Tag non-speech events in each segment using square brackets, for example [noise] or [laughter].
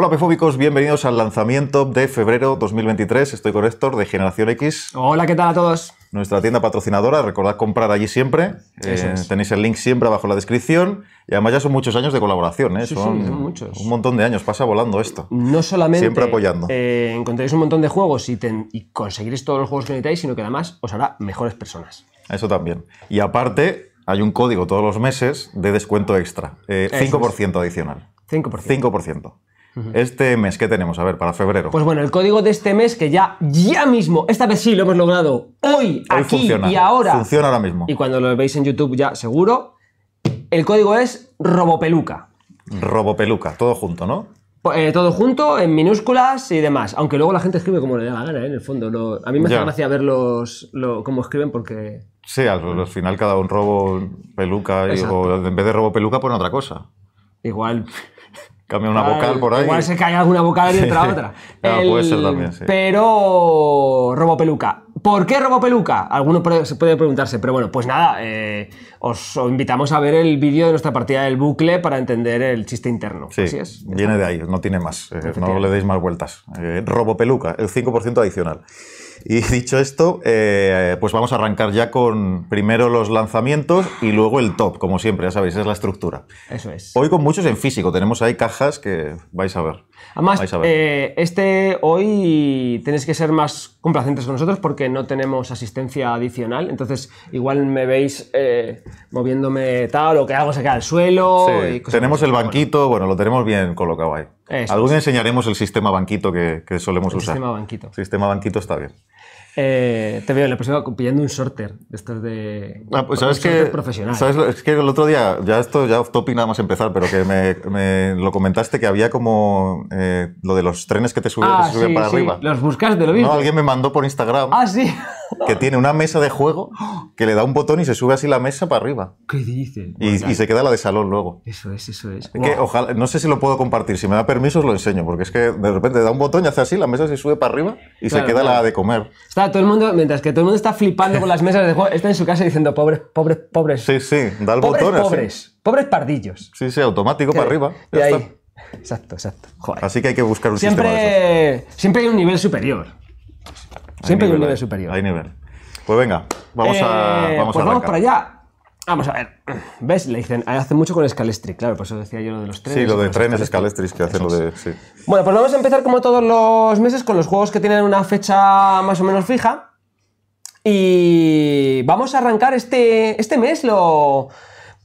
Hola pefóbicos, bienvenidos al lanzamiento de febrero 2023. Estoy con Héctor de Generación X, Hola, ¿qué tal a todos? nuestra tienda patrocinadora. Recordad comprar allí siempre. Eh. Tenéis el link siempre abajo en la descripción. Y además ya son muchos años de colaboración, ¿eh? Sí, sí, son, muchos. un montón de años. Pasa volando esto. No solamente Siempre apoyando. eh, encontraréis un montón de juegos y, ten- y conseguiréis todos los juegos que necesitáis, sino que además os hará mejores personas. Eso también. Y aparte, hay un código todos los meses de descuento extra. Eh, Eso 5% adicional. 5%. 5%. Este mes, ¿qué tenemos? A ver, para febrero. Pues bueno, el código de este mes que ya, ya mismo, esta vez sí lo hemos logrado, hoy, Hoy aquí funciona. y ahora, Funciona ahora mismo. y cuando lo veis en YouTube ya seguro, el código es Robopeluca. Robopeluca, todo junto, ¿no? Po- eh, todo junto, en minúsculas y demás. Aunque luego la gente escribe como le da la gana, ¿eh? en el fondo. Lo- a mí me hace gracia ver los, lo- cómo escriben porque... Sí, al, al final cada un robo peluca y, o en vez de robo peluca pone otra cosa. Igual Cambia una vocal por ahí. Igual se cae alguna vocal y [laughs] entra otra. [laughs] Ah, puede ser también, sí. Pero Robopeluca. ¿Por qué Robopeluca? Alguno puede- se puede preguntarse, pero bueno, pues nada, eh, os invitamos a ver el vídeo de nuestra partida del bucle para entender el chiste interno. Sí, Así es. viene de ahí, no tiene más. eh, no le deis más vueltas. Eh, robopeluca, el 5% adicional. Y dicho esto, eh, pues vamos a arrancar ya con primero los lanzamientos y luego el top, como siempre, ya sabéis, es la estructura. Eso es. Hoy con muchos en físico, tenemos ahí cajas que vais a ver. Además, eh, este hoy tenéis que ser más complacientes con nosotros porque no tenemos asistencia adicional. Entonces, igual me veis eh, moviéndome tal o que algo se cae al suelo. Sí, y cosas tenemos el banquito, bueno, lo tenemos bien colocado ahí. Eso Algún día enseñaremos el sistema banquito que, que solemos El usar. sistema banquito. Sistema banquito está bien. Eh, te veo en la próxima pillando un sorter de estos de. Ah, pues sabes que, profesional. ¿sabes es que el otro día, ya esto ya off topic nada más empezar, pero que me, me lo comentaste que había como eh, lo de los trenes que te subían, ah, sí, para sí, arriba. Los buscaste, lo No, viste. alguien me mandó por Instagram Ah, sí. que tiene una mesa de juego que le da un botón y se sube así la mesa para arriba. ¿Qué dices? Y, y se queda la de salón luego. Eso es, eso es. Que ojalá, no sé si lo puedo compartir, si me da permiso os lo enseño, porque es que de repente da un botón y hace así, la mesa se sube para arriba y Claro, se queda claro. la de comer. Está todo el mundo, mientras que todo el mundo está flipando con las mesas de juego, está en su casa diciendo pobres, pobres, pobres. Sí, sí, da el pobres, botón así. pobres. Pobres pardillos. Sí, sí, automático para arriba. Y ya ahí. está. Exacto, exacto. Joder. Así que hay que buscar un sistema de esos. Siempre, siempre hay un nivel superior. Siempre hay, un nivel superior. Hay nivel. Pues venga, vamos a, Eh, vamos pues a vamos para allá. Vamos a ver. ¿Ves? Le dicen, hace mucho con Scalestri, claro, por eso decía yo lo de los trenes. Sí, lo de trenes Scalestri. que hacen lo de. Sí. Bueno, pues vamos a empezar como todos los meses con los juegos que tienen una fecha más o menos fija. Y vamos a arrancar este, este mes, lo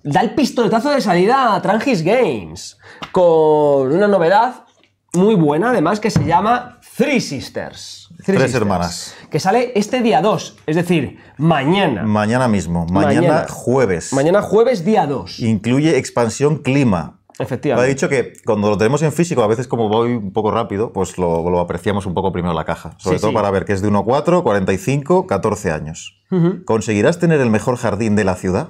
da el pistoletazo de salida a Trangis Games con una novedad muy buena, además, que se llama Three Sisters. Tres hermanas. Que sale este día 2, es decir, mañana. Mañana mismo, mañana, Mañana. jueves. Mañana jueves, día 2. Incluye expansión clima. Me ha Efectivamente. dicho que cuando lo tenemos en físico, a veces como voy un poco rápido, pues lo, lo apreciamos un poco primero la caja. Sobre Sí, todo sí. para ver que es de 1,4, 45, 14 años. ¿Conseguirás tener el mejor jardín de la ciudad?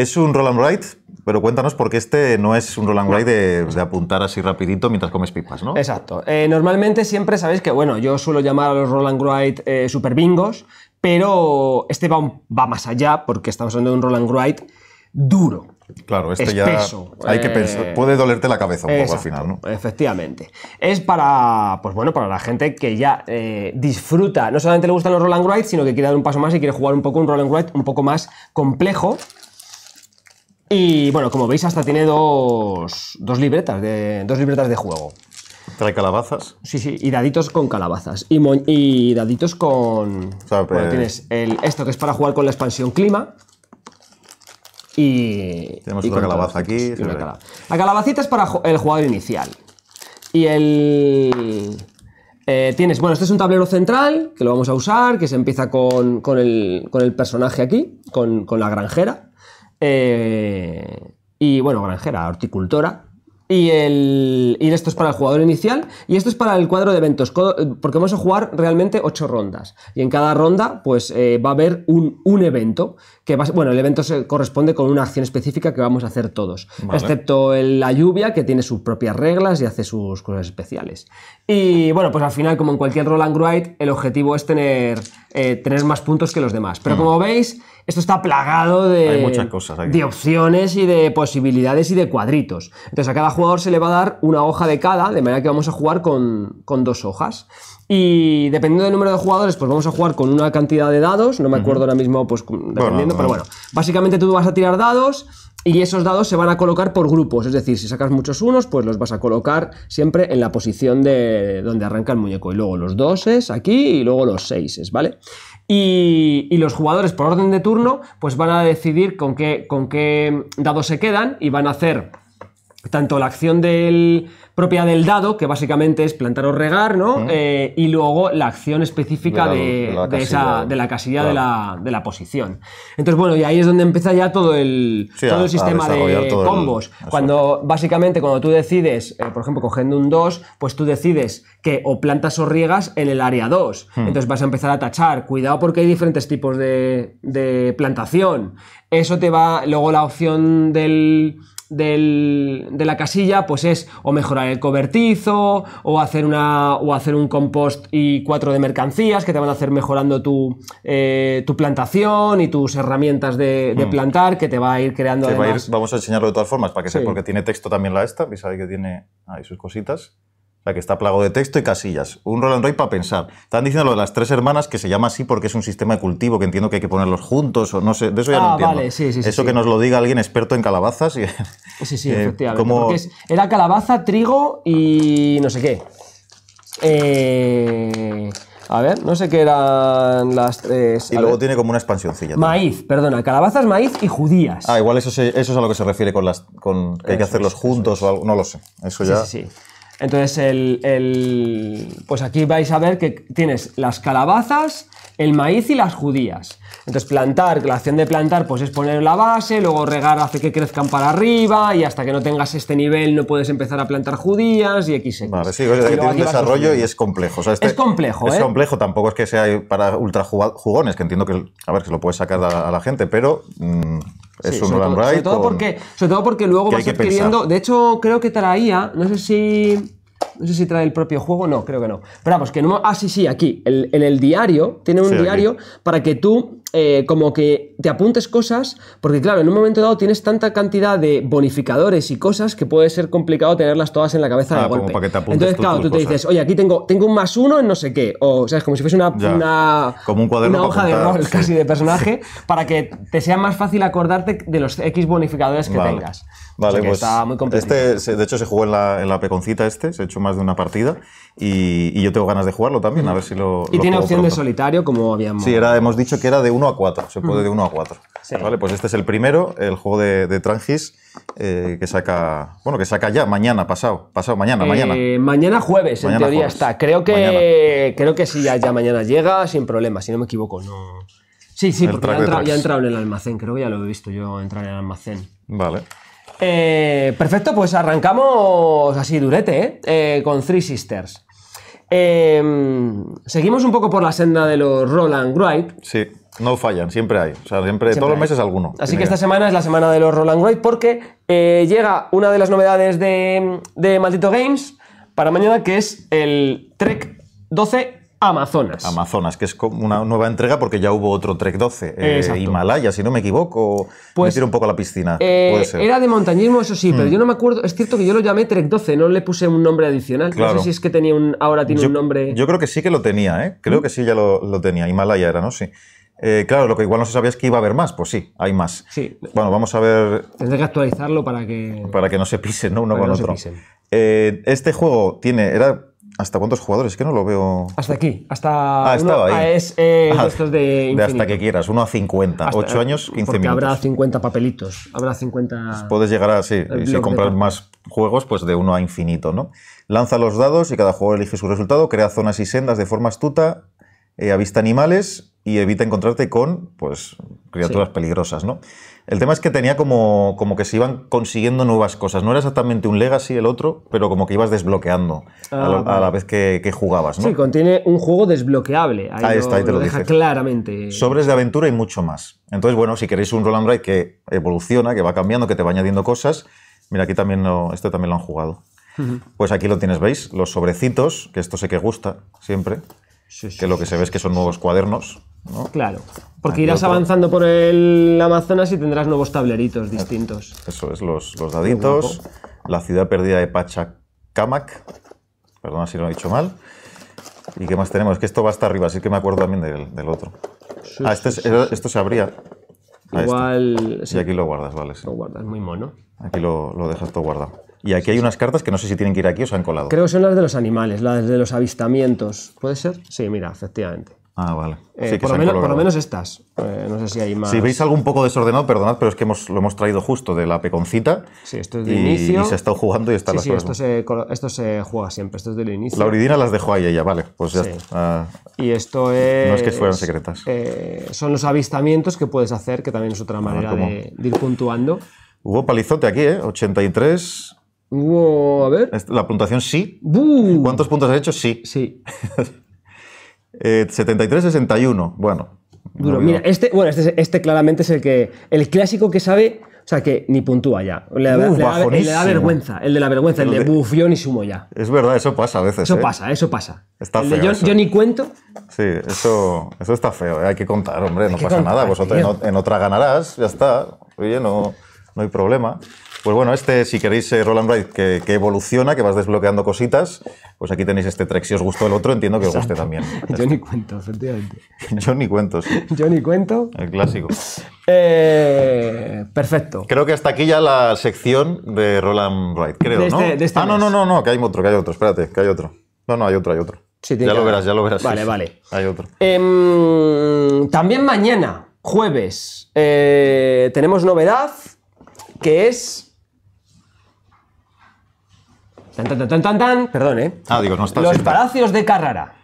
Es un roll and ride, pero cuéntanos porque este no es un roll and ride de, de apuntar así rapidito mientras comes pipas, ¿no? Exacto. Eh, normalmente siempre sabéis que, bueno, yo suelo llamar a los Roland Wright eh, super bingos, pero este va, un- va más allá porque estamos hablando de un Roland Wright duro. Claro, este espeso, ya hay que eh, pensar. Puede dolerte la cabeza un poco al final, ¿no? Efectivamente. Es para, pues bueno, para la gente que ya eh, disfruta, no solamente le gustan los Roland Wright, sino que quiere dar un paso más y quiere jugar un poco un Roland Wright un poco más complejo. Y bueno, como veis, hasta tiene dos, dos libretas de, dos libretas de juego. Trae calabazas. Sí, sí, y daditos con calabazas. Y, mo- y daditos con. O sea, bueno, eh, tienes el, esto que es para jugar con la expansión clima. Y. Tenemos y otra calabaza aquí, se La calabacita es para el jugador inicial. Y el. eh, tienes, bueno, este es un tablero central que lo vamos a usar, que se empieza con, con el, con el personaje aquí, con, con la granjera. Eh, y bueno, granjera, horticultora. Y, el, y esto es para el jugador inicial y esto es para el cuadro de eventos, porque vamos a jugar realmente ocho rondas. Y en cada ronda pues eh, va a haber un, un evento, que va bueno, el evento se corresponde con una acción específica que vamos a hacer todos, Vale. excepto el- la lluvia que tiene sus propias reglas y hace sus cosas especiales. Y bueno, pues al final como en cualquier roll and write, el objetivo es tener, eh, tener más puntos que los demás. Pero como veis, esto está plagado de, Hay muchas cosas aquí. de opciones y de posibilidades y de cuadritos. Entonces a cada jugador se le va a dar una hoja de cada, de manera que vamos a jugar con, con dos hojas. Y dependiendo del número de jugadores, pues vamos a jugar con una cantidad de dados. No me acuerdo ahora mismo, pues dependiendo, pero bueno. Básicamente tú vas a tirar dados y esos dados se van a colocar por grupos. Es decir, si sacas muchos unos, pues los vas a colocar siempre en la posición de donde arranca el muñeco. Y luego los doses aquí y luego los seises, ¿vale? Y, y los jugadores por orden de turno, pues van a decidir con qué, con qué dados se quedan y van a hacer tanto la acción del, propia del dado, que básicamente es plantar o regar, ¿no? Eh, y luego la acción específica De la- de, de la de esa, casilla. de la casilla de, Claro. la, de la posición. Entonces, bueno, y ahí es donde empieza ya todo el, Sí, todo a- el sistema de el- combos. Cuando, básicamente, cuando tú decides, eh, por ejemplo, cogiendo un 2, pues tú decides que o plantas o riegas en el área 2. Hmm. Entonces vas a empezar a tachar. Cuidado porque hay diferentes tipos de, de plantación. Eso te va. Luego la opción del. Del- de la casilla, pues es o mejorar el cobertizo, o hacer una. o hacer un compost y cuatro de mercancías que te van a hacer mejorando tu, eh, tu plantación y tus herramientas de, de plantar, que te va a ir creando Que va a ir- vamos a enseñarlo de todas formas para que Sí. porque tiene texto también la esta, veis ahí que tiene ahí sus cositas. O sea, que está plagado de texto y casillas. Un roll and write para pensar. Estaban diciendo lo de las tres hermanas que se llama así porque es un sistema de cultivo que entiendo que hay que ponerlos juntos o no sé. De eso ya Ah, no entiendo. vale, sí, sí, sí, Eso sí. que nos lo diga alguien experto en calabazas. Y, Sí, sí, [laughs] eh, efectivamente. cómo- porque es- era calabaza, trigo y no sé qué. Eh, a ver, no sé qué eran las tres. y luego ver. tiene como una expansioncilla. Maíz, perdona, calabazas, maíz y judías. Ah, igual eso, se- eso es a lo que se refiere con las con que hay que hacerlos juntos o algo. No lo sé. Eso Sí, ya. sí, sí. Entonces, el, el- pues aquí vais a ver que tienes las calabazas, el maíz y las judías. Entonces, plantar, la acción de plantar, pues es poner la base, luego regar hace que crezcan para arriba, y hasta que no tengas este nivel no puedes empezar a plantar judías y x. Vale, sí, o sea, que tiene un desarrollo y es complejo. O sea, este- Es complejo, Es ¿eh? complejo, tampoco es que sea para ultra jugones, que entiendo que, a ver, que lo puedes sacar a, a la gente, pero mm, es Sí, un sobre, todo, sobre todo porque, sobre todo porque luego vas adquiriendo. pensar. De hecho, creo que traía. No sé si. No sé si trae el propio juego, no, creo que no. Pero vamos, que no. Ah, sí, sí, aquí. el- en el diario, tiene un Sí, aquí. diario para que tú, eh, como que te apuntes cosas, porque claro, en un momento dado tienes tanta cantidad de bonificadores y cosas que puede ser complicado tenerlas todas en la cabeza Ah, de como golpe. para que te apuntes Entonces, tú claro, tú te cosas. dices, oye, aquí tengo, tengo un más uno en no sé qué. O, ¿sabes? Como si fuese una, Ya. una, Como un cuaderno una hoja de apuntar, rol sí. casi de [laughs] personaje, para que te sea más fácil acordarte de los X bonificadores que Vale. tengas. O Vale, sea pues está muy complicado. este, de hecho, se jugó en la, en la peconcita este, se ha hecho más de una partida y, y yo tengo ganas de jugarlo también, a ver si lo. y lo tiene opción de pronto. solitario, como habíamos. Sí, era, hemos dicho que era de 1 a 4, se puede de 1 a 4. Sí. Vale, pues este es el primero, el juego de, de Trangis, eh, que saca, bueno, que saca ya, mañana, pasado, pasado, mañana, mañana. Eh, mañana jueves, en Mañana teoría jueves. está. Creo que, creo que sí, ya, ya mañana llega sin problema, si no me equivoco. No... Sí, sí, El porque ya de entrado, ya ha entrado en el almacén, creo que ya lo he visto yo entrar en el almacén. Vale. Eh, perfecto, pues arrancamos así durete, ¿eh? Eh, con Three Sisters. Eh, seguimos un poco por la senda de los Roland Wright. Sí, no fallan, siempre hay. O sea, siempre, todos los meses alguno. Así que esta semana es la semana de los Roland Wright porque eh, llega una de las novedades de, de Maldito Games para mañana que es el Trek 12 Amazonas. Amazonas, que es como una nueva entrega porque ya hubo otro Trek 12. eh. Himalaya, si no me equivoco. Pues, me tiro un poco a la piscina. Eh, puede ser. Hmm. era de montañismo, eso sí, pero yo no me acuerdo. Es cierto que yo lo llamé Trek 12, no le puse un nombre adicional. No Claro. sé si es que tenía un. Ahora tiene yo, un nombre. yo creo que sí que lo tenía, ¿eh? Creo que sí ya lo, lo tenía. Himalaya era, ¿no? Sí. Eh, claro, lo que igual no se sabía es que iba a haber más. Pues sí, hay más. Sí. Bueno, vamos a ver Tendré que actualizarlo para que. para que no se pisen, ¿no? Uno Para con no se otro. pisen. Eh, este juego tiene. Era. ¿Hasta cuántos jugadores? Es que no lo veo. Hasta aquí, hasta. Ah, estaba uno- ahí. ah, es eh, Ah, de estos de. de infinito. hasta que quieras, uno a 50. Hasta- 8 años, 15 porque minutos. habrá 50 papelitos. Habrá 50. Puedes llegar a, sí, y si compras más juegos, pues de uno a infinito, ¿no? Lanza los dados y cada jugador elige su resultado, crea zonas y sendas de forma astuta, eh, avista animales y evita encontrarte con, pues, criaturas Sí. peligrosas, ¿no? El tema es que tenía como, como que se iban consiguiendo nuevas cosas. No era exactamente un Legacy el otro, pero como que ibas desbloqueando a, Ah, la, a vale. la vez que, que jugabas, ¿no? Sí, contiene un juego desbloqueable. Ahí, Ahí lo, está, ahí te lo deja dice. claramente. Sobres de aventura y mucho más. Entonces, bueno, si queréis un roll and write que evoluciona, que va cambiando, que te va añadiendo cosas, mira, aquí también lo, este también lo han jugado. Pues aquí lo tienes, ¿veis? Los sobrecitos, que esto sé que gusta siempre, Sí, sí, que lo que se ve es que son nuevos cuadernos, ¿no? Claro. Porque Aquí irás otro. avanzando por el Amazonas y tendrás nuevos tableritos distintos. Eso es, los, los daditos, La ciudad perdida de Pachacamac. Perdona si lo he dicho mal. ¿Y qué más tenemos? Es que esto va hasta arriba, así que me acuerdo también del, del otro. ah, este es- esto se abría. Ahí está. Igual. Sí, aquí lo guardas, vale. Lo guardas muy mono. Aquí lo, lo dejas todo guardado. Y aquí hay unas cartas que no sé si tienen que ir aquí o se han colado. Creo que son las de los animales, las de los avistamientos. ¿Puede ser? Sí, mira, efectivamente. Ah, vale. Eh, Sí, que por, lo menos, por colado. lo menos estas. Eh, no sé si hay más. Si veis algo un poco desordenado, perdonad, pero es que hemos, lo hemos traído justo de la peconcita. Sí, esto es de y, inicio. y se ha estado jugando y está Sí, las sí, esto se, esto se juega siempre. Esto es del inicio. La uridina las dejó ahí ella, vale. Pues ya Sí. está. Ah, Y esto es. No es que fueran secretas. eh, son los avistamientos que puedes hacer, que también es otra manera ¿cómo? de, de ir puntuando. hubo palizote aquí, ¿eh? 83. Hubo, a ver. La puntuación sí. ¿Cuántos puntos has hecho? Sí. Sí. [laughs] Eh, 73, 61. Bueno. Duro. no Mira, este, bueno, este, este claramente es el que. El clásico que sabe. O sea, que ni puntúa ya. Le, da- Uh, le da, el de la bajonísimo. vergüenza. El de la vergüenza. El, de de- buf, yo ni sumo ya. Es verdad, eso pasa a veces. Eso ¿eh? pasa, eso pasa. Está el de feo yo, eso. yo ni cuento. Sí, eso, eso está feo, ¿eh? hay que contar, hombre, no que pasa contar, nada. Vosotros en, en otra ganarás, ya está. Oye, no, no hay problema. Pues bueno, este, si queréis eh, Roll and Ride, que, que evoluciona, que vas desbloqueando cositas, pues aquí tenéis este trek. Si os gustó el otro, entiendo que os guste también. [laughs] Yo ni cuento, efectivamente. [laughs] Yo ni cuento, sí. [laughs] Yo ni cuento. El clásico. Eh, perfecto. Creo que hasta aquí ya la sección de Roll and Ride, creo, De ¿no? este- de este ah, no, no, no, no, que hay otro, que hay otro. Espérate, que hay otro. No, no, hay otro, hay otro. Sí, ya lo verás, ya lo verás. sí, Vale, sí. vale. Hay otro. Em, también mañana, jueves, eh, tenemos novedad que es. Tan, tan, tan, tan, tan, tan, perdón, ¿eh? Ah, digo, no está Los siempre. palacios de Carrara.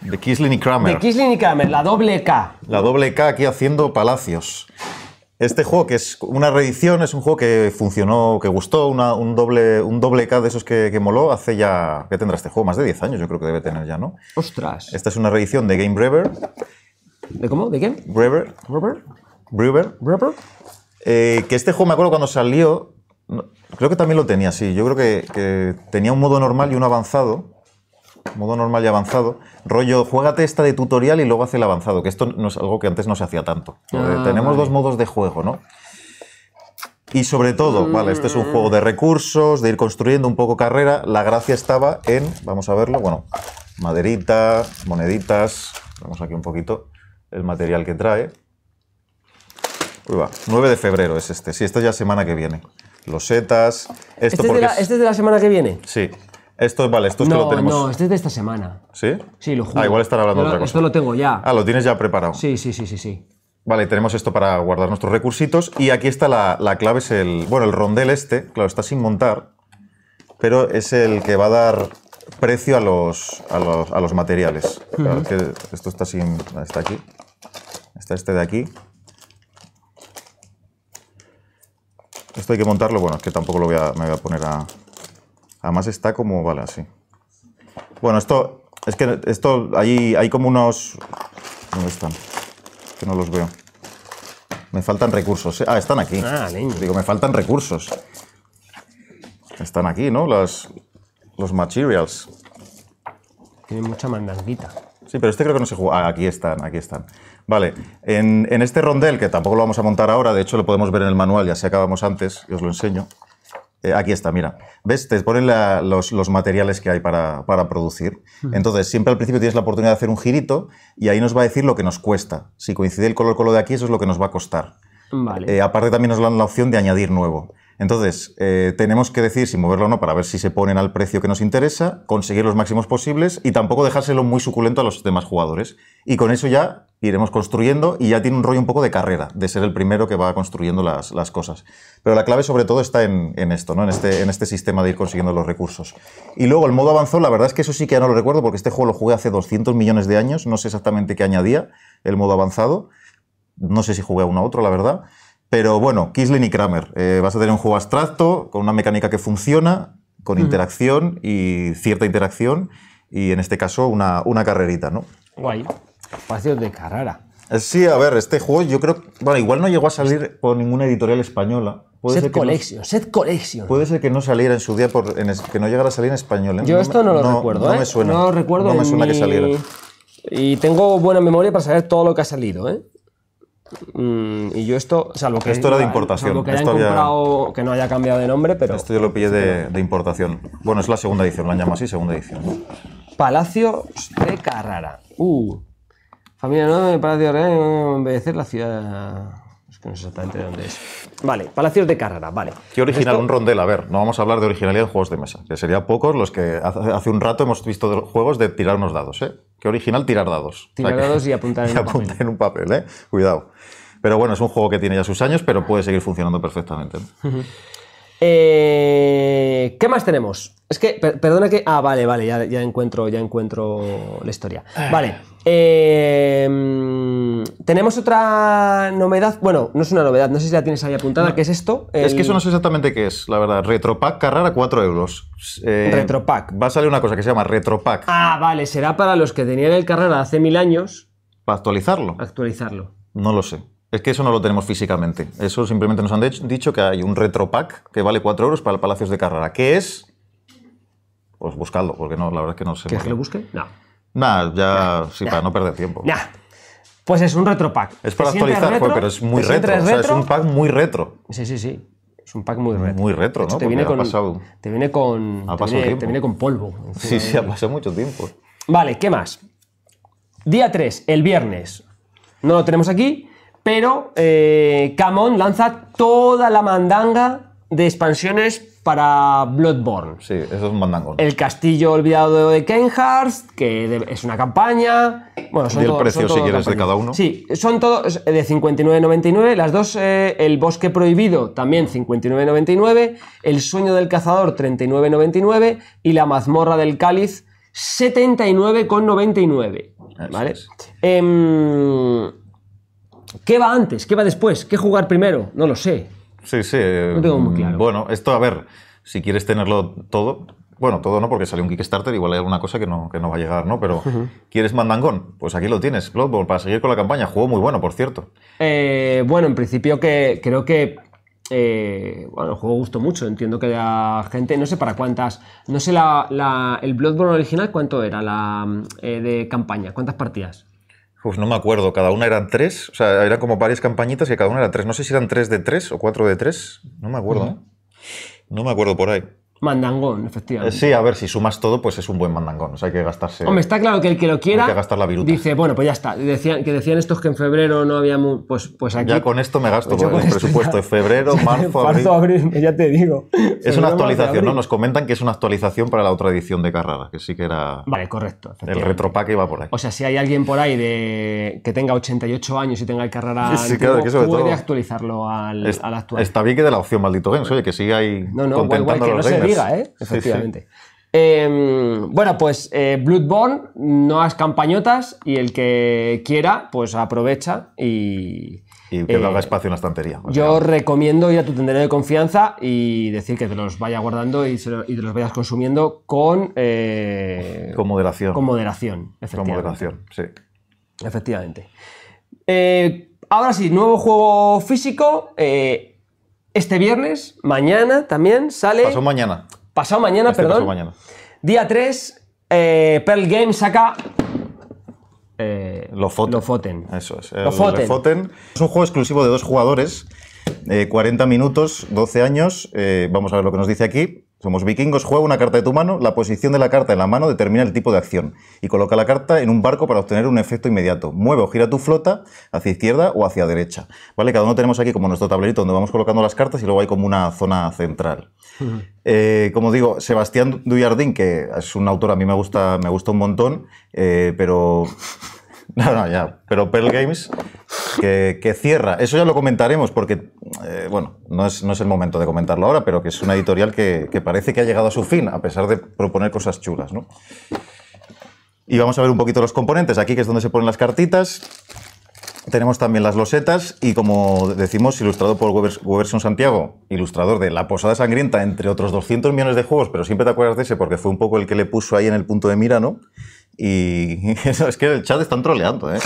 De Kisling y Kramer. De Kisling y Kramer, la doble K. La doble K aquí haciendo palacios. Este juego, que es una reedición, es un juego que funcionó, que gustó, una- un, doble, un doble K de esos que, que moló hace ya. ¿Qué tendrá este juego? Más de 10 años, yo creo que debe tener ya, ¿no? Ostras. Esta es una reedición de Game Brewer. ¿De cómo? ¿De qué? Brewer. ¿Robert? Brewer. ¿Robert? eh, que este juego me acuerdo cuando salió. Creo que también lo tenía, sí. Yo creo que, que tenía un modo normal y uno avanzado. Modo normal y avanzado. Rollo, juégate esta de tutorial y luego hace el avanzado, que esto no es algo que antes no se hacía tanto. Ah, tenemos vale. dos modos de juego, ¿no? Y sobre todo, vale, este es un juego de recursos, de ir construyendo un poco carrera. La gracia estaba en, vamos a verlo, bueno, maderita, moneditas. Vemos aquí un poquito el material que trae. Uy, va, 9 de febrero es este. Sí, esto ya semana que viene. Losetas. Esto ¿Este es, de la, es- este es de la semana que viene? Sí. Esto es, vale, esto es que No, lo tenemos. no, este es de esta semana. ¿Sí? Sí, lo juro. Ah, igual estará hablando de otra cosa. Esto lo tengo ya. Ah, lo tienes ya preparado. Sí, sí, sí, sí, sí. Vale, tenemos esto para guardar nuestros recursitos. Y aquí está la, la clave, es el. Bueno, el rondel este, claro, está sin montar. Pero es el que va a dar precio a los, a los, a los materiales. Claro, que esto está sin. Está aquí. Está este de aquí. Esto hay que montarlo. Bueno, es que tampoco lo voy a, me voy a poner a. Además está como. Vale, así. Bueno, esto. Es que esto. Ahí hay como unos. ¿Dónde están? Que no los veo. Me faltan recursos. ¿eh? Ah, están aquí. Ah, leño. Digo, me faltan recursos. Están aquí, ¿no? Las, los materials. Tiene mucha mandanguita. Sí, pero este creo que no se juega. Ah, aquí están, aquí están. Vale, en, en este rondel, que tampoco lo vamos a montar ahora, de hecho lo podemos ver en el manual, ya se acabamos antes, y os lo enseño. Eh, aquí está, mira. ¿Ves? Te ponen la- los, los materiales que hay para, para producir. Entonces, siempre al principio tienes la oportunidad de hacer un girito y ahí nos va a decir lo que nos cuesta. Si coincide el color con lo de aquí, eso es lo que nos va a costar. Vale. Eh, aparte también nos dan la opción de añadir nuevo. Entonces, eh, tenemos que decir si moverlo o no para ver si se ponen al precio que nos interesa, conseguir los máximos posibles y tampoco dejárselo muy suculento a los demás jugadores. Y con eso ya iremos construyendo y ya tiene un rollo un poco de carrera, de ser el primero que va construyendo las, cosas. Pero la clave sobre todo está en, esto, ¿no? en, este, en este sistema de ir consiguiendo los recursos. Y luego el modo avanzado, la verdad es que eso sí que ya no lo recuerdo porque este juego lo jugué hace 200 millones de años, no sé exactamente qué añadía el modo avanzado. No sé si jugué a uno a otro, la verdad. Pero bueno, Kisling y Kramer. eh, vas a tener un juego abstracto, con una mecánica que funciona, con interacción y cierta interacción, y en este caso una, una carrerita, ¿no? Guay. Espacios de Carrara. Eh, Sí, a ver, este juego yo creo. Bueno, igual no llegó a salir por ninguna editorial española. Puede Set que no- Collection, Set Collection. Puede ser que no saliera en su día, por, en es- que no llegara a salir en español. ¿eh? Yo me- esto no lo recuerdo, No ¿eh? me suena. No lo recuerdo No me en suena que mi- saliera. Y tengo buena memoria para saber todo lo que ha salido, ¿eh? Mm, y yo esto, salvo que. Esto era de importación. salvo que hayan Esto había- comprado, que no haya cambiado de nombre, pero. Esto yo lo pillé de, de importación. Bueno, es la segunda edición, la llamo así, segunda edición. Palacio de Carrara. Uh. Familia nueva, Palacio Real, embellecer la ciudad. Es que no sé exactamente de dónde es. Vale, Palacios de Carrara, vale. Qué original, Esto- un rondel. A ver, no vamos a hablar de originalidad en juegos de mesa, que sería pocos los que hace un rato hemos visto de- juegos de tirar unos dados, ¿eh? Qué original tirar dados. Tirar dados y apuntar en [laughs] y un papel. en un papel, ¿eh? Cuidado. Pero bueno, es un juego que tiene ya sus años, pero puede seguir funcionando perfectamente. ¿no? [laughs] Eh, ¿Qué más tenemos? Es que, per- perdona que. Ah, vale, vale, ya, ya encuentro, ya encuentro la historia. Vale. eh, mm, tenemos otra novedad. Bueno, no es una novedad, no sé si la tienes ahí apuntada, ¿qué es esto? Es que eso no sé exactamente qué es, la verdad. Retropack Carrara, 4 euros. Eh, Retropack. Va a salir una cosa que se llama Retropack. Ah, vale, será para los que tenían el Carrera hace mil años ¿Para actualizarlo? actualizarlo. No lo sé. Es que eso no lo tenemos físicamente. Eso simplemente nos han dicho que hay un retropack que vale 4 euros para el Palacios de Carrara. ¿Qué es? Pues buscadlo, porque no, la verdad es que no sé. ¿Quieres que lo busque? No. Nada, ya, sí, para no perder tiempo. Nah. Pues es un retropack. Es para ¿Te sientes actualizar, retro? pero es muy ¿Te retro. sientes O sea, es un pack muy retro. Sí, sí, sí. Es un pack muy retro. Muy retro, hecho, ¿no? Te viene, con, pasado- te viene con. Ha te pasado viene, te viene con polvo. Sí, sí, ha pasado mucho tiempo. Vale, ¿qué más? Día 3, el viernes. No lo tenemos aquí, pero eh, Camon lanza toda la mandanga de expansiones para Bloodborne. Sí, eso es un mandangón. El castillo olvidado de Kenhardt, que es una campaña. Bueno, son Di el todo- precio, son si quieres, de cada uno. Sí, son todos de 59,99. Las dos, eh, el bosque prohibido, también 59,99. El sueño del cazador, 39,99. Y la mazmorra del cáliz, 79,99. Eso ¿Vale? es. Em, ¿Qué va antes? ¿Qué va después? ¿Qué jugar primero? No lo sé. Sí, sí. eh, No tengo muy claro. Bueno, esto, a ver, si quieres tenerlo todo. Bueno, todo no, porque salió un Kickstarter, igual hay alguna cosa que no, que no va a llegar, ¿no? Pero, ¿quieres mandangón? Pues aquí lo tienes, Bloodborne, para seguir con la campaña. Juego muy bueno, por cierto. Eh, bueno, en principio que creo que eh, bueno, el juego gustó mucho. Entiendo que la gente, no sé para cuántas, no sé la, la- el Bloodborne original cuánto era la eh, de campaña, cuántas partidas. Pues no me acuerdo, cada una eran tres, o sea, eran como varias campañitas y cada una era tres. No sé si eran tres de tres o cuatro de tres, no me acuerdo. No me acuerdo por ahí. Mandangón, Eh, efectivamente. sí, a ver, si sumas todo, pues es un buen mandangón, o sea, hay que gastarse... Hombre, está claro que el que lo quiera Hay que gastar la viruta. dice, bueno, pues ya está. Decían, que decían estos que en febrero no había mu- pues, pues aquí. Ya con esto me gasto Pues el presupuesto ya- de febrero, [laughs] marzo, abril. Marzo, abril, ya te digo. Es una actualización, ¿no? Nos comentan que es una actualización para la otra edición de Carrara, que sí que era... Vale, correcto. El retropack iba por ahí. O sea, si hay alguien por ahí de que tenga 88 años y tenga el carrera Sí, sí, claro, que sobre puede todo- actualizarlo al, Es- al actual. Está bien que de la opción maldito games, oye, que siga ahí no, no, contentando que a no los se ¿eh? Sí, sí. Efectivamente. Eh, bueno, pues eh, Bloodborne, no has campañotas y el que quiera, pues aprovecha y... Y que eh, haga espacio en la estantería. Yo sea, recomiendo ir a tu tendero de confianza y decir que te los vaya guardando y, se lo- y te los vayas consumiendo con, eh, con moderación. con moderación. Con efectivamente. moderación, sí. Efectivamente. Eh, ahora sí, nuevo juego físico. Este viernes, mañana también sale. Pasó mañana. pasado mañana, Este perdón. pasó mañana. Día 3, eh, Pearl Games saca. eh, Lofoten. Lofoten. Eso es. Lofoten. Lofoten. Es un juego exclusivo de dos jugadores, eh, 40 minutos, 12 años. eh, vamos a ver lo que nos dice aquí. Somos vikingos, juega una carta de tu mano, la posición de la carta en la mano determina el tipo de acción y coloca la carta en un barco para obtener un efecto inmediato. Mueve o gira tu flota hacia izquierda o hacia derecha. ¿Vale? Cada uno tenemos aquí como nuestro tablerito donde vamos colocando las cartas y luego hay como una zona central. Eh, como digo, Sebastián Duyardín, que es un autor, a mí me gusta, me gusta un montón, eh, pero. [laughs] No, no, ya. Pero Pearl Games, que, cierra. Eso ya lo comentaremos porque, eh, bueno, no es, no es el momento de comentarlo ahora, pero que es una editorial que, que parece que ha llegado a su fin, a pesar de proponer cosas chulas, ¿no? Y vamos a ver un poquito los componentes. Aquí, que es donde se ponen las cartitas. Tenemos también las losetas y, como decimos, ilustrado por Weber- Weberson Santiago, ilustrador de La Posada Sangrienta, entre otros 200 millones de juegos, pero siempre te acuerdas de ese porque fue un poco el que le puso ahí en el punto de mira, ¿no? Y [laughs] es que el chat están troleando, ¿eh?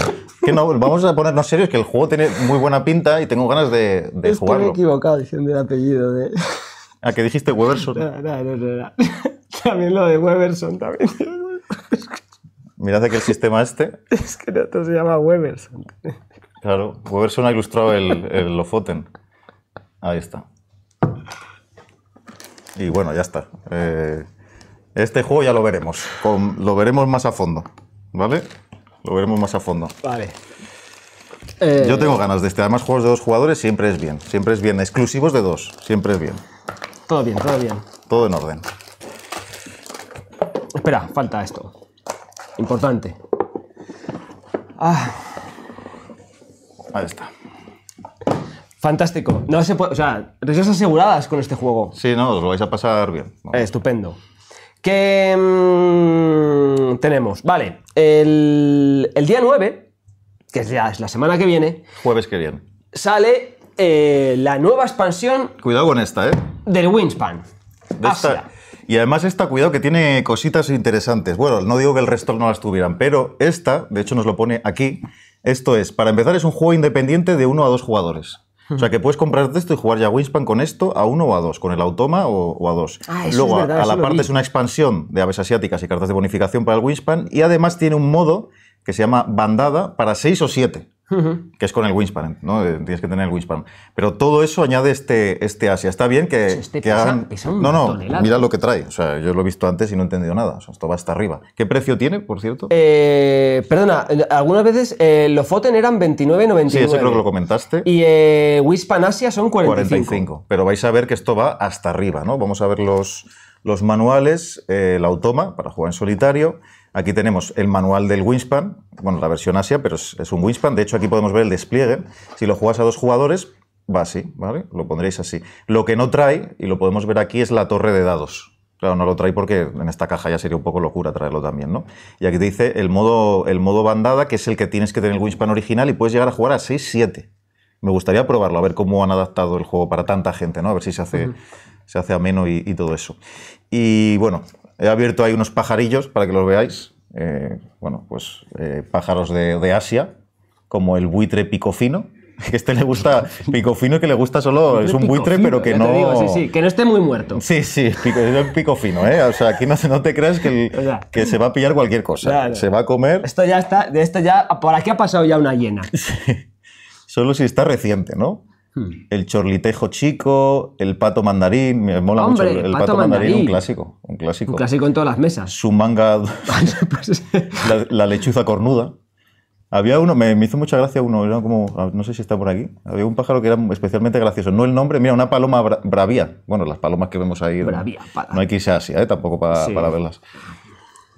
Que no, vamos a ponernos serios, que el juego tiene muy buena pinta y tengo ganas de, de jugarlo. equivocado diciendo el apellido de. ¿A qué dijiste Weberson? No, no, no, no. [laughs] También lo de Weberson también. Mirad aquí el sistema este. Es que no, se llama Weberson. Claro, Weberson ha ilustrado el, el Lofoten. Ahí está. Y bueno, ya está. Eh, este juego ya lo veremos. Con- lo veremos más a fondo. ¿Vale? Lo veremos más a fondo. Vale. Eh, Yo tengo ganas de este. Además, juegos de dos jugadores siempre es bien. Siempre es bien. Exclusivos de dos. Siempre es bien. Todo bien, todo bien. Todo en orden. Espera, falta esto. Importante. Ah, Ahí está. fantástico. No se puede, o sea, risas aseguradas con este juego. Sí, no, os lo vais a pasar bien. ¿no? Eh, estupendo. ¿Qué mm, tenemos? Vale, el, el día 9, que es ya es la semana que viene, Jueves que viene. sale eh, la nueva expansión Cuidado con esta, ¿eh? del Wingspan. De esta- y además esta, cuidado, que tiene cositas interesantes. Bueno, no digo que el resto no las tuvieran, pero esta, de hecho nos lo pone aquí, esto es, para empezar es un juego independiente de uno a dos jugadores. O sea que puedes comprarte esto y jugar ya Wingspan con esto a uno o a dos, con el automa o, o a dos. Ah, Luego, verdad, a, la parte vi. es una expansión de aves asiáticas y cartas de bonificación para el Wingspan y además tiene un modo que se llama bandada para seis o siete que es con el Wingspan, ¿no? Eh, Tienes que tener el Wingspan. Pero todo eso añade este, este Asia. Está bien que, Este que pesa- hagan... pesa no, no, mira lo que trae. O sea, yo lo he visto antes y no he entendido nada. O sea, esto va hasta arriba. ¿Qué precio tiene, por cierto? Eh, perdona, algunas veces eh, los Foten eran 29,99. sí, eso creo que lo comentaste. Y eh, Wispan Asia son 45. 45. Pero vais a ver que esto va hasta arriba, ¿no? Vamos a ver los, los manuales, el automa para jugar en solitario. Aquí tenemos el manual del Wingspan, bueno, la versión Asia, pero es, es un Wingspan. De hecho, aquí podemos ver el despliegue. Si lo juegas a dos jugadores, va así, ¿vale? Lo pondréis así. Lo que no trae, y lo podemos ver aquí, es la torre de dados. Claro, no lo trae porque en esta caja ya sería un poco locura traerlo también, ¿no? Y aquí te dice el modo, el modo bandada, que es el que tienes que tener el Wingspan original y puedes llegar a jugar a 6-7. Me gustaría probarlo, a ver cómo han adaptado el juego para tanta gente, ¿no? A ver si se hace, se hace ameno y, y todo eso. Y bueno, he abierto ahí unos pajarillos para que los veáis. Eh, bueno, pues eh, pájaros de, de Asia, como el buitre picofino. [laughs] Que este le gusta, [laughs] picofino que le gusta solo, es un buitre, Pico pero que fino, no... digo, sí, sí, que no esté muy muerto. Sí, sí, pico, es fino, ¿eh? O sea, aquí no, no te creas que, el- [laughs] O sea, que se va a pillar cualquier cosa. Claro. Se va a comer Esto ya está, de esto ya, por aquí ha pasado ya una hiena. solo si está reciente, ¿no? Hmm. El chorlitejo chico, el pato mandarín, me mola Hombre, mucho el, el pato pato, mandarín, mandarín. un clásico, un clásico. Un clásico en todas las mesas. Su manga, [laughs] Pues, [laughs] la, la lechuza cornuda. Había uno, me, me hizo mucha gracia uno, era como, no sé si está por aquí. Había un pájaro que era especialmente gracioso. No el nombre, mira, una paloma bra- bravía. Bueno, las palomas que vemos ahí. ¿no? Bravía, para. No hay que irse a Asia, ¿eh? tampoco para, Sí. para verlas.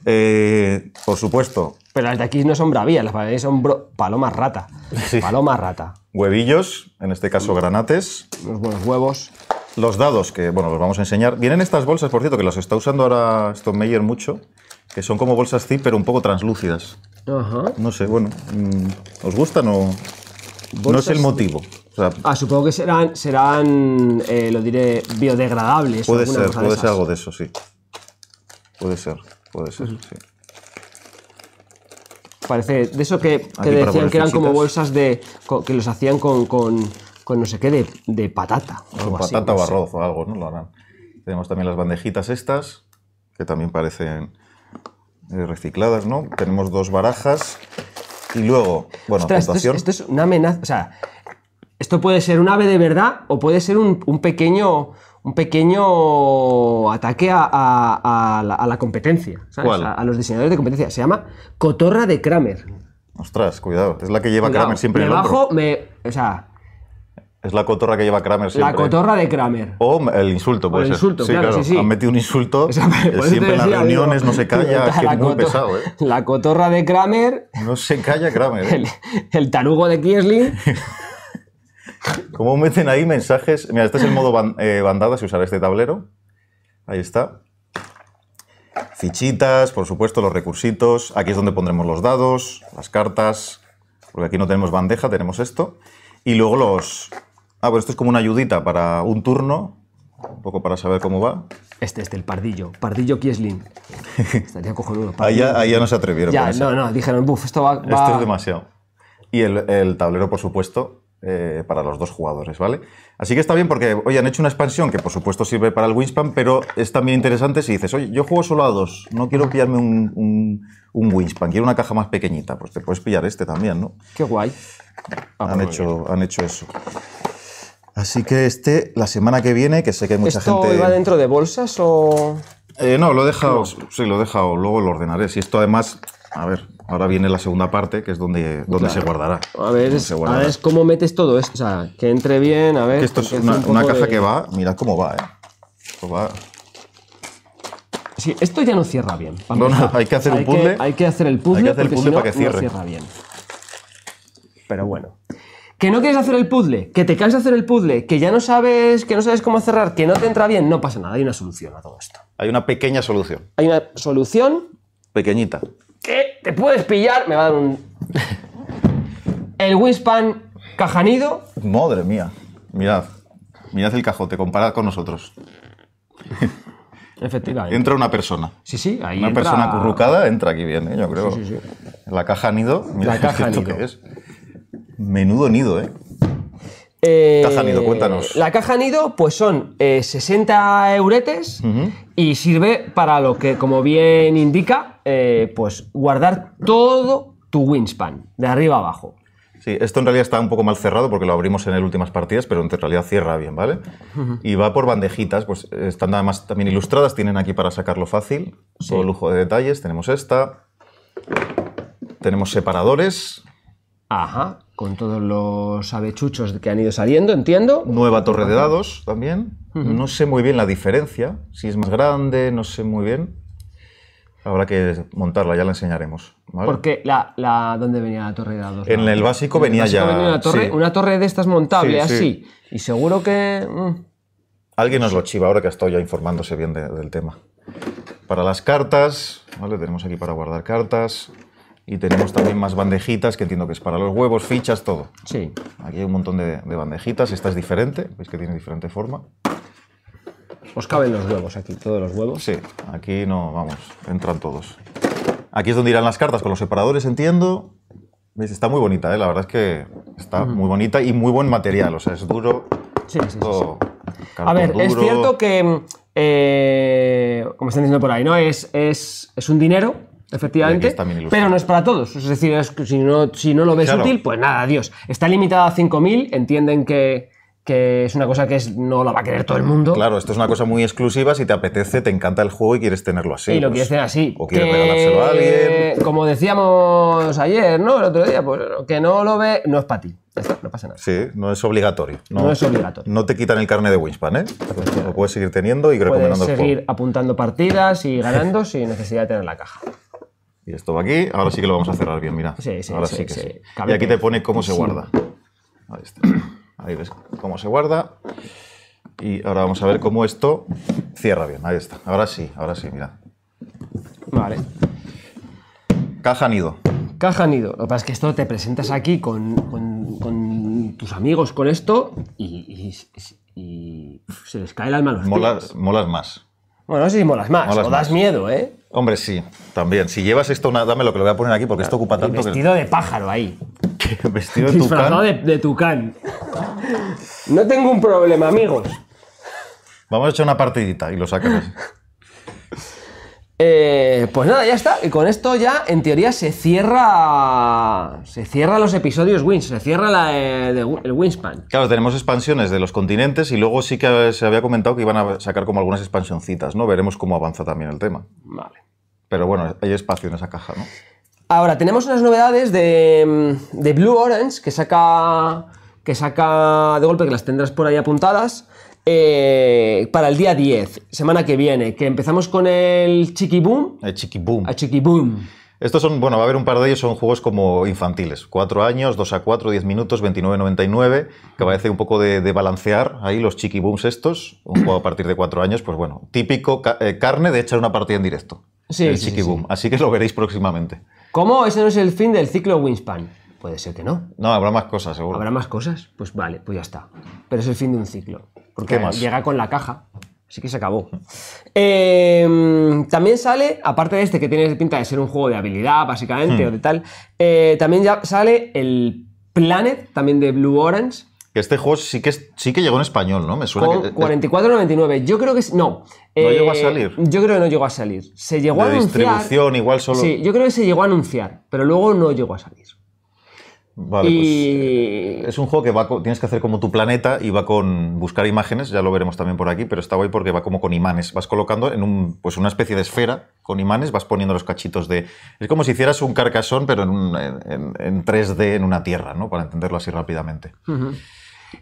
Eh, por supuesto, Pero las de aquí no son bravías, las de aquí son bro- palomas rata. Sí. Paloma rata. Huevillos, en este caso granates. Unos buenos huevos. Los dados, que bueno, los vamos a enseñar. Vienen estas bolsas, por cierto, que las está usando ahora Stone Meyer mucho, que son como bolsas zip, pero un poco translúcidas. Ajá. No sé, bueno, mm, ¿os gustan o...? No es el motivo. O sea, Ah, supongo que serán, serán eh, lo diré, biodegradables. puede ser, puede ser algo de eso, sí. Puede ser, puede ser, sí. Parece de eso que, que decían que eran como bolsas de. que los hacían con, con, con no sé qué, de, de patata. o Con así, patata no o arroz o algo, ¿no? Lo harán. Tenemos también las bandejitas estas, que también parecen eh, recicladas, ¿no? Tenemos dos barajas y luego, bueno, Ostras, esto, es, esto es una amenaza. O sea, esto puede ser un ave de verdad o puede ser un, un pequeño. Un pequeño ataque a, a- a la, a la competencia, ¿sabes? ¿Cuál? A, los diseñadores de competencia. Se llama Cotorra de Kramer. Ostras, cuidado. Es la que lleva Cuidado, Kramer siempre en el hombro. Debajo me. O sea, Es la cotorra que lleva Kramer siempre. la cotorra de Kramer. O el insulto, puede el ser. insulto, claro, sí, sí. Han metido un insulto. [laughs] Siempre en las reuniones digo, no se [laughs] calla, que la es muy pesado, ¿eh? La cotorra de Kramer, No se calla Kramer. ¿eh? [laughs] el, el tarugo de Kiesling. ¿Cómo meten ahí mensajes? Mira, este es el modo ban- eh, bandada, si usar este tablero. Ahí está. Fichitas, por supuesto, los recursitos. Aquí es donde pondremos los dados, las cartas. Porque aquí no tenemos bandeja, tenemos esto. Y luego los... Ah, pues esto es como una ayudita para un turno. Un poco para saber cómo va. Este, este, el pardillo. Pardillo Kiesling. [laughs] Estaría cojonudo. Ahí ya, ahí ya no se atrevieron. Ya, no, no, dijeron, buf, esto va. Esto es demasiado. Y el, el tablero, por supuesto, eh, para los dos jugadores, ¿vale? Así que está bien porque, oye, han hecho una expansión que por supuesto sirve para el Wingspan, pero es también interesante si dices, oye, yo juego solo a dos, no quiero pillarme un, un, un Wingspan, quiero una caja más pequeñita, pues te puedes pillar este también, ¿no? Qué guay. Ah, han, hecho, han hecho eso. Así que este, la semana que viene, que sé que hay mucha ¿Esto gente... iba dentro de bolsas o...? Eh, no, lo he dejado, sí, lo he dejado, luego lo ordenaré. Si esto además, a ver, ahora viene la segunda parte, que es donde, donde se guardará. A ver, es, se a guardará. ver es cómo metes todo esto. O sea, que entre bien, a ver... Que esto es una, un una caja de- que va, mirad cómo va, ¿eh? Esto va- Sí, esto ya no cierra bien. No, no, hay que hacer un puzzle. hay que hacer el puzzle, Hay que hacer el puzzle si no, para que cierre. no cierra bien. Pero bueno. ¿Que no quieres hacer el puzzle? ¿Que te cansas de hacer el puzzle? ¿Que ya no sabes, que no sabes cómo cerrar? ¿Que no te entra bien? No pasa nada, hay una solución a todo esto. Hay una pequeña solución, Hay una solución pequeñita. Que te puedes pillar. Me va a dar un. El Winspan Cajanido. Madre mía, mirad, mirad el cajote, comparad con nosotros. Efectivamente. Entra una persona. Sí, sí, ahí Una entra- persona acurrucada entra aquí bien, ¿eh? yo creo. Sí, sí, La caja nido, mira La caja esto nido. qué es. Menudo nido, ¿eh? Eh, Caja nido, cuéntanos. La caja nido, pues son eh, 60 euretes y sirve para lo que, como bien indica, eh, pues guardar todo tu wingspan, de arriba a abajo. Sí, esto en realidad está un poco mal cerrado porque lo abrimos en el últimas partidas, pero en realidad cierra bien, ¿vale? Y va por bandejitas, pues están además también ilustradas, tienen aquí para sacarlo fácil, todo lujo de detalles, tenemos esta, tenemos separadores, Ajá, con todos los avechuchos que han ido saliendo, entiendo. nueva torre de dados también, no sé muy bien la diferencia, si es más grande, no sé muy bien, habrá que montarla, ya la enseñaremos, ¿vale? Porque la, la, ¿dónde venía la torre de dados? En La- el básico en el venía básico ya, venía una torre, sí. una torre de estas montable, Sí, sí. así. Y seguro que... mm, Alguien nos lo chiva ahora que estoy ya informándose bien de- del tema. Para las cartas, ¿vale? Tenemos aquí para guardar cartas. Y tenemos también más bandejitas, que entiendo que es para los huevos, fichas, todo. sí. Aquí hay un montón de, de bandejitas. Esta es diferente, veis que tiene diferente forma. Os caben los huevos aquí, todos los huevos. Sí, aquí no, vamos, entran todos. Aquí es donde irán las cartas con los separadores, entiendo. ¿Veis? Está muy bonita, ¿eh? la verdad es que está muy bonita y muy buen material. O sea, es duro. Sí, sí, sí, todo A ver, es cierto que, eh, como están diciendo por ahí, ¿no? Es, es, es un dinero, efectivamente, pero no es para todos. Es decir, es que si, no, si no lo ves Claro. útil, pues nada, adiós. Está limitada a 5.000, entienden que, que es una cosa que es, no la va a querer todo el mundo. Claro, esto es una cosa muy exclusiva. Si te apetece, te encanta el juego y quieres tenerlo así. y lo pues, quieres tener así. O quieres Que, regalárselo a alguien. Como decíamos ayer, ¿no? El otro día, pues que no lo ve, no es para ti. Está, no pasa nada. Sí, no es obligatorio. No es obligatorio. No te quitan el carnet de Wingspan, ¿eh? Lo puedes seguir teniendo y Puedes recomendando el seguir juego. apuntando partidas y ganando [laughs] sin necesidad de tener la caja. Y esto va aquí. Ahora sí que lo vamos a cerrar bien, mira. Sí, sí, Ahora sí, sí, que sí. sí. Y aquí te pone cómo se guarda. Ahí está. Ahí ves cómo se guarda. Y ahora vamos a ver cómo esto cierra bien. Ahí está. Ahora sí, ahora sí, mira. Vale. Caja nido. Caja nido. Lo que pasa es que esto te presentas aquí con, con- con tus amigos con esto y, y- y se les cae el alma a los. Molas, molas más. Bueno, no sé si molas más Molas o das más. miedo, ¿eh? Hombre, sí, también. Si llevas esto, una, dame lo que lo voy a poner aquí porque esto ocupa El tanto vestido de pájaro ahí. Que... [laughs] Vestido de Disfrazado tucán. de, de tucán. No tengo un problema, amigos. Vamos a echar una partidita y lo sacas. Eh, pues nada, ya está. Y con esto ya, en teoría, se cierra. Se cierra los episodios Wins. Se cierra la, eh, de- el Winspan. Claro, tenemos expansiones de los continentes y luego sí que se había comentado que iban a sacar como algunas expansioncitas, ¿no? Veremos cómo avanza también el tema. Vale. Pero bueno, hay espacio en esa caja, ¿no? Ahora, tenemos unas novedades de, mm, de Blue Orange que saca, que saca de golpe, que las tendrás por ahí apuntadas, eh, para el día 10, semana que viene, que empezamos con el Chiqui Boom. El Chiqui Boom. Chiqui Boom. Estos son, bueno, va a haber un par de ellos, son juegos como infantiles. 4 años, 2 a 4, 10 minutos, 29.99, que parece un poco de, de balancear ahí los Chiqui Booms estos. Un juego a partir de 4 años, pues bueno, típico ca- eh, carne de echar una partida en directo. Sí, el sí, Boom. Así que lo veréis próximamente. ¿Cómo ese no es el fin del ciclo Winspan? Puede ser que no. No, habrá más cosas, seguro. ¿Habrá más cosas? Pues vale, pues ya está. Pero es el fin de un ciclo. Porque ¿Qué más? llega con la caja. Así que se acabó. Eh, también sale, aparte de este que tiene pinta de ser un juego de habilidad, básicamente, Hmm. o de tal, eh, también ya sale el Planet, también de Blue Orange, Que este juego sí que, sí que llegó en español, ¿no? Me suena con que... 44.99. Yo creo que no. ¿No llegó a salir? Yo creo que no llegó a salir. Se llegó a anunciar. distribución igual solo... Sí, yo creo que se llegó a anunciar, pero luego no llegó a salir. Vale, y pues... Es un juego que va con- tienes que hacer como tu planeta y va con buscar imágenes, ya lo veremos también por aquí, pero está guay porque va como con imanes. Vas colocando en un, pues una especie de esfera con imanes, vas poniendo los cachitos de... Es como si hicieras un carcasón, pero en, un- en- en 3D en una tierra, ¿no? Para entenderlo así rápidamente.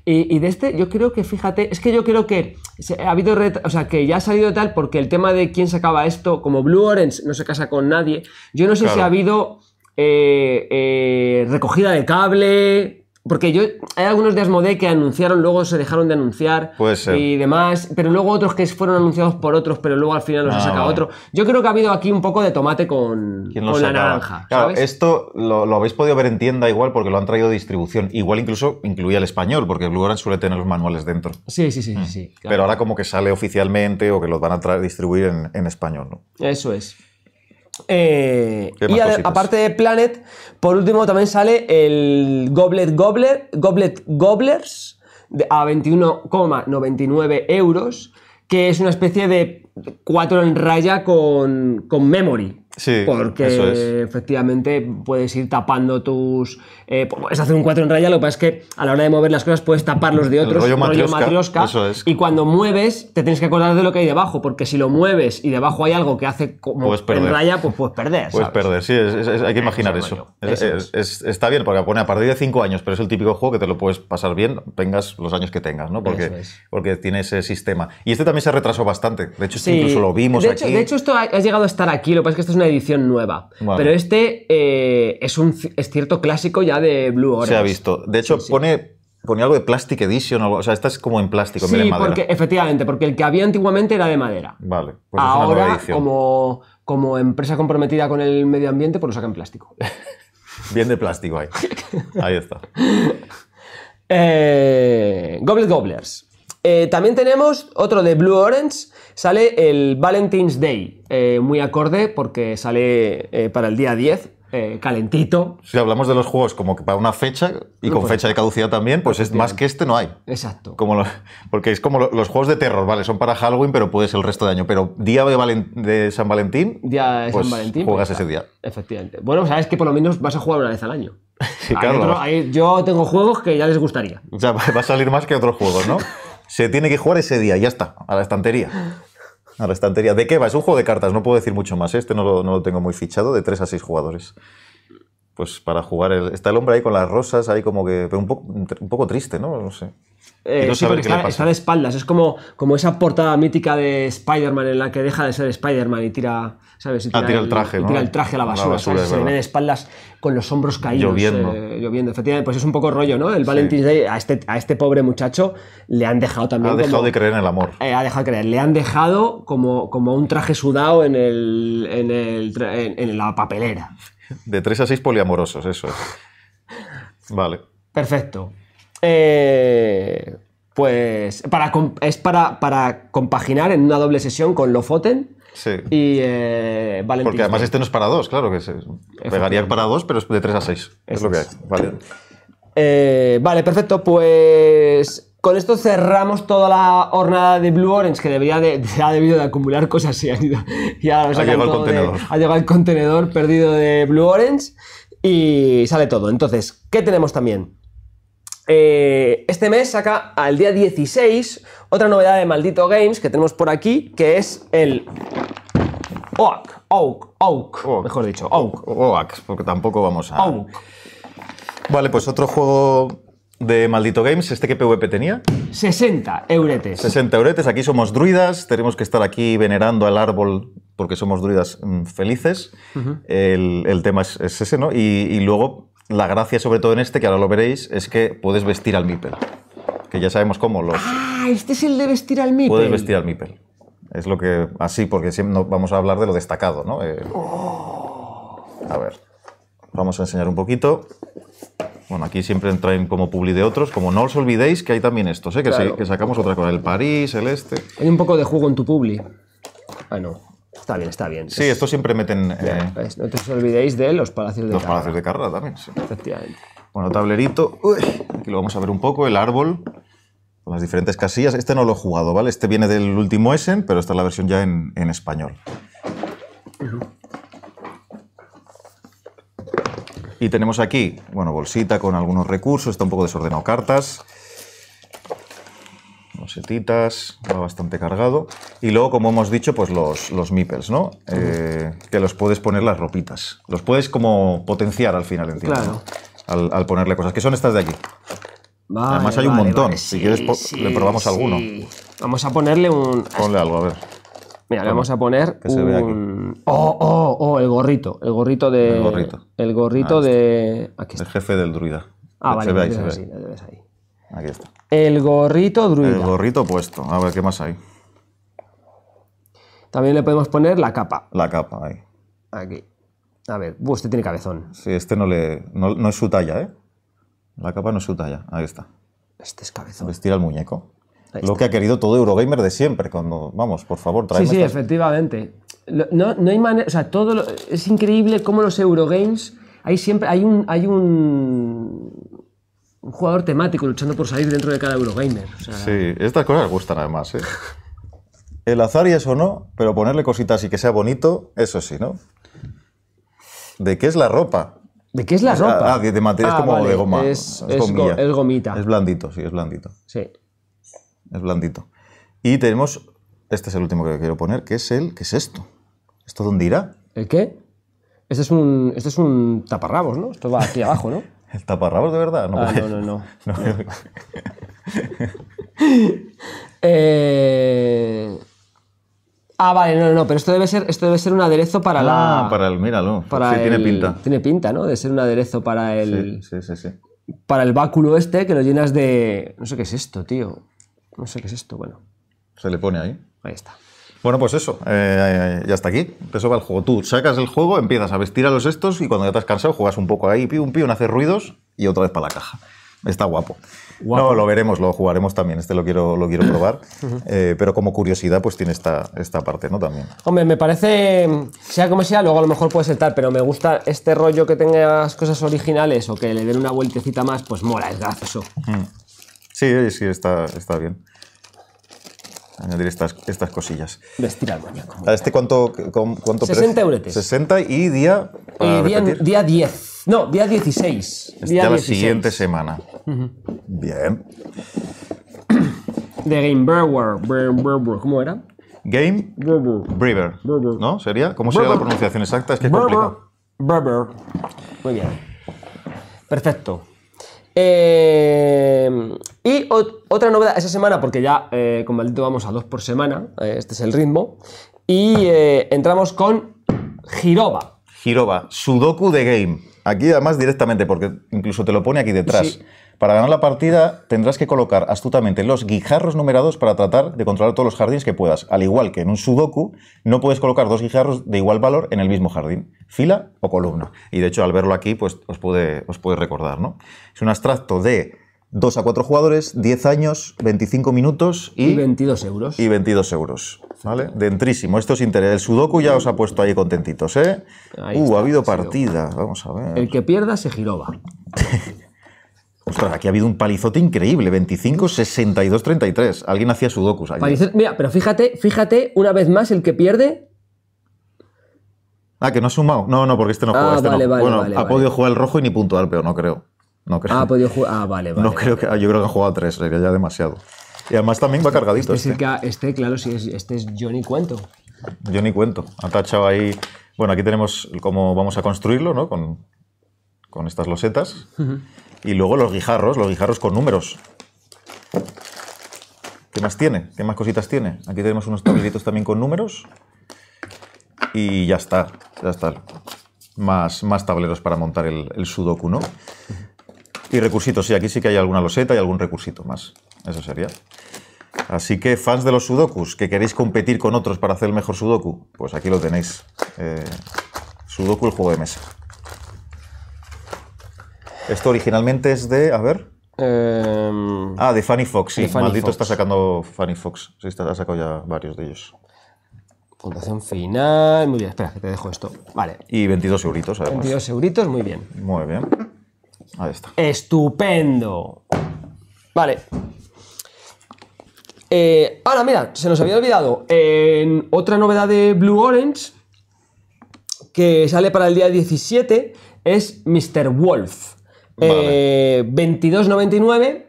Y, y de este, yo creo que, fíjate, es que yo creo que se- ha habido, o sea, que ya ha salido tal porque el tema de quién sacaba esto, como Blue Orange no se casa con nadie, yo no sé si ha habido eh, eh, recogida de cable, porque yo, hay algunos de Asmodee que anunciaron, luego se dejaron de anunciar Puede ser. y demás, pero luego otros que fueron anunciados por otros, pero luego al final los ha Ah, sacado vale. otro. Yo creo que ha habido aquí un poco de tomate con, ¿Quién lo con la naranja, Claro, ¿sabes? esto lo, lo habéis podido ver en tienda igual porque lo han traído de distribución. Igual incluso incluía el español, porque Blue Orange suele tener los manuales dentro. Sí, sí, sí, sí, sí, claro. Mm. Pero ahora como que sale oficialmente o que los van a distribuir en, en español, ¿no? Eso es. Eh, ¿Qué y aparte de Planet, por último también sale el Goblet Gobbler, Goblet Gobblers de- a 21,99 euros, que es una especie de 4 en raya con, con memory. Sí, Porque eso es. efectivamente puedes ir tapando tus. eh, puedes hacer un 4 en raya, lo que pasa es que a la hora de mover las cosas puedes tapar los de El otros. rollo matrioska, matrioska, eso es. Y cuando mueves, te tienes que acordar de lo que hay debajo, porque si lo mueves y debajo hay algo que hace como Puedes perder. en raya, pues puedes perder. Puedes ¿sabes? perder, sí, es- es- es- hay que imaginar eso. rollo, Es- eso es- es- está bien, porque pone a partir de 5 años, pero es el típico juego que te lo puedes pasar bien, tengas los años que tengas, ¿no? Porque, porque tiene ese sistema. Y este también se retrasó bastante. De hecho, Sí. incluso lo vimos de aquí. Hecho, de hecho, esto ha, ha llegado a estar aquí, lo que pasa es que esta es una edición nueva. Vale. Pero este eh, es un es cierto clásico ya de Blue Orange. se ha visto. De hecho, pone, ponía algo de Plastic Edition, o sea, esta es como en plástico, en vez Sí, de madera. porque efectivamente, porque el que había antiguamente era de madera. Vale, pues es una nueva Ahora, edición. como, como empresa comprometida con el medio ambiente, pues lo sacan en plástico. [laughs] Bien de plástico ahí. [laughs] Ahí está. Eh, Goblet Gobblers. Eh, también tenemos otro de Blue Orange. Sale el Valentine's Day. eh, muy acorde porque sale eh, para el día 10. eh, calentito. Si hablamos de los juegos como que para una fecha y con pues- fecha de caducidad también, pues es más que este no hay. Exacto. Como lo- porque es como lo- los juegos de terror, ¿vale? Son para Halloween, pero puede ser el resto de año. Pero día de, Valen- de San Valentín, Día de pues San Valentín. juegas pues, ese día. Efectivamente. Bueno, sabes que por lo menos vas a jugar una vez al año. [laughs] Sí, claro. otro- hay- yo tengo juegos que ya les gustaría. O sea, [laughs] va a salir más que otros juegos, ¿no? [laughs] Se tiene que jugar ese día, ya está, a la estantería. A la estantería. ¿De qué va? Es un juego de cartas, no puedo decir mucho más. Este no lo, no lo tengo muy fichado, de 3 a 6 jugadores. Pues para jugar. el- está el hombre ahí con las rosas, ahí como que. Pero un poco, un poco triste, ¿no? No sé. Eh, sí, porque está, de espaldas. Es como, como esa portada mítica de Spider-Man en la que deja de ser Spider-Man y tira, ¿sabes? Y Ah, tira el traje, y ¿no? tira el traje a la A la basura. basura, ¿sabes? es Se le ve de espaldas con los hombros caídos. Lloviendo. eh, lloviendo, efectivamente. Pues es un poco rollo, ¿no? El Valentine's Day a este, a este pobre muchacho le han dejado también. Ha dejado como- de creer en el amor. eh, ha dejado de creer. Le han dejado como, como un traje sudado en, el, en, el en- en la papelera. De 3 a 6 poliamorosos, eso es. Vale. Perfecto. Eh, pues para, es para, para compaginar en una doble sesión con Lofoten Sí. y eh, Porque además este no es para dos, claro, que se pegaría para dos, pero es de 3 a 6. Es lo que hay. es. Vale. Eh, vale, perfecto. Pues con esto cerramos toda la jornada de Blue Orange, que debería de, [laughs] ha debido de acumular cosas y, han ido- y Ha llegado el de- ha llegado el contenedor perdido de Blue Orange y sale todo. Entonces, ¿qué tenemos también? Eh, este mes saca al día 16 otra novedad de Maldito Games que tenemos por aquí, que es el Oak, Oak, Oak, Oak. mejor dicho, Oak, Oak, porque tampoco vamos a. Oak. Vale, pues otro juego de Maldito Games. ¿Este qué PvP tenía? 60 euretes. 60 euretes. Aquí somos druidas. Tenemos que estar aquí venerando al árbol porque somos druidas mm, felices. el, el tema es, es ese, ¿no? Y, y luego la gracia, sobre todo en este, que ahora lo veréis, es que puedes vestir al Mipel. Que ya sabemos cómo los. Ah, este es el de vestir al Mipel. Puedes vestir al Mipel. Es lo que. Así, porque siempre no- vamos a hablar de lo destacado, ¿no? Eh, A ver. Vamos a enseñar un poquito. Bueno, aquí siempre traen como publi de otros. Como no os olvidéis que hay también estos, ¿eh? que, Claro. sí- que sacamos otra cosa. El París, el este. Hay un poco de jugo en tu publi. Ah, no. Está bien, está bien. Sí, estos siempre meten eh. No te os olvidéis de los palacios de los Carra. palacios de carrera también. sí. Efectivamente. Bueno, tablerito. Uy, aquí lo vamos a ver un poco, el árbol, con las diferentes casillas. Este no lo he jugado, ¿vale? Este viene del último Essen, pero esta es la versión ya en, en español. Y tenemos aquí, bueno, bolsita con algunos recursos, está un poco desordenado. Cartas, bolsetitas, va bastante cargado. Y luego, como hemos dicho, pues los, los meeples, ¿no? Eh, que los puedes poner las ropitas. Los puedes como potenciar al final, entiendo. Claro. ¿no? Al, al ponerle cosas, que son estas de aquí. Vale, Además hay un montón. vale, Si quieres, sí, le probamos alguno. Vamos a ponerle un. Ponle algo, a ver. Mira, le vamos a poner que se vea aquí. un. Oh, oh, oh, el gorrito. El gorrito de. El gorrito. El gorrito Ah, de. Aquí El jefe del druida. Ah, vale, se ve ahí, se ve así, ahí. Aquí está. El gorrito El druida. gorrito puesto. A ver, ¿qué más hay? También le podemos poner la capa. La capa, ahí. Aquí. A ver, uh, este tiene cabezón. Sí, este no, le, no, no es su talla, ¿eh? La capa no es su talla. Ahí está. Este es cabezón. Vestir al muñeco. Lo que ha querido todo Eurogamer de siempre. Cuando, vamos, por favor, Sí, tráeme sí, estas- efectivamente. No, no hay manera. O sea, todo. lo- es increíble cómo los Eurogames. Hay siempre. Hay un. Hay un. Un jugador temático luchando por salir dentro de cada Eurogamer. O sea, Sí, estas cosas gustan además, ¿eh? El azar y eso no, pero ponerle cositas y que sea bonito, eso sí, ¿no? ¿De qué es la ropa? ¿De qué es la ropa? Ah, de, de materia, Ah, es como vale, de goma. Es, es go- gomilla. es gomita. Es blandito, sí, es blandito. Sí. Es blandito. Y tenemos, este es el último que quiero poner, que es el, ¿qué es esto? ¿Esto dónde irá? ¿El qué? Este es un. Este es un taparrabos, ¿no? Esto va aquí abajo, ¿no? ¿El taparrabos de verdad? No, Ah, no, no, no. [laughs] no. [laughs] Eh, Ah, vale, no, no, no, pero esto debe ser, esto debe ser un aderezo para la. Ah, para el, míralo. para sí, tiene el- pinta. Tiene pinta, ¿no? De ser un aderezo para el. Sí, sí, sí. Para el báculo este que lo llenas de. No sé qué es esto, tío. No sé qué es esto. Bueno, Se le pone ahí. ahí está. Bueno, pues eso, eh, ya está aquí. Eso va el juego. Tú sacas el juego, empiezas a vestir a los estos y cuando ya te has cansado juegas un poco ahí, piu, piu, haces ruidos y otra vez para la caja. Está guapo. Guapo. No, lo veremos, lo jugaremos también. Este lo quiero, lo quiero probar. [clears throat] Eh, pero como curiosidad, pues tiene esta, esta parte, ¿no? También. Hombre, me parece, sea como sea, luego a lo mejor puede ser tal, pero me gusta este rollo que tengas cosas originales o que le den una vueltecita más, pues mola, es gracioso. Sí, sí, está, está bien. Añadir estas, estas cosillas. Vestir al muñeco. ¿A este cuánto, cuánto 60 precio? euretes. 60 y día. Eh, día, día 10. No, día 16. Es Día la 16. siguiente semana. Bien. De Game Brewer. Bre- Brewer, ¿Cómo era? Game Brewer. ¿No? ¿Sería? ¿Cómo sería la pronunciación exacta? Es que es complicado. Brewer. Muy bien. Perfecto. Eh, y ot- otra novedad esa semana, porque ya eh, con Maldito vamos a dos por semana, eh, este es el ritmo, y eh, entramos con Giroba. Hiroba, Sudoku de Game. Aquí además directamente, porque incluso te lo pone aquí detrás. Sí. Para ganar la partida tendrás que colocar astutamente los guijarros numerados para tratar de controlar todos los jardines que puedas. Al igual que en un Sudoku, no puedes colocar dos guijarros de igual valor en el mismo jardín, fila o columna. Y de hecho, al verlo aquí, pues os puede, os puede recordar, ¿no? Es un abstracto de 2 a 4 jugadores, 10 años, 25 minutos Y y, 22 euros. y 22 euros. ¿Vale? Dentrísimo. Esto es interés. El Sudoku ya os ha puesto ahí contentitos, ¿eh? Ahí uh, está, ha habido partida. Vamos a ver. El que pierda se Giroba. [laughs] Ostras, aquí ha habido un palizote increíble. 25, 62, 33. Alguien hacía Sudokus. Palicer- Mira, pero fíjate, fíjate, una vez más, el que pierde. Ah, que no ha sumado. No, no, porque este no Ah, juega. Este vale, no. vale, bueno, vale, ha podido jugar el rojo y ni puntuar, pero no creo. No creo. Ah, ha podido jugar. Ah, vale, vale. no creo que. Yo creo que han jugado tres, sería ya demasiado. Y además también va cargadito Este, sí este. que ha- este, claro, sí, es- este es Johnny Cuento. Ni cuento. Ha tachado ahí. Bueno, aquí tenemos cómo vamos a construirlo, ¿no? Con, con estas losetas. Y luego los guijarros, los guijarros con números. ¿Qué más tiene? ¿Qué más cositas tiene? Aquí tenemos unos tableritos también con números. Y ya está, ya está. Más, más tableros para montar el, sudoku, ¿no? Y recursitos, sí, aquí sí que hay alguna loseta y algún recursito más. Eso sería. Así que, fans de los sudokus, que queréis competir con otros para hacer el mejor sudoku, pues aquí lo tenéis. Eh, sudoku, el juego de mesa. Esto originalmente es de, a ver, Em, ah, de Funny Fox, sí. De Maldito Fox. está sacando Funny Fox. Sí, está, ha sacado ya varios de ellos. puntuación final. Muy bien, espera, que te dejo esto. Vale. Y 22 euritos, además. 22 euritos, muy bien. Muy bien. Ahí está. Estupendo. Vale. Eh, ahora, mira, se nos había olvidado. En otra novedad de Blue Orange, que sale para el día 17, es Mr. Wolf. Vale. Eh, 22.99.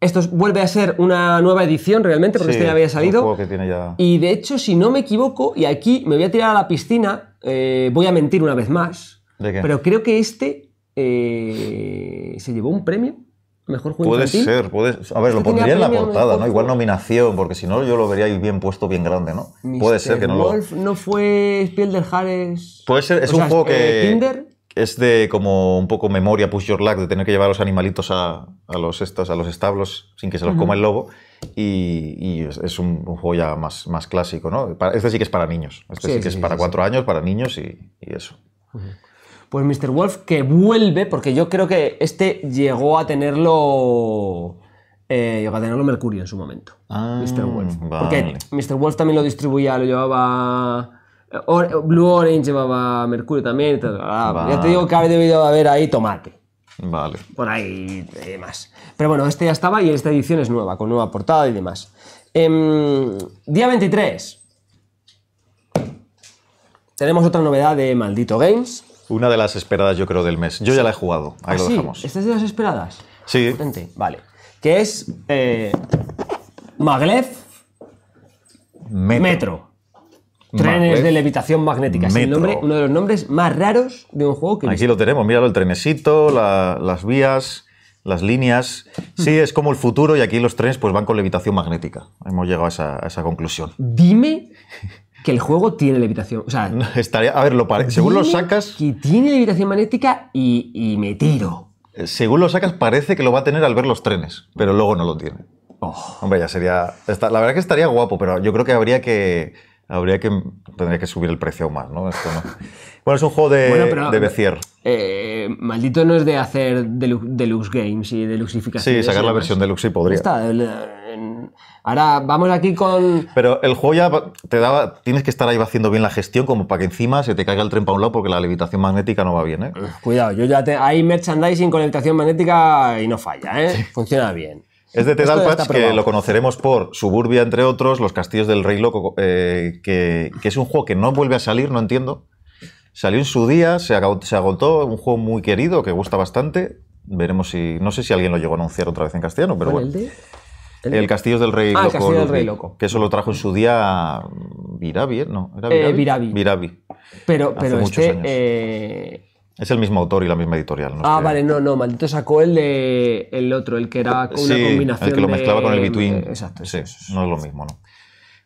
Esto es- vuelve a ser una nueva edición realmente, porque Sí, este ya había salido. juego que tiene ya... Y de hecho, si no me equivoco, y aquí me voy a tirar a la piscina, eh, voy a mentir una vez más. ¿De qué? Pero creo que este eh, se llevó un premio. Mejor juego Puede infantil. ser, puede A ver, lo Este pondría en la portada, ¿no? Igual nominación, porque si no yo lo vería ahí bien puesto, bien grande, ¿no? Puede ser que no lo... Wolf no fue Spiel del Hares. Puede ser, es O un sea, juego eh, que Kinder. Es de como un poco memoria, push your luck, de tener que llevar a los animalitos a, a los, estos, a los establos sin que se los coma el lobo. Y, y es, es un, un juego ya más, más clásico, ¿no? Este sí que es para niños. Este Sí, sí, que sí, es para sí, cuatro años, para niños y, y eso. Pues Mr. Wolf que vuelve, porque yo creo que este llegó a tenerlo. eh, llegó a tenerlo Mercurio en su momento. Ah, Mr. Wolf. vale. Porque Mr. Wolf también lo distribuía, lo llevaba. Eh, Or- Blue Orange llevaba Mercurio también. Ah, Ya te digo que ha debido haber ahí tomate. Vale. por ahí y demás. Pero bueno, este ya estaba y esta edición es nueva, con nueva portada y demás. Em, día 23. Tenemos otra novedad de Maldito Games. Una de las esperadas, yo creo, del mes. Yo ya la he jugado. Ahí Ah, lo sí, dejamos. ¿Esta es de las esperadas? Sí. Potente, Vale. Que es eh, Maglev Metro. Metro. Trenes de levitación magnética. Es el nombre, uno de los nombres más raros de un juego que Aquí lo tenemos, míralo, el trenesito, la- las vías, las líneas. Sí, es como el futuro y aquí los trenes pues van con levitación magnética. Hemos llegado a esa, a esa conclusión. Dime que el juego tiene levitación. O sea, [laughs] Estaría, a ver, lo pare- según lo sacas, Que tiene levitación magnética y, y me tiro. eh, según lo sacas parece que lo va a tener al ver los trenes, pero luego no lo tiene. Oh, Hombre, ya sería, la verdad que estaría guapo, pero yo creo que habría que habría que tendría que subir el precio aún más, ¿no? Esto no. Bueno, es un juego de, Bueno, pero- de Bezier. eh, maldito no es de hacer delu- deluxe games y deluxificación. Sí, sacar la versión deluxe sí podría. Está, el- en- ahora vamos aquí con. Pero el juego ya te daba. Tienes que estar ahí haciendo bien la gestión, como para que encima se te caiga el tren para un lado porque la levitación magnética no va bien, ¿eh? Cuidado, yo ya te, hay merchandising con levitación magnética y no falla, ¿eh? Funciona bien. Es de Ted que lo conoceremos por Suburbia, entre otros, Los Castillos del Rey Loco, eh, que, que es un juego que no vuelve a salir, no entiendo. Salió en su día, se agotó, se agotó, un juego muy querido, que gusta bastante. Veremos si. No sé si alguien lo llegó a anunciar otra vez en castellano, pero ¿Cuál, bueno. el de? el El, Castillo del Rey Ah, Loco. Castillo del Rey Loco. Que eso lo trajo en su día. Virabi, ¿eh? ¿no? ¿Era Eh, Virabi? Virabi. Virabi. Pero, pero este. Es el mismo autor y la misma editorial. ¿no? Ah, vale, no, no, maldito sacó el de el otro, el que era una Sí, combinación. el que lo de- mezclaba con el Between. Exacto, Sí, eso, eso. no es lo mismo, ¿no?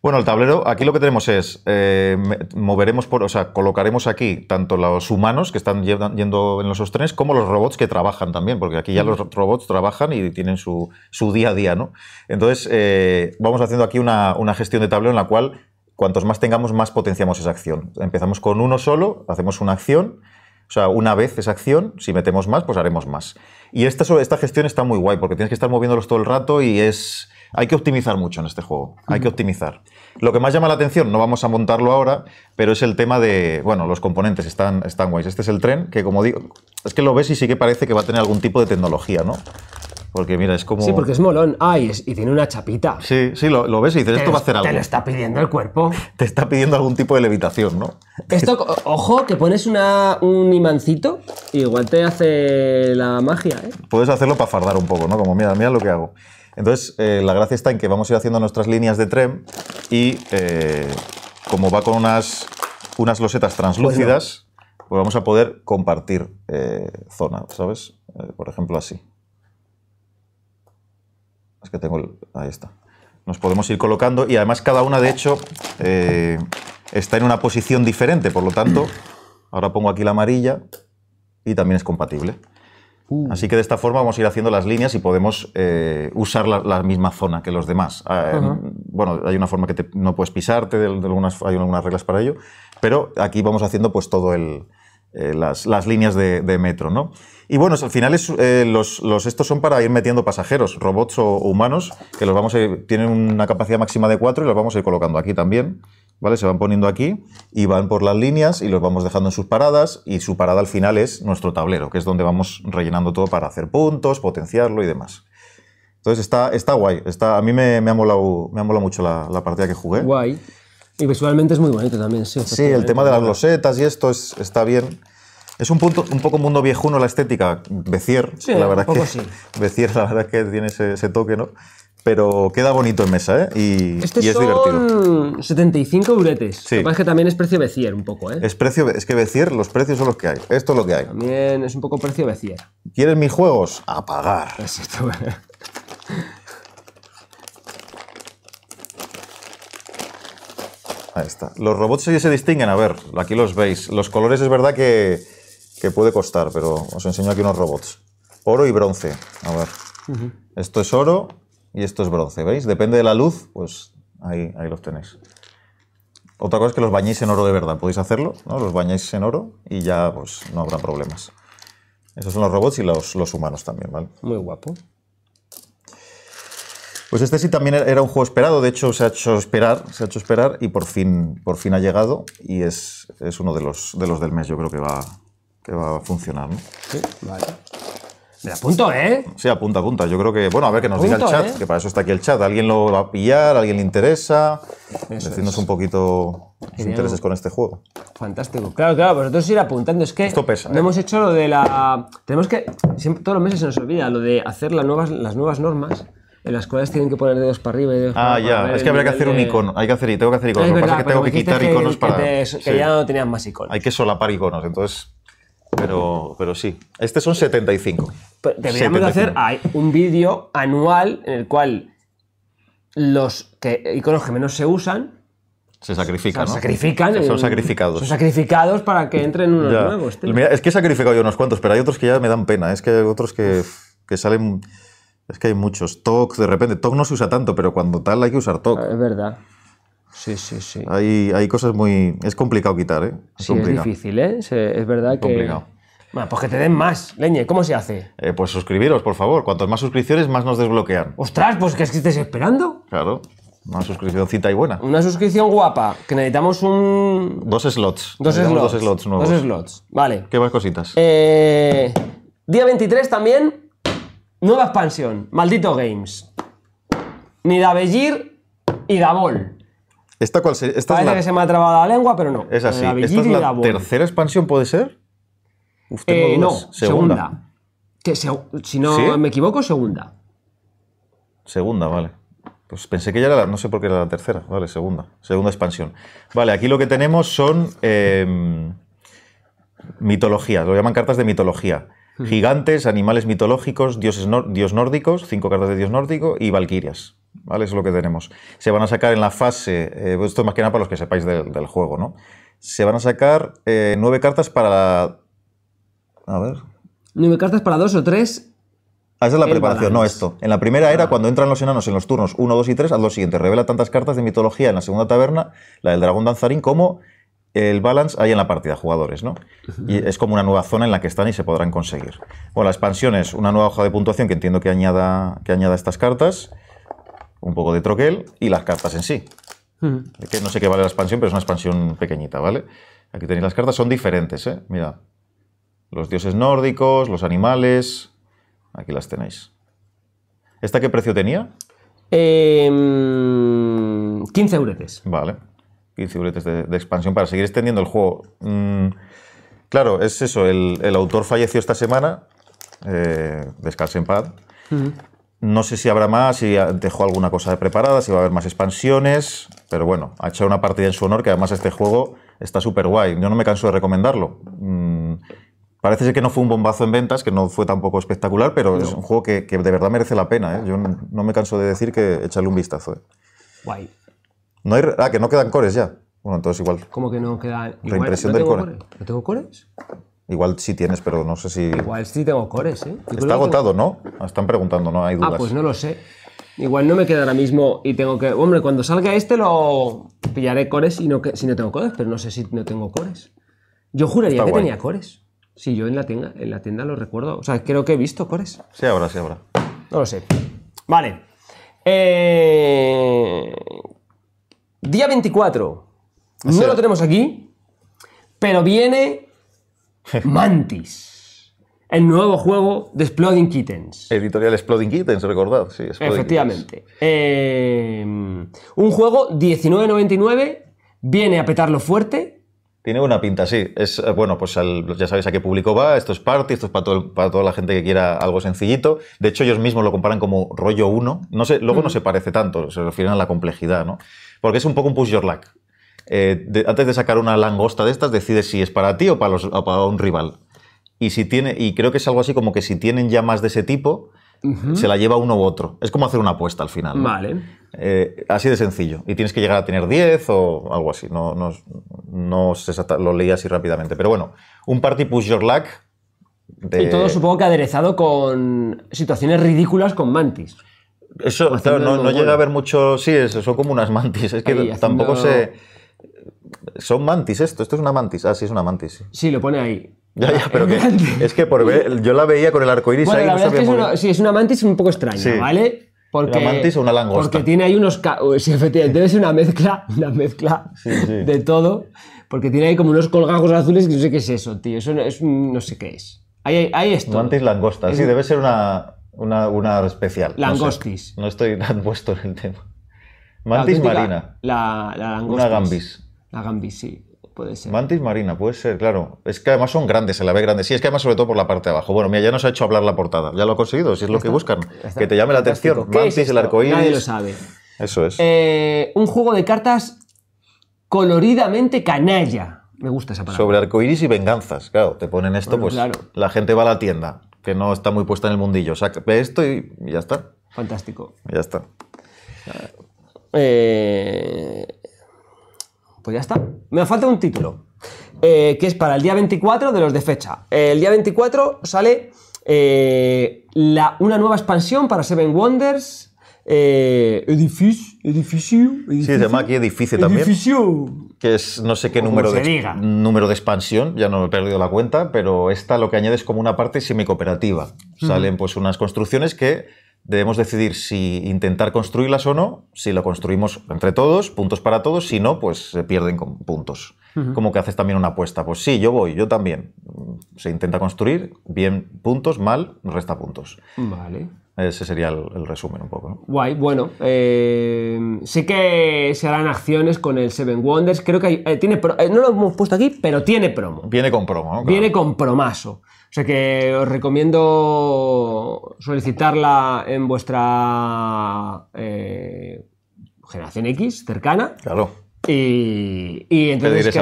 Bueno, el tablero, aquí lo que tenemos es, eh, moveremos por, o sea, colocaremos aquí tanto los humanos que están yendo en los trenes como los robots que trabajan también, porque aquí ya los robots trabajan y tienen su, su día a día, ¿no? Entonces, eh, vamos haciendo aquí una, una gestión de tablero en la cual cuantos más tengamos, más potenciamos esa acción. Empezamos con uno solo, hacemos una acción, o sea, una vez esa acción, si metemos más, pues haremos más. Y esta, esta gestión está muy guay porque tienes que estar moviéndolos todo el rato y es... Hay que optimizar mucho en este juego, hay que optimizar. Lo que más llama la atención, no vamos a montarlo ahora, pero es el tema de, bueno, los componentes están, están guays. Este es el tren, que como digo, es que lo ves y sí que parece que va a tener algún tipo de tecnología, ¿no? Porque mira, es como... Sí, porque es molón. Ah, y, tiene una chapita. Sí, sí, lo, lo ves y dices, Te esto va a hacer Te algo. lo está pidiendo el cuerpo. [laughs] Te está pidiendo algún tipo de levitación, ¿no? Esto, ojo, que pones una, un imancito, y igual te hace la magia, ¿eh? puedes hacerlo para fardar un poco, ¿no? Como mira, mira lo que hago. Entonces, eh, la gracia está en que vamos a ir haciendo nuestras líneas de tren y eh, como va con unas, unas losetas translúcidas, pues vamos a poder compartir eh, zona, ¿sabes? Eh, por ejemplo, así. Es que tengo el... Ahí está. Nos podemos ir colocando y además cada una, de hecho, eh, está en una posición diferente. Por lo tanto, [clears throat] ahora pongo aquí la amarilla y también es compatible. Así que de esta forma vamos a ir haciendo las líneas y podemos eh, usar la, la misma zona que los demás. Eh, Bueno, hay una forma que te- no puedes pisarte, de, de algunas, hay algunas reglas para ello, pero aquí vamos haciendo pues todo el, eh, las, las líneas de, metro, ¿no? Y bueno, al final es, eh, los, los- estos son para ir metiendo pasajeros, robots o, humanos, que los vamos a tienen una capacidad máxima de cuatro y los vamos a ir colocando aquí también. ¿vale? Se van poniendo aquí y van por las líneas y los vamos dejando en sus paradas y su parada al final es nuestro tablero, que es donde vamos rellenando todo para hacer puntos, potenciarlo y demás. Entonces está, está guay, está, a mí me, me ha, molado, me ha molado mucho la, la partida que jugué. Guay. Y visualmente es muy bonito también, sí. Sí, el tema de las losetas y esto es, está bien. Es un, punto, un poco mundo viejuno la estética, Becier, Sí, la un verdad poco que sí. [laughs] Becier, la verdad que tiene ese, ese toque, ¿no? Pero queda bonito en mesa, ¿eh? Y, Este y es divertido. son 75 euretes. Sí. Lo que pasa es que también es precio Becier un poco, ¿eh? Es precio, es que Becier, los precios son los que hay. Esto es lo que hay. También es un poco precio Becier. ¿Quieres mis juegos? A pagar. Es [laughs] Ahí está. Los robots sí se distinguen, a ver, aquí los veis. Los colores es verdad que, que puede costar, pero os enseño aquí unos robots. Oro y bronce. A ver. Esto es oro y esto es bronce, ¿veis? Depende de la luz, pues ahí, ahí los tenéis. Otra cosa es que los bañéis en oro de verdad. Podéis hacerlo, ¿no? Los bañáis en oro y ya pues no habrá problemas. Esos son los robots y los, los humanos también, ¿vale? Muy guapo. Pues este sí también era un juego esperado, de hecho se ha hecho esperar, se ha hecho esperar y por fin, por fin ha llegado y es, es uno de los, de los del mes, yo creo que va, que va a funcionar. ¿no? Sí, vale. Me apunto, ¿eh? Sí, apunta, apunta. Yo creo que, bueno, a ver que nos diga el Apunto, chat, ¿eh? que para eso está aquí el chat. ¿Alguien lo va a pillar? ¿Alguien le interesa? Eso Decidnos es. un poquito Genial. intereses con este juego. Fantástico. Claro, claro, vosotros ir apuntando. Es que Esto pesa, no ¿eh? hemos hecho lo de la. Tenemos que. Siempre, todos los meses se nos olvida lo de hacer las nuevas, las nuevas normas en las cuales tienen que poner dedos para arriba y dedos para Ah, para ya, ver es que habría que hacer un icono. Hay que hacer, tengo que hacer iconos. Lo que pasa es que tengo que quitar iconos que, para. te- que ya no tenías más iconos. Hay que solapar iconos, entonces. Pero, pero sí. Este son 75. Pero Deberíamos de hacer 75. hay un vídeo anual en el cual los que, iconos que menos se usan Se sacrifican, sacrifican. Son sacrificados. Son sacrificados para que entren unos Ya. nuevos. Mira, es que he sacrificado yo unos cuantos, pero hay otros que ya me dan pena. Es que hay otros que, que salen. Es que hay muchos. TOC, de repente. TOC no se usa tanto, pero cuando tal hay que usar TOC. Es verdad. Sí, sí, sí. Hay, hay cosas muy. Es complicado quitar, ¿eh? Es Sí, es complicado. difícil, ¿eh? Es verdad que. Complicado. Bueno, pues que te den más, leñe. ¿Cómo se hace? Eh, pues suscribiros, por favor. Cuantos más suscripciones, más nos desbloquean. Ostras, pues que es que estés esperando. Claro. Una suscripcióncita y buena. Una suscripción guapa, que necesitamos un. Dos slots. Dos slots. Dos slots nuevos. Dos slots. Vale. ¿Qué más cositas? Eh, día 23 también. Nueva expansión. Maldito Games. Nidabellir y Gabol. ¿Esta cuál sería? Esta es Parece la. que se me ha trabado la lengua, pero no. Es así. ¿Esta es la tercera expansión, puede ser? Uf, tengo Eh, no, segunda. Que si no ¿Sí? me equivoco, segunda. Segunda, vale. Pues pensé que ya era la, no sé por qué era la tercera, vale, segunda, segunda expansión. Vale, aquí lo que tenemos son eh, mitologías, lo llaman cartas de mitología. Gigantes, animales mitológicos, dioses dios nórdicos, cinco cartas de dios nórdico y valquirias. ¿Vale? Eso es lo que tenemos. Se van a sacar en la fase, eh, esto es más que nada para los que sepáis del, del juego, ¿no? Se van a sacar eh, nueve cartas para la... A ver, Nueve cartas para dos o tres. Ah, esa es la preparación, no esto. En la primera era cuando entran los enanos en los turnos 1, 2 y 3, haz lo siguiente. Revela tantas cartas de mitología en la segunda taberna, la del dragón danzarín, como el balance hay en la partida, jugadores, ¿no? Y es como una nueva zona en la que están y se podrán conseguir. Bueno, la expansión es una nueva hoja de puntuación que entiendo que añada, que añada estas cartas, un poco de troquel y las cartas en sí. Que no sé qué vale la expansión, pero es una expansión pequeñita, ¿vale? Aquí tenéis las cartas, son diferentes, ¿eh? Mira. Los dioses nórdicos, los animales. Aquí las tenéis. ¿Esta qué precio tenía? Eh, 15 euretes. Vale. 15 euretes de, de expansión para seguir extendiendo el juego. Mm, claro, es eso. El, el autor falleció esta semana. Eh, descanse en paz. No sé si habrá más, si dejó alguna cosa preparada, si va a haber más expansiones. Pero bueno, ha hecho una partida en su honor que además este juego está súper guay. Yo no me canso de recomendarlo. Mm, Parece ser que no fue un bombazo en ventas, que no fue tampoco espectacular, pero es un juego que, que de verdad merece la pena. ¿eh? Yo no, no me canso de decir que echarle un vistazo. ¿eh? Guay. No hay, ah, que no quedan cores ya. Bueno, entonces igual, ¿Cómo que no queda? Igual, Reimpresión ¿no del tengo core. ¿No tengo cores? igual sí tienes, pero no sé si... Igual sí tengo cores, ¿eh? Yo Está tengo- agotado, ¿no? Están preguntando, no hay dudas. Ah, pues no lo sé. Igual no me queda ahora mismo y tengo que. Hombre, cuando salga este lo pillaré cores y no que... si no tengo cores, pero no sé si no tengo cores. Yo juraría Está que guay. tenía cores. Sí, yo en la, tienda, en la tienda lo recuerdo. O sea, creo que he visto cores. Sí habrá, sí habrá. No lo sé. Vale. Eh, Día 24. No lo tenemos aquí, pero viene [laughs] Mantis, el nuevo juego de Exploding Kittens. Editorial Exploding Kittens, recordad. Sí, Exploding Efectivamente. Eh, un juego 19.99, viene a petarlo fuerte. Tiene buena pinta, sí. Es, eh, bueno, pues al- ya sabéis a qué público va. Esto es party, esto es para, todo- para toda la gente que quiera algo sencillito. De hecho, ellos mismos lo comparan como rollo 1. No sé, luego no se parece tanto, se refieren a la complejidad, ¿no? Porque es un poco un push your luck. Eh, de- antes de sacar una langosta de estas, decides si es para ti o para, los, o para un rival. Y, si tiene, y creo que es algo así como que si tienen ya más de ese tipo, se la lleva uno u otro. Es como hacer una apuesta al final. ¿no? Vale. Eh, así de sencillo. Y tienes que llegar a tener 10 o algo así. No, no, no sé lo leí así rápidamente. Pero bueno, un party push your luck. de- Y todo supongo que aderezado con situaciones ridículas con Mantis. Eso, claro, no, no llega a haber mucho. Sí, es- son como unas mantis. Es que Ahí, tampoco haciendo- sé. Son mantis esto. Esto es una mantis. Ah, sí, es una mantis. sí. Sí, lo pone ahí. Ya, ya, pero [laughs] que, es que por ver, yo la veía con el arco iris Bueno, ahí. la no verdad es que es una, sí, es una mantis un poco extraña, Sí. ¿vale? Porque, ¿Una mantis o una langosta? Porque tiene ahí unos... Sí, efectivamente, debe ser una mezcla, una mezcla Sí, de todo. Porque tiene ahí como unos colgajos azules que no sé qué es eso, tío. Eso no, es no sé qué es. Ahí, ahí esto. Mantis langosta. Sí, debe ser una, una, una especial. no sé. Langostis. No, estoy tan puesto en el tema. Mantis marina. La, la langostis. Una gambis. La gambis, sí. Puede ser. Mantis marina, puede ser, claro. Es que además son grandes, se la ve grande. Sí, es que además sobre todo por la parte de abajo. Bueno, mira, ya nos ha hecho hablar la portada. Ya lo ha conseguido, si es lo que buscan. Está. Que te llame la atención. ¿Qué es Mantis, el esto? arco Nadie lo sabe. Eso es. Eh, un juego de cartas coloridamente canalla. Me gusta esa palabra. Sobre arco iris y venganzas. Claro, te ponen esto, Bueno, pues claro. la gente va a la tienda, que no está muy puesta en el mundillo. Ve esto y ya está. Fantástico. Ya está. Eh, Pues ya está. Me falta un título. eh, que es para el día 24 de los de fecha. El día 24 sale eh, la, una nueva expansión para Seven Wonders. Eh, edificio, edificio, Sí, se llama aquí edificio también. Edificio. que es no sé qué número de, diga. número de expansión, ya no me he perdido la cuenta, pero esta lo que añade es como una parte semicooperativa. Salen pues unas construcciones que debemos decidir si intentar construirlas o no, si lo construimos entre todos, puntos para todos, si no, pues se pierden con puntos. Como que haces también una apuesta, pues sí, yo voy, yo también. Se intenta construir, bien puntos, mal, resta puntos. Vale. Ese sería el, el resumen un poco. ¿no? Guay, bueno. eh, sí que se harán acciones con el Seven Wonders. Creo que hay- eh, tiene. pro- eh, no lo hemos puesto aquí, pero tiene promo. Viene con promo, ¿no? Claro. Viene con promaso. O sea que os recomiendo solicitarla en vuestra generación X cercana. Claro. Y, y entonces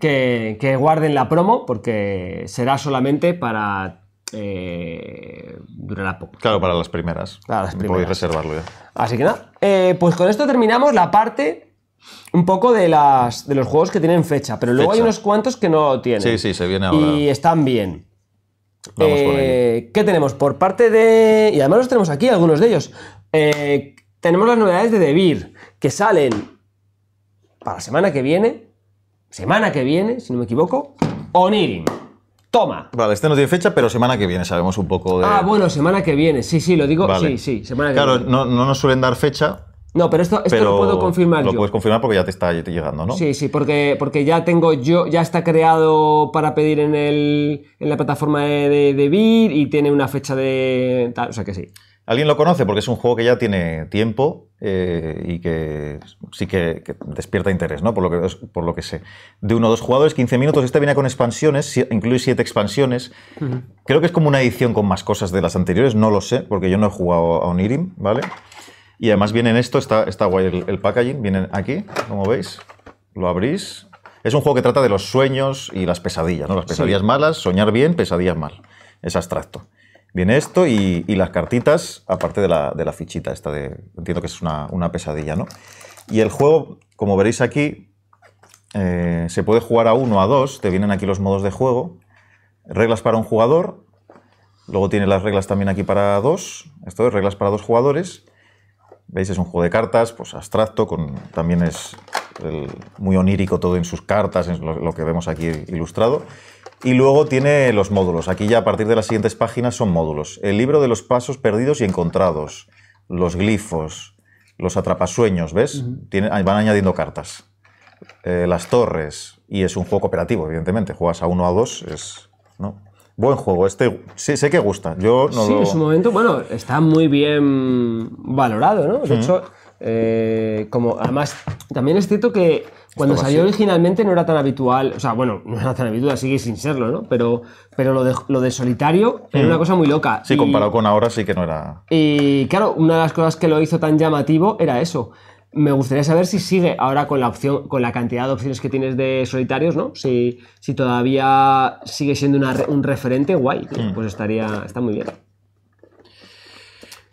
que- que guarden la promo porque será solamente para. Eh, durará poco. Claro, para las primeras. Para las Podéis reservarlo ya. Así que nada. eh, pues con esto terminamos la parte un poco de, las, de los juegos que tienen fecha. Pero luego hay unos cuantos que no tienen. Sí, sí, se viene ahora. Y están bien. Vamos con Eh, ¿Qué tenemos? Por parte de. Y además los tenemos aquí, algunos de ellos. Eh, tenemos las novedades de Debir, que salen para la semana que viene. Semana que viene, si no me equivoco. Onirin. Toma. Vale, este no tiene fecha, pero semana que viene sabemos un poco de. Ah, bueno, semana que viene. Sí, sí, lo digo. Vale. Sí, sí, semana que Claro, viene. no, no nos suelen dar fecha, No, pero esto, esto pero lo puedo confirmar lo yo. puedes confirmar porque ya te está llegando, ¿no? Sí, sí, porque, porque ya tengo yo, ya está creado para pedir en, el, en la plataforma de, de, de Vir y tiene una fecha de tal, o sea que sí. ¿Alguien lo conoce? Porque es un juego que ya tiene tiempo eh, y que sí que, que despierta interés, ¿no? Por lo, que, por lo que sé. De uno o dos jugadores, 15 minutos. Este viene con expansiones, si- incluye siete expansiones. Creo que es como una edición con más cosas de las anteriores, no lo sé, porque yo no he jugado a Onirim, ¿vale? Y además viene en esto, está, está guay el, el packaging, viene aquí, como veis. Lo abrís. Es un juego que trata de los sueños y las pesadillas, ¿no? Las pesadillas malas, soñar bien, pesadillas mal. Es abstracto. Viene esto y, las cartitas, aparte de la, de la fichita esta de... Entiendo que es una, una pesadilla, ¿no? Y el juego, como veréis aquí, eh, se puede jugar a uno, a dos, te vienen aquí los modos de juego, reglas para un jugador, luego tiene las reglas también aquí para dos, esto es reglas para dos jugadores, veis es un juego de cartas, pues abstracto, con, también es el- muy onírico todo en sus cartas, es lo, lo que vemos aquí ilustrado, y luego tiene los módulos, aquí ya a partir de las siguientes páginas son módulos, el libro de los pasos perdidos y encontrados, los glifos, los atrapasueños, ¿ves? Tiene- van añadiendo cartas. eh, las torres, y es un juego cooperativo, evidentemente. Juegas a uno a dos, es. ¿no? Buen juego, este sí, sé que gusta. Yo no sí, lo... en su momento, bueno, está muy bien valorado, ¿no? De hecho, eh, como además, también es cierto que cuando salió originalmente no era tan habitual, o sea, bueno, no era tan habitual, sigue sin serlo, ¿no? Pero, pero lo, de, lo de solitario era una cosa muy loca. Sí, Y- comparado con ahora sí que no era. Y claro, una de las cosas que lo hizo tan llamativo era eso. Me gustaría saber si sigue ahora con la opción, con la cantidad de opciones que tienes de solitarios, ¿no? Si, si todavía sigue siendo una un referente, guay. Mm. Pues estaría, está muy bien.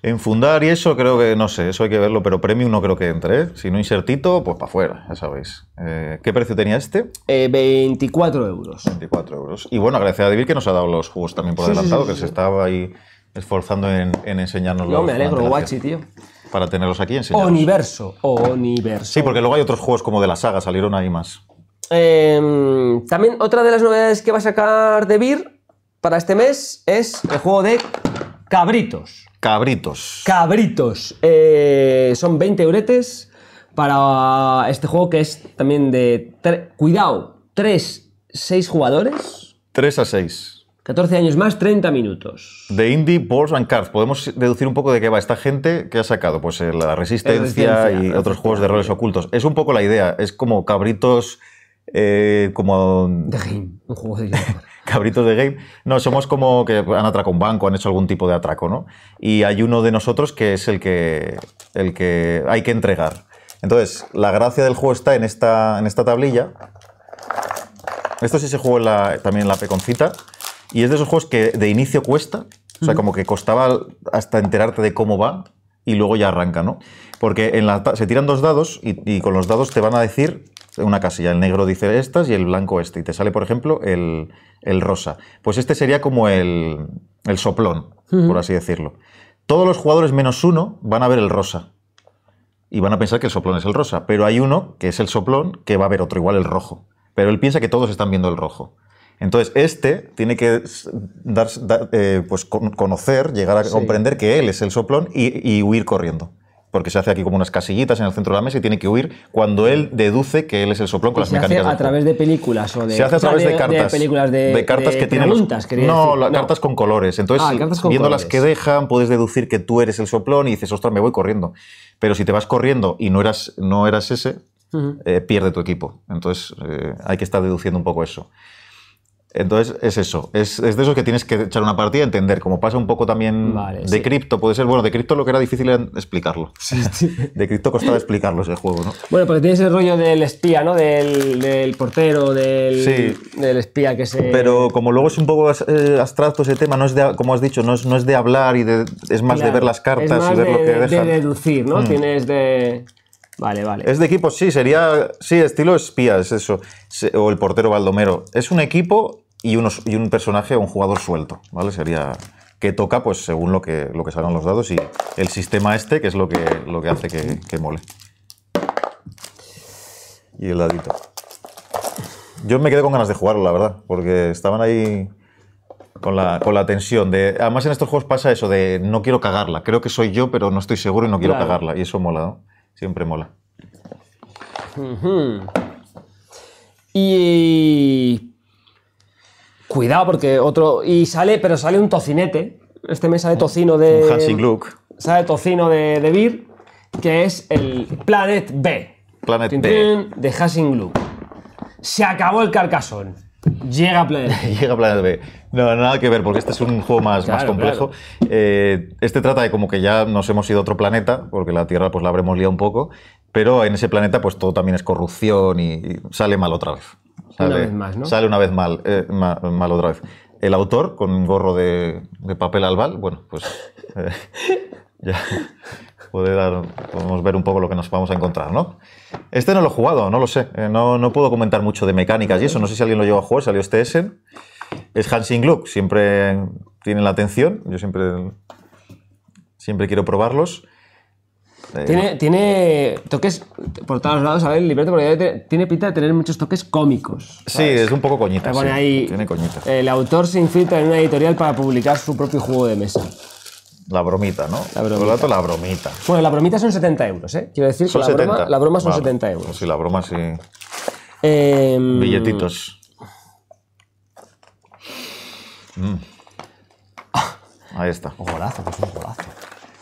En fundar y eso creo que, no sé, eso hay que verlo, pero Premium no creo que entre. ¿eh? Si no insertito, pues para afuera, ya sabéis. Eh, ¿Qué precio tenía este? Eh, 24 euros. 24 euros. Y bueno, agradecer a David que nos ha dado los juegos también por Sí, adelantado, sí, que se estaba ahí esforzando en, en enseñarnos No, me alegro, guachi, tío. Para tenerlos aquí y enseñarlos. Universo. Universo. Sí, porque luego hay otros juegos como de la saga, salieron ahí más. Eh, también otra de las novedades que va a sacar De Beer para este mes es el juego de Cabritos. Cabritos. Cabritos. Eh, son 20 euretes para este juego que es también de. tre- Cuidado, 3, 6 jugadores, 3 a 6. 14 años más, 30 minutos. De Indie, Balls and Cards. Podemos deducir un poco de qué va esta gente que ha sacado. Pues eh, la Resistencia, Resistencia, y otros juegos de roles ocultos. Es un poco la idea. Es como cabritos. eh, como The Game, un juego de. [laughs] cabritos de game. No, somos como que han atracado un banco, han hecho algún tipo de atraco, ¿no? Y hay uno de nosotros que es el que, el que hay que entregar. Entonces, la gracia del juego está en esta, en esta tablilla. Esto sí se jugó en la- también en la Peconcita. Y es de esos juegos que de inicio cuesta. O sea, como que costaba hasta enterarte de cómo va y luego ya arranca, ¿no? Porque en la se tiran dos dados y, y con los dados te van a decir una casilla. El negro dice estas y el blanco este. Y te sale, por ejemplo, el, el rosa. Pues este sería como el, el soplón, por así decirlo. Todos los jugadores menos uno van a ver el rosa. Y van a pensar que el soplón es el rosa. Pero hay uno, que es el soplón, que va a ver otro igual el rojo. Pero él piensa que todos están viendo el rojo. Entonces, este tiene que dar, dar, eh, pues, con- conocer, llegar a comprender que él es el soplón y, y huir corriendo. Porque se hace aquí como unas casillitas en el centro de la mesa y tiene que huir cuando él deduce que él es el soplón con las se hace mecánicas a del juego. través de películas o de. Se hace a través de, cartas. películas de. cartas de que tienen. preguntas, no, la- cartas con colores. Entonces, Ah, con viendo las que dejan, puedes deducir que tú eres el soplón y dices, ostras, me voy corriendo. Pero si te vas corriendo y no eras, no eras ese, eh, pierde tu equipo. Entonces, eh, hay que estar deduciendo un poco eso. Entonces, es eso. Es, es de esos que tienes que echar una partida y entender. Como pasa un poco también Vale, de sí. cripto, puede ser. Bueno, de cripto lo que era difícil era explicarlo. [laughs] De cripto costaba explicarlo ese juego, ¿no? Bueno, porque tienes el rollo del espía, ¿no? Del, del portero, del, del espía que se. Pero como luego es un poco eh, abstracto ese tema, no es de, como has dicho, no es, no es de hablar y de, es más de ver las cartas y ver de, lo que de dejan. Mm. deducir, ¿no? Tienes de. Vale, vale. Es de equipo, sí, sería, sí, estilo espía, es eso, o el portero Baldomero. Es un equipo y, unos, y un personaje o un jugador suelto, ¿vale? Sería que toca pues según lo que, lo que salgan los dados y el sistema este, que es lo que, lo que hace que, que mole. Y el dadito. Yo me quedé con ganas de jugarlo, la verdad, porque estaban ahí con la, con la tensión. De, además, en estos juegos pasa eso de no quiero cagarla. Creo que soy yo, pero no estoy seguro y no quiero Claro. cagarla. Y eso mola, ¿no? Siempre mola. Y. Cuidado, porque otro. Y sale, pero sale un tocinete. Este mes sale tocino de. Un Hansing Look. Sale tocino de, de Beer, que es el Planet B. Planet B. de Hassing Glue. Se acabó el carcasón. Llega Planet B. [laughs] Llega Planet B. No, nada que ver, porque este es un juego más, más Claro, complejo. Eh, este trata de como que ya nos hemos ido a otro planeta, porque la Tierra pues la habremos liado un poco, pero en ese planeta pues todo también es corrupción y, y sale mal otra vez. Sale, vez más, ¿no? Sale una vez mal, eh, ma- mal otra vez. El autor, con un gorro de, de papel albal, bueno, pues eh, [laughs] ya puede dar, podemos ver un poco lo que nos vamos a encontrar, ¿no? Este no lo he jugado, no lo sé. Eh, no, no puedo comentar mucho de mecánicas y eso. No sé si alguien lo lleva a jugar, salió este Essen. Es Hansing Gluck, siempre tienen la atención. Yo siempre, siempre quiero probarlos. Eh, Tiene, tiene toques por todos lados, a ver, el libreto, porque tiene- pinta de tener muchos toques cómicos. sí, es un poco coñita. Sí. ahí, Tiene coñita. El autor se infiltra en una editorial para publicar su propio juego de mesa. La bromita, ¿no? La bromita. Por lo tanto, la bromita. Bueno, la bromita son 70 euros, ¿eh? Quiero decir que Son la 70. broma, la broma son Vale. 70 euros. Pues sí, la broma sí. Em, Billetitos. Mm. Ahí está. Golazo, que es un golazo.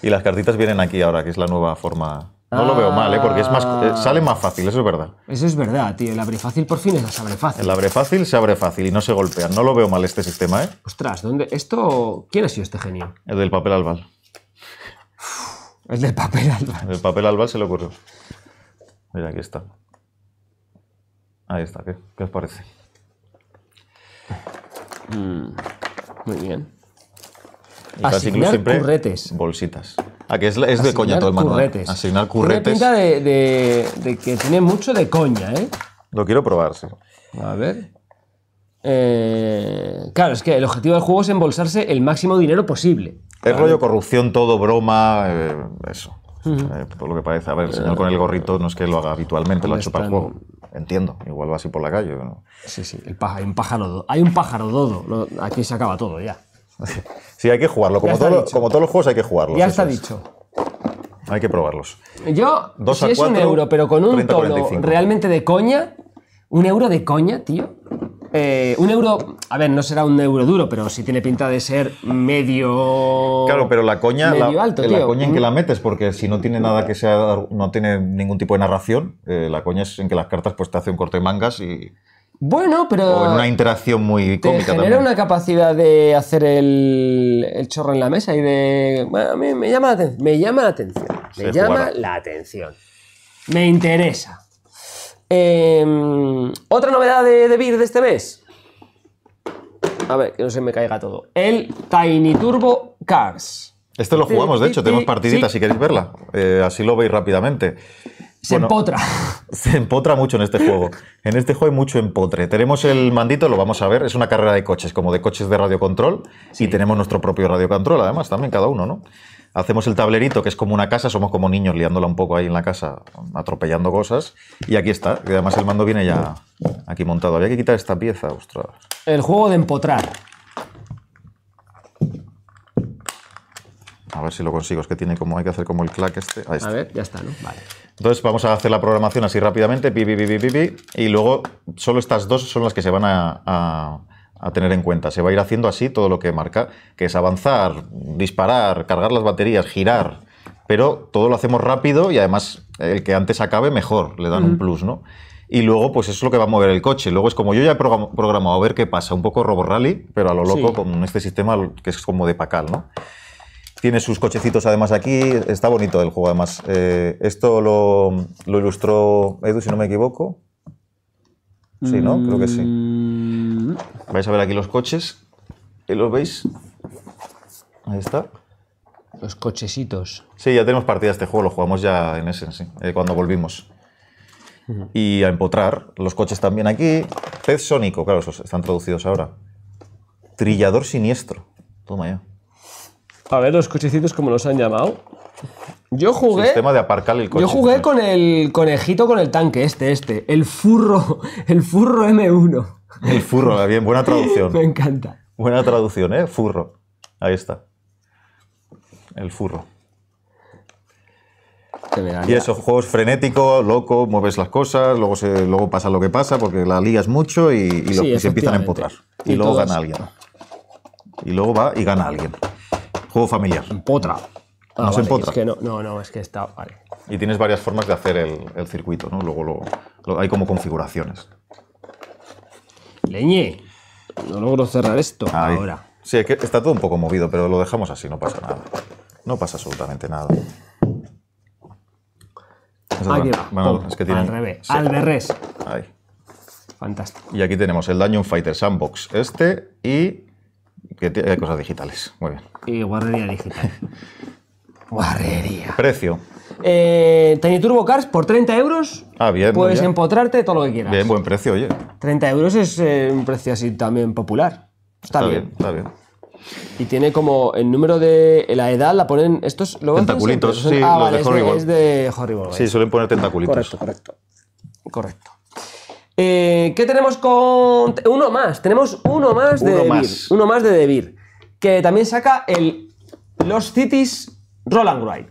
Y las cartitas vienen aquí ahora, que es la nueva forma. No lo veo mal, ¿eh? porque es más, eh, sale más fácil, eso es verdad. Eso es verdad, tío. El abre fácil por fin es abre fácil. El abre fácil se abre fácil y no se golpean. No lo veo mal este sistema, ¿eh? Ostras, ¿dónde? Esto. ¿Quién ha sido este genio? El del papel albal. El del papel alba. El papel albal se le ocurrió. Mira, aquí está. Ahí está, ¿qué, qué os parece? Muy bien. Y Asignar curretes. Bolsitas. Ah, que es, es de coña todo el manual. curretes. Asignar Tiene curretes. pinta de, de- de que tiene mucho de coña, ¿eh? Lo quiero probar, sí. A ver. Eh, claro, es que el objetivo del juego es embolsarse el máximo dinero posible. Es rollo corrupción, todo, broma, eh, eso. Eh, por lo que parece. A ver, el señor con el gorrito no es que lo haga habitualmente, lo ha hecho para el juego. Entiendo, igual va así por la calle. ¿no? Sí, sí, el pájaro, hay un pájaro dodo. Hay un pájaro dodo. Aquí se acaba todo ya. [laughs] Sí, hay que jugarlo. Como, todo- como todos los juegos hay que jugarlos. Ya está es. dicho. Hay que probarlos. Yo, Dos si a es un euro, pero con un 30, tono 45. realmente de coña, un euro de coña, tío. Eh, un euro, a ver, no será un euro duro, pero sí tiene pinta de ser medio. Claro, pero la coña, la, alto, la coña en que la metes, porque si no tiene nada que sea, no tiene ningún tipo de narración, eh, la coña es en que las cartas pues te hace un corte de mangas y Bueno, pero. o en una interacción muy te cómica genera también. una capacidad de hacer el, el chorro en la mesa y de. Mí me llama la atención. Me llama la atención. Me Se llama jugará. la atención. Me interesa. Em, Otra novedad de, de Beer de este mes. A ver, que no se me caiga todo. El Tiny Turbo Cars. Este lo jugamos, de hecho, tenemos partidita Sí. si queréis verla. Eh, así lo veis rápidamente. Se Bueno, empotra. [laughs] Se empotra mucho en este juego. En este juego hay mucho empotre. Tenemos el mandito, lo vamos a ver. Es una carrera de coches, como de coches de radiocontrol. Y tenemos nuestro propio radiocontrol, además, también cada uno, ¿no? Hacemos el tablerito, que es como una casa, somos como niños liándola un poco ahí en la casa, atropellando cosas. Y aquí está. Y además el mando viene ya aquí montado. Había que quitar esta pieza, ostras. El juego de empotrar. A ver si lo consigo. Es que tiene como, hay que hacer como el clack este. Ahí está. A ver, ya está, ¿no? Vale. Entonces vamos a hacer la programación así rápidamente, pi, pi, pi, pi, pi, y luego solo estas dos son las que se van a, a- a tener en cuenta. Se va a ir haciendo así todo lo que marca, que es avanzar, disparar, cargar las baterías, girar, pero todo lo hacemos rápido y además el que antes acabe mejor, le dan un plus, ¿no? Y luego, pues eso es lo que va a mover el coche. Luego es como yo ya he programa- programado a ver qué pasa, un poco Robo Rally, pero a lo loco Sí. con este sistema que es como de pacal, ¿no? Tiene sus cochecitos además aquí. Está bonito el juego además. Eh, esto lo, lo ilustró Edu, si no me equivoco. Sí, ¿no? Creo que sí. Mm, Vais a ver aquí los coches. ¿Y los veis? Ahí está. Los cochesitos. Sí, ya tenemos partida de este juego. Lo jugamos ya en Essen, sí, eh, cuando volvimos. Y a empotrar. Los coches también aquí. Pez sónico, claro, esos están traducidos ahora. Trillador siniestro. Toma ya. A ver los cochecitos como los han llamado. Yo jugué. Sistema de aparcar el coche. Yo jugué con el conejito con el tanque, este, este. El furro. [laughs] El furro M1. El furro, bien, buena traducción. [laughs] Me encanta. Buena traducción, ¿eh? Furro. Ahí está. El furro. Y eso, juegos frenético, loco, mueves las cosas, luego, se, luego pasa lo que pasa porque la ligas mucho y, y lo- Sí, y se empiezan a empotrar. Y, Y luego todos- gana alguien. Y luego va y gana alguien. Juego familiar. Potra. Ah, No se vale, empotra. Es que no, no, no, es que está. Vale. Y tienes varias formas de hacer el, el circuito, ¿no? Luego lo- lo- hay como configuraciones. Leñe. No logro cerrar esto Ahí. ahora. Sí, es que está todo un poco movido, pero lo dejamos así, no pasa nada. No pasa absolutamente nada. Eso Aquí es va. bueno, Pum. es que tienen- Al revés. sí. Al revés. Ahí. Fantástico. Y aquí tenemos el Dungeon Fighter Sandbox este y que tiene cosas digitales. Muy bien. Y guarrería digital. [laughs] guarrería. Precio. Eh, Tiny Turbo Cars por 30 euros. Ah, bien, Puedes bien. empotrarte todo lo que quieras. Bien, buen precio, oye. 30 euros es eh, un precio así también popular. Está, Está bien. bien, está bien. Y tiene como el número de la edad, la ponen. Estos lo Tentaculitos, sí, ah, los vale, de es Horrible. Es de Horrible. Sí, suelen poner tentaculitos. correcto, correcto. Correcto. Eh, ¿Qué tenemos con.? Uno más. Tenemos uno más de Uno Debir. más. Uno más de Debir. Que también saca el Los Cities Roll and Ride.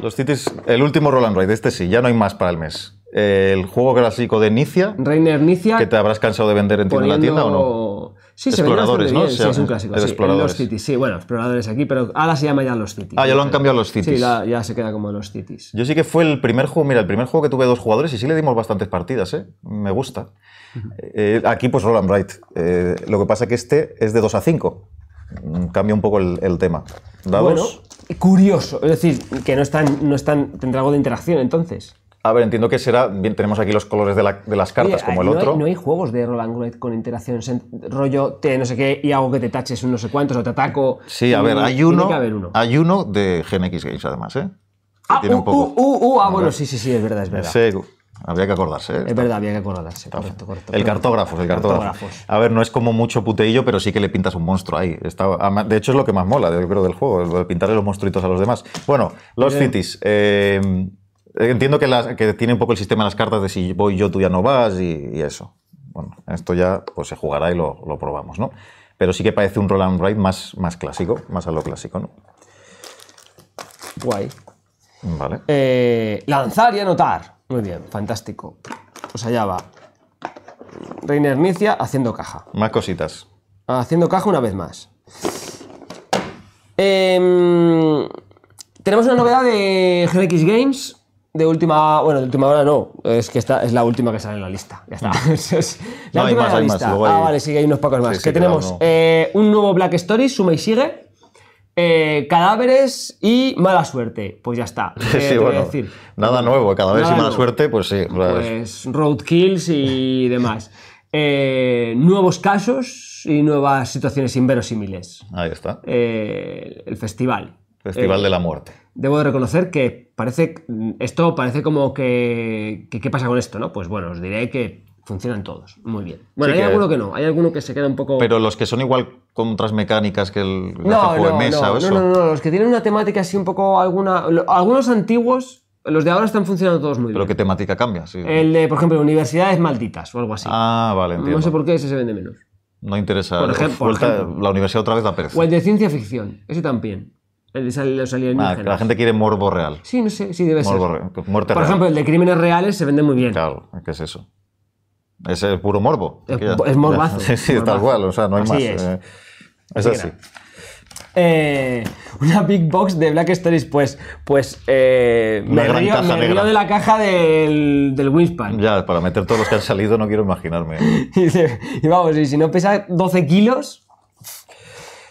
Los Cities, el último Roll and Ride, este sí, ya no hay más para el mes. el juego clásico de Nicia, Reiner Nicia. que te habrás cansado de vender en en la tienda o no. Sí, Exploradores, ¿no? bien, Sí, es un clásico. sí, exploradores. Los Cities, sí, bueno, exploradores aquí, pero ahora se llama ya Los Cities. Ah, ya lo han cambiado a los Sí, Cities. la- ya se queda como Los Cities. Yo sí que fue el primer juego, mira, el primer juego que tuve dos jugadores y sí le dimos bastantes partidas, ¿eh? Me gusta. Eh, aquí, pues Roland Bright. Eh, lo que pasa que este es de 2 a 5. Mm, Cambia un poco el, el tema. Dados. Bueno, curioso. Es decir, que no están, no están, tendrá algo de interacción entonces. A ver, entiendo que será. Bien, tenemos aquí los colores de, la- de las cartas, Oye, como el no hay- otro. no hay juegos de Roland Wright con interacción, rollo, te no sé qué, y hago que te taches un no sé cuántos o te ataco. Sí, a ver, hay uno. uno. Hay uno de GenX Games, además, ¿eh? Que Ah, tiene uh, un poco. uh, uh, ah, bueno, sí, sí, sí, es verdad, es verdad. Ese- habría que acordarse, ¿eh? Es verdad, había que acordarse. Correcto, correcto. El cartógrafo, el cartógrafo. A ver, no es como mucho puteillo, pero sí que le pintas un monstruo ahí. Está, ama- de hecho, es lo que más mola, yo creo, del juego, el de pintarle los monstruitos a los demás. Bueno, los Bien. cities. eh, entiendo que, las- que tiene un poco el sistema de las cartas de si voy yo, tú ya no vas y, y eso. Bueno, esto ya pues se jugará y lo, lo probamos, ¿no? Pero sí que parece un roll and ride más, más clásico, más a lo clásico, ¿no? Guay. Vale. Eh, lanzar y anotar. Muy bien, fantástico. Pues allá va. Reiner Nicia haciendo caja. Más cositas. Haciendo caja una vez más. Em, tenemos una novedad de GX Games. De última. Bueno, de última hora no. Es que esta es la última que sale en la lista. Ya está. [laughs] Eso es la No, hay última más, de la hay más, lista. Ah, hay- vale, sí hay unos pocos más. Sí, sí, que claro, tenemos no. eh, un nuevo Black Story, suma y sigue. eh, cadáveres y mala suerte. Pues ya está. [laughs] Eh, Sí, bueno, decir. nada nuevo, Nada y mala nuevo. suerte, pues sí. Pues roadkills y [laughs] demás. Eh, nuevos casos y nuevas situaciones inverosímiles. Ahí está. El festival. Festival de la muerte. Debo de reconocer que parece. Esto parece como que. que ¿Qué pasa con esto? ¿no? Pues bueno, os diré que funcionan todos. Muy bien. Bueno, Sí hay que- alguno que no. Hay alguno que se queda un poco. Pero los que son igual con otras mecánicas que el no, juego no, de mesa no, o no, eso. no, no, Los que tienen una temática así un poco. alguna Algunos antiguos. Los de ahora están funcionando todos muy Pero bien. qué temática cambia. sí. El de, por ejemplo, universidades malditas o algo así. Ah, vale, entiendo. no sé por qué ese se vende menos. No interesa. Por ejemplo. la universidad otra vez da pereza. O el de ciencia ficción. Ese también. Ah, que la gente quiere morbo real. Sí, no sé, sí debe ser. Muerte Por real. ejemplo, el de crímenes reales se vende muy bien. Claro, ¿qué es eso? Es el puro morbo. Es- Que ya- es morbazo, [laughs] Sí, sí, tal morbazo. cual, o sea, no hay Así más. es. eh, es Así. Eh, una big box de Black Stories, pues, pues eh, me, río, me río de la caja del, del Wingspan. Ya, para meter todos los que han salido no quiero imaginarme. [laughs] Y, y vamos, y si no pesa 12 kilos,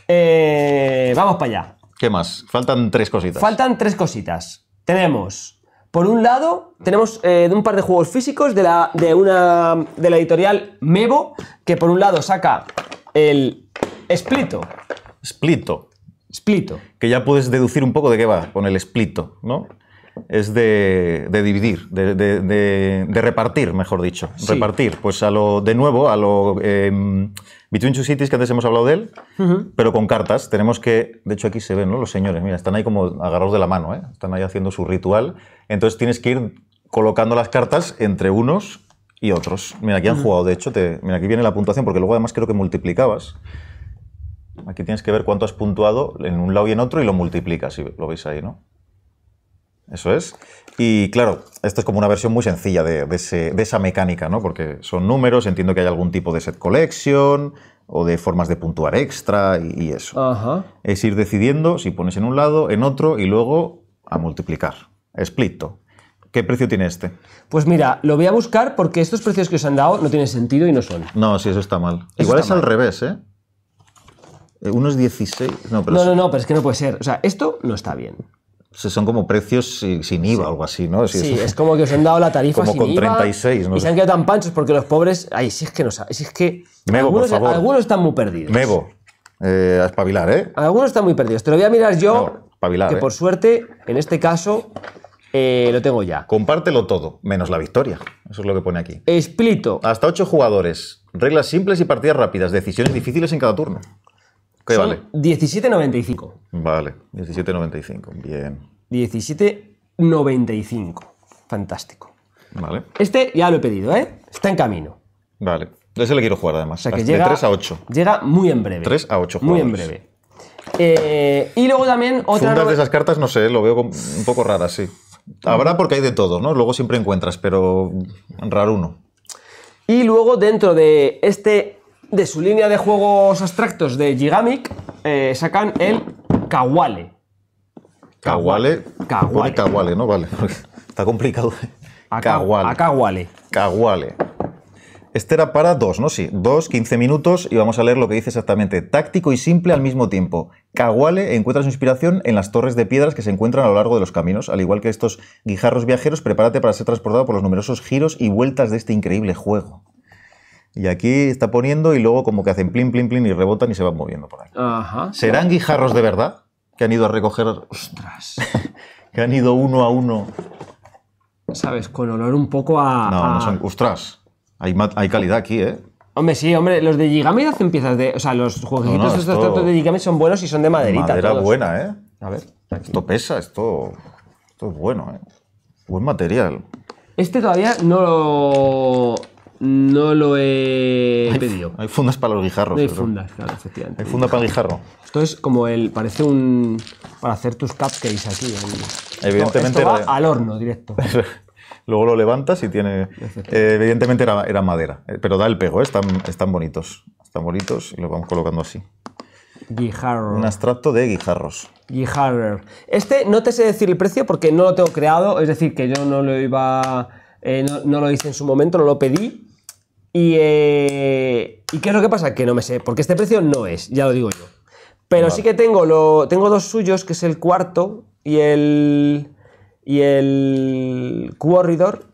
vamos para allá. ¿Qué más? Faltan tres cositas. Faltan tres cositas. Tenemos, por un lado, tenemos eh, de un par de juegos físicos de la, de una, de la editorial Mevo, que por un lado saca el Splito. Splito. Splito. que ya puedes deducir un poco de qué va con el splito, ¿no? Es de, de dividir, de, de- repartir, mejor dicho. Sí. Repartir, pues a lo, de nuevo, a lo em, Between Two Cities, que antes hemos hablado de él, pero con cartas. Tenemos que, de hecho aquí se ven, ¿no? Los señores, mira, están ahí como agarrados de la mano, ¿eh? Están ahí haciendo su ritual. Entonces tienes que ir colocando las cartas entre unos y otros. Mira, aquí han jugado, de hecho, te, mira, aquí viene la puntuación, porque luego además creo que multiplicabas. Aquí tienes que ver cuánto has puntuado en un lado y en otro y lo multiplicas, si lo veis ahí, ¿no? Eso es. Y claro, esto es como una versión muy sencilla de, de ese- de esa mecánica, ¿no? Porque son números, entiendo que hay algún tipo de set collection o de formas de puntuar extra y, y eso. Ajá. Es ir decidiendo si pones en un lado, en otro y luego a multiplicar. Splito. ¿Qué precio tiene este? Pues mira, lo voy a buscar porque estos precios que os han dado no tienen sentido y no son. No, sí, eso está mal. Eso Igual está es al revés, ¿eh? Eh, Uno es 16. No, pero No, no, no, pero es que no puede ser. O sea, esto no está bien. Son como precios si- sin IVA o algo así, ¿no? Sí, es como que os han dado la tarifa Como sin con IVA 36, no y se han quedado tan panchos porque los pobres... Ay, si es que no. Si es que... Mego, por algunos, favor. algunos están muy perdidos. Mego, eh, a espabilar, ¿eh? Algunos están muy perdidos. Te lo voy a mirar yo, No, espabilar, que ¿eh? por suerte, en este caso, eh, lo tengo ya. Compártelo todo, menos la victoria. Eso es lo que pone aquí. Explito. Hasta 8 jugadores. Reglas simples y partidas rápidas. Decisiones difíciles en cada turno. ¿Qué Son vale? 17.95. Vale, 17.95. Bien. 17.95. Fantástico. Vale. Este ya lo he pedido, ¿eh? Está en camino. Vale. Ese le quiero jugar además. O sea que Hasta llega, De 3 a 8. Llega muy en breve. 3 a 8 Muy en jugadores. breve. Eh, y luego también otra Fundas de esas cartas, no sé, lo veo un poco raras, sí. Habrá porque hay de todo, ¿no? Luego siempre encuentras, pero raro uno. Y luego dentro de este, de su línea de juegos abstractos de Gigamic, eh, sacan el Kawale. Kawale. Kawale. Kawale, ¿no? Vale. [laughs] Está complicado. Kawale. Kawale. Kawale. Este era para dos, ¿no? Sí, dos, 15 minutos y vamos a leer lo que dice exactamente. Táctico y simple al mismo tiempo. Kawale encuentra su inspiración en las torres de piedras que se encuentran a lo largo de los caminos. Al igual que estos guijarros viajeros, prepárate para ser transportado por los numerosos giros y vueltas de este increíble juego. Y aquí está poniendo y luego como que hacen plin, plin, plin y rebotan y se van moviendo por ahí. Ajá. ¿Serán guijarros de verdad? Que han ido a recoger... Ostras. [laughs] que han ido uno a uno. ¿Sabes? Con olor un poco a. No, a- no son... Ostras, hay, hay calidad aquí, ¿eh? Hombre, sí, hombre, los de Gigamic hacen piezas de. O sea, los jueguitos No, no, estos esto- abstractos de Gigamic son buenos y son de maderita. Madera todos. buena, ¿eh? A ver. Esto pesa, esto, esto es bueno, ¿eh? Buen material. Este todavía no lo. No lo he pedido. Hay fundas para los guijarros. No hay fundas, claro, efectivamente. Hay funda para el guijarro. Esto es como el. Parece un. Para hacer tus cupcakes aquí. el- Evidentemente Esto va era- al horno directo. [laughs] Luego lo levantas y tiene... eh, evidentemente era, era madera, eh, pero da el pego, ¿eh? están, están bonitos. Están bonitos y los vamos colocando así. Guijarro. Un abstracto de guijarros. Guijarrer. Este no te sé decir el precio porque no lo tengo creado, es decir, que yo no lo iba. eh, no, no lo hice en su momento, no lo pedí. Y, eh, ¿y qué es lo que pasa? Que no me sé, porque este precio no es, ya lo digo yo. Pero sí que tengo, lo, tengo dos suyos, que es el cuarto y el. y el Corridor.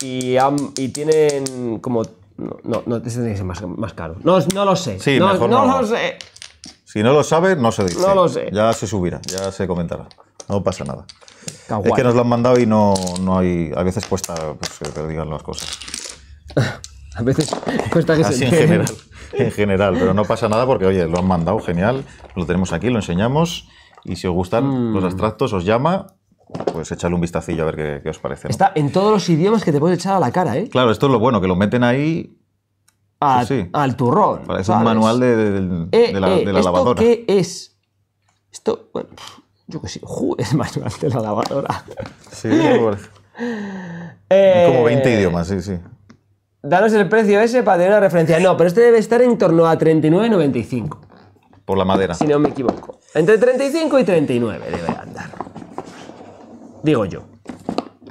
Y, am- y tienen como. No, no, no, ese tiene que ser más, más caro. No, no lo sé. Sí, no, mejor no no. lo sé. Si no lo sabes, no se dice. No lo sé. Ya se subirá, ya se comentará. No pasa nada. Kawaii. Es que nos lo han mandado y no, no hay... A veces cuesta pues, que te digan las cosas. [laughs] A veces cuesta que Así se en general, en general, pero no pasa nada porque, oye, lo han mandado, genial, lo tenemos aquí, lo enseñamos y si os gustan Mm. los abstractos, os llama, pues echadle un vistacillo a ver qué, qué os parece. ¿no? Está en todos los idiomas que te puedes echar a la cara, ¿eh? Claro, esto es lo bueno, que lo meten ahí, A- Sí, sí. Al turrón. un ¿sabes? manual de, de- Eh, de la, eh, de la ¿Esto lavadora. qué es? Esto, bueno, yo qué sé, [laughs] es manual de la lavadora. Sí, [laughs] parece. Eh, como 20 idiomas, sí, sí. Danos el precio ese para tener una referencia. No, pero este debe estar en torno a 39,95, Por la madera. si no me equivoco. Entre 35 y 39 debe andar. Digo yo.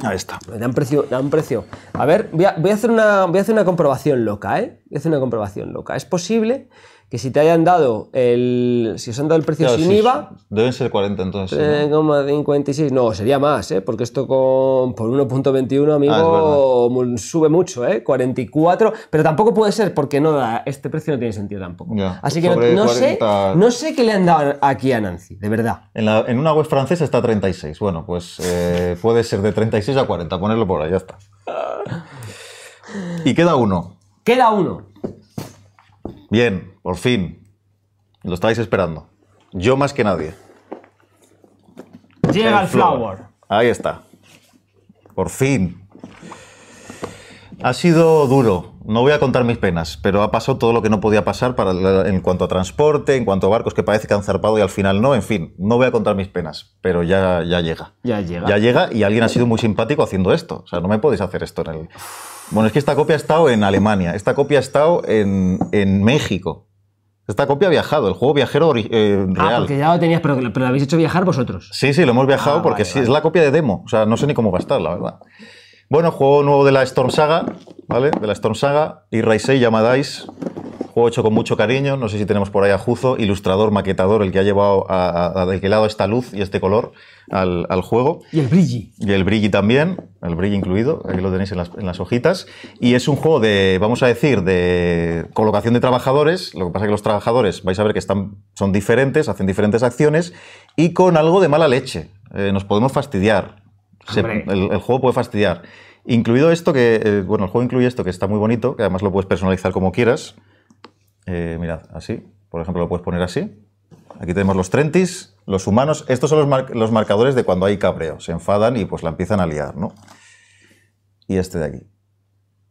Ahí está. Me da un precio, da un precio. A ver, voy a, voy a hacer una, voy a hacer una comprobación loca, ¿eh? Voy a hacer una comprobación loca. Es posible que si te hayan dado el. Si os han dado el precio Claro, sin IVA, Deben ser 40 entonces. sí, ¿no? 3,56. No, sería más, ¿eh? Porque esto con, por 1.21, amigo, mu- sube mucho, ¿eh? 44. Pero tampoco puede ser porque no da. Este precio no tiene sentido tampoco. Ya, Así que no, sé, 40. no sé qué le han dado aquí a Nancy, de verdad. En, la- en una web francesa está 36. Bueno, pues eh, puede ser de 36 a 40. Ponerlo por ahí, ya está. Y queda uno. Queda uno. Bien, por fin. Lo estáis esperando. Yo más que nadie. Llega el flower. Ahí está. Por fin. Ha sido duro. No voy a contar mis penas, pero ha pasado todo lo que no podía pasar para, la- en cuanto a transporte, en cuanto a barcos que parece que han zarpado y al final no. En fin, no voy a contar mis penas, pero ya, ya llega. Ya llega. Ya llega y alguien ha sido muy simpático haciendo esto. O sea, no me podéis hacer esto en el... Bueno, es que esta copia ha estado en Alemania, esta copia ha estado en, en México. Esta copia ha viajado, el juego viajero eh, Ah, real. porque ya lo tenías, pero, pero lo habéis hecho viajar vosotros. Sí, sí, lo hemos viajado Ah, porque vale, sí, vale. es la copia de demo. O sea, no sé ni cómo gastar, la verdad. Bueno, juego nuevo de la Storm Saga, ¿vale? De la Storm Saga. Y Raisei Yamadais. Juego hecho con mucho cariño. No sé si tenemos por ahí a Juzo, ilustrador, maquetador, el que ha llevado a, a, a- el que le ha dado esta luz y este color al, al juego. Y el brilli. Y el brilli también, el brilli incluido, aquí lo tenéis en las, en las hojitas. Y es un juego de, vamos a decir, de colocación de trabajadores. Lo que pasa es que los trabajadores vais a ver que están, son diferentes, hacen diferentes acciones y con algo de mala leche. Eh, nos podemos fastidiar. Se- el, el juego puede fastidiar. Incluido esto que, eh, bueno, el juego incluye esto que está muy bonito, que además lo puedes personalizar como quieras. Eh, mirad, así. Por ejemplo, lo puedes poner así. Aquí tenemos los Trentis, los humanos. Estos son los, mar- los marcadores de cuando hay cabreo. Se enfadan y pues la empiezan a liar, ¿no? Y este de aquí.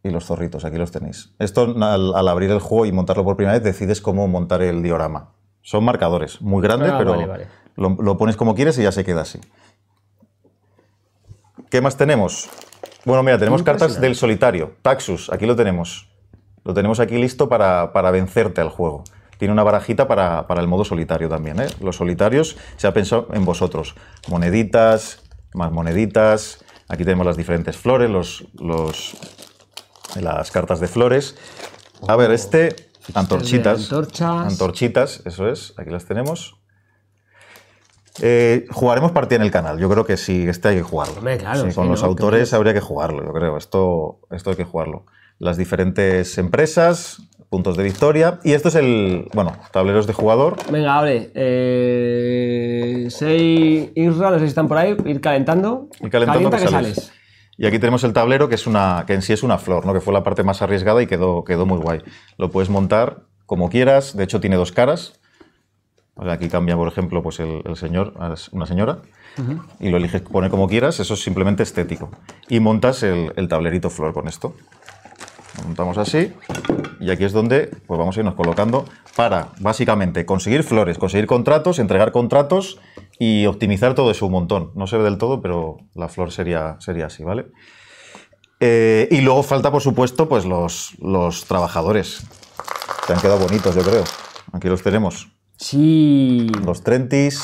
Y los zorritos, aquí los tenéis. Esto al, al abrir el juego y montarlo por primera vez decides cómo montar el diorama. Son marcadores muy grandes, Ah, pero vale, vale. Lo, lo pones como quieres y ya se queda así. ¿Qué más tenemos? Bueno, mira, tenemos cartas del solitario. Taxus, aquí lo tenemos. Lo tenemos aquí listo para, para vencerte al juego. Tiene una barajita para, para el modo solitario también. ¿eh? Los solitarios se ha pensado en vosotros. Moneditas, más moneditas. Aquí tenemos las diferentes flores, los, los, las cartas de flores. A ver, este, antorchitas. antorchas. Antorchitas, eso es. Aquí las tenemos. Eh, jugaremos partida en el canal. Yo creo que sí, este hay que jugarlo. Hombre, claro, Sí, sí, con los autores habría que jugarlo, yo creo. Esto, esto hay que jugarlo. Las diferentes empresas, puntos de victoria. Y esto es el, bueno, tableros de jugador. Venga, abre. Eh, Sei Isra, no sé si están por ahí, ir calentando. Y calentando Calienta que que sales. sales. Y aquí tenemos el tablero, que, es una, que en sí es una flor, ¿no? que fue la parte más arriesgada y quedó, quedó muy guay. Lo puedes montar como quieras. De hecho, tiene dos caras. Aquí cambia, por ejemplo, pues el, el señor, una señora, y lo eliges poner como quieras, eso es simplemente estético. Y montas el, el tablerito flor con esto. Lo montamos así, y aquí es donde pues vamos a irnos colocando para, básicamente, conseguir flores, conseguir contratos, entregar contratos y optimizar todo eso un montón. No se ve del todo, pero la flor sería, sería así, ¿vale? Eh, y luego falta, por supuesto, pues los, los trabajadores. Que han quedado bonitos, yo creo. Aquí los tenemos. Sí. Los trentis,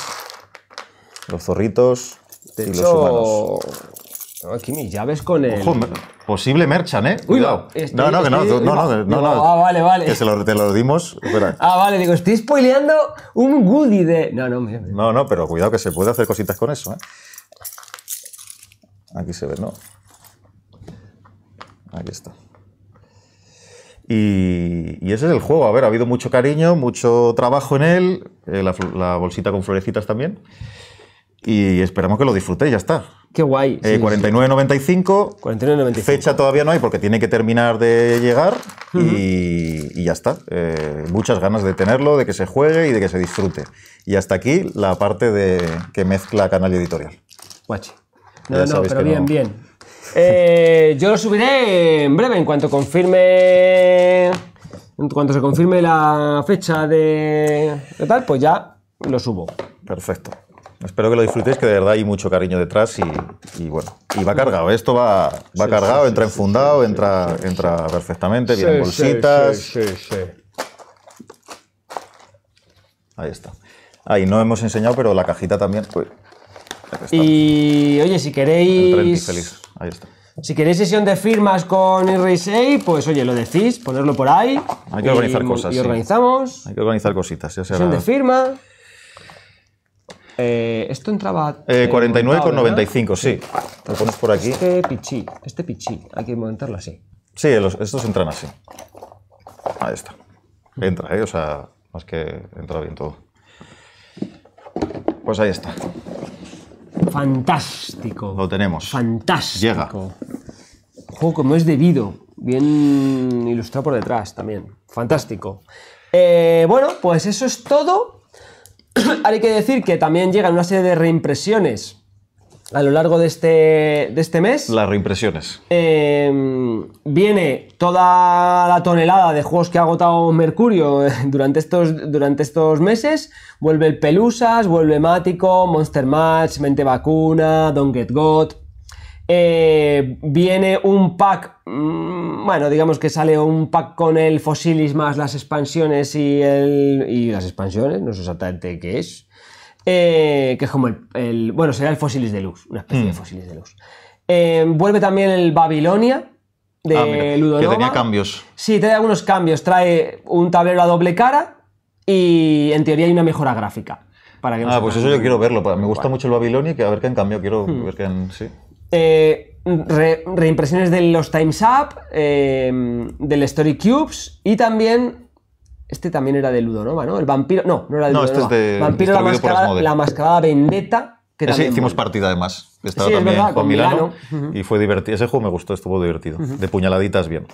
los zorritos De y los humanos. Tengo aquí mis llaves con el. Ojo, posible merchan, ¿eh? Uy, Cuidado. estoy- no, no, que no, estoy- no, no, no, digo, no. ah, vale, vale. Que se lo, te lo dimos. Espera. Ah, vale, digo, estoy spoileando un goodie de. No, no, mira. mira. No, no, pero cuidado que se puede hacer cositas con eso, ¿eh? Aquí se ve, ¿no? Aquí está. Y, y ese es el juego. A ver, ha habido mucho cariño, mucho trabajo en él, eh, la, la bolsita con florecitas también. Y esperamos que lo disfrutéis, ya está. Qué guay. Eh, sí, 49.95. 49.95. Fecha todavía no hay porque tiene que terminar de llegar y, y ya está. Eh, muchas ganas de tenerlo, de que se juegue y de que se disfrute. Y hasta aquí la parte de que mezcla canal y editorial. Guachi. No, no, pero bien, no. bien. Eh, yo lo subiré en breve, en cuanto confirme. En cuanto se confirme la fecha de. de tal, pues ya lo subo. Perfecto. Espero que lo disfrutéis, que de verdad hay mucho cariño detrás y, y bueno. Y va cargado, esto va, va cargado, entra enfundado, entra, entra perfectamente, vienen bolsitas. Sí, sí, sí. Ahí está. Ahí no hemos enseñado, pero la cajita también. Uy. Y oye, si queréis. feliz. Ahí está. Si queréis sesión de firmas con Irrisei, pues oye, lo decís, ponerlo por ahí. Hay que y organizar cosas, Y sí. organizamos. Hay que organizar cositas. Ya será... Sesión de firma. Eh, esto entraba. Eh, eh, montado, ¿verdad? 49,95, sí. Lo pones por aquí. Este pichi, este pichi, hay que montarlo así. Sí, los- estos entran así. Ahí está. Entra, ¿eh? O sea, más que entra bien todo. Pues ahí está. Fantástico. Lo tenemos. Fantástico. Llega. Juego como es debido. Bien ilustrado por detrás también. Fantástico. Eh, bueno, pues eso es todo. [clears throat] Ahora hay que decir que también llegan una serie de reimpresiones a lo largo de este, de este mes. Las reimpresiones. Eh, viene toda la tonelada de juegos que ha agotado Mercurio [laughs] durante estos, durante estos meses. Vuelve el Pelusas, vuelve Mático, Monster Match, Mente Vacuna, Don't Get Got. Eh, viene un pack, mm, bueno, digamos que sale un pack con el Fossilis más las expansiones y, el, y las expansiones, no sé exactamente qué es. Eh, que es como el, el- Bueno, será el Fossilis Deluxe, una especie de Fossilis Deluxe. Eh, vuelve también el Babilonia de Ah, mira, que Ludonova. tenía cambios. Sí, trae algunos cambios. Trae un tablero a doble cara y en teoría hay una mejora gráfica. Para que no Ah, pues eso yo quiero verlo. Me gusta mucho el Babilonia, que a ver qué han cambiado. Quiero ver qué han... Sí. Eh, re- reimpresiones de los Times Up, eh, del Story Cubes y también. Este también era de Ludonova, ¿no? El vampiro. No, no era de No, este es de- Vampiro la mascarada, Asmodee. la mascarada Vendetta. Que Ese también hicimos partida además. Estaba Sí, es también verdad, con. Milano. Y fue divertido. Ese juego me gustó, estuvo divertido. De puñaladitas bien.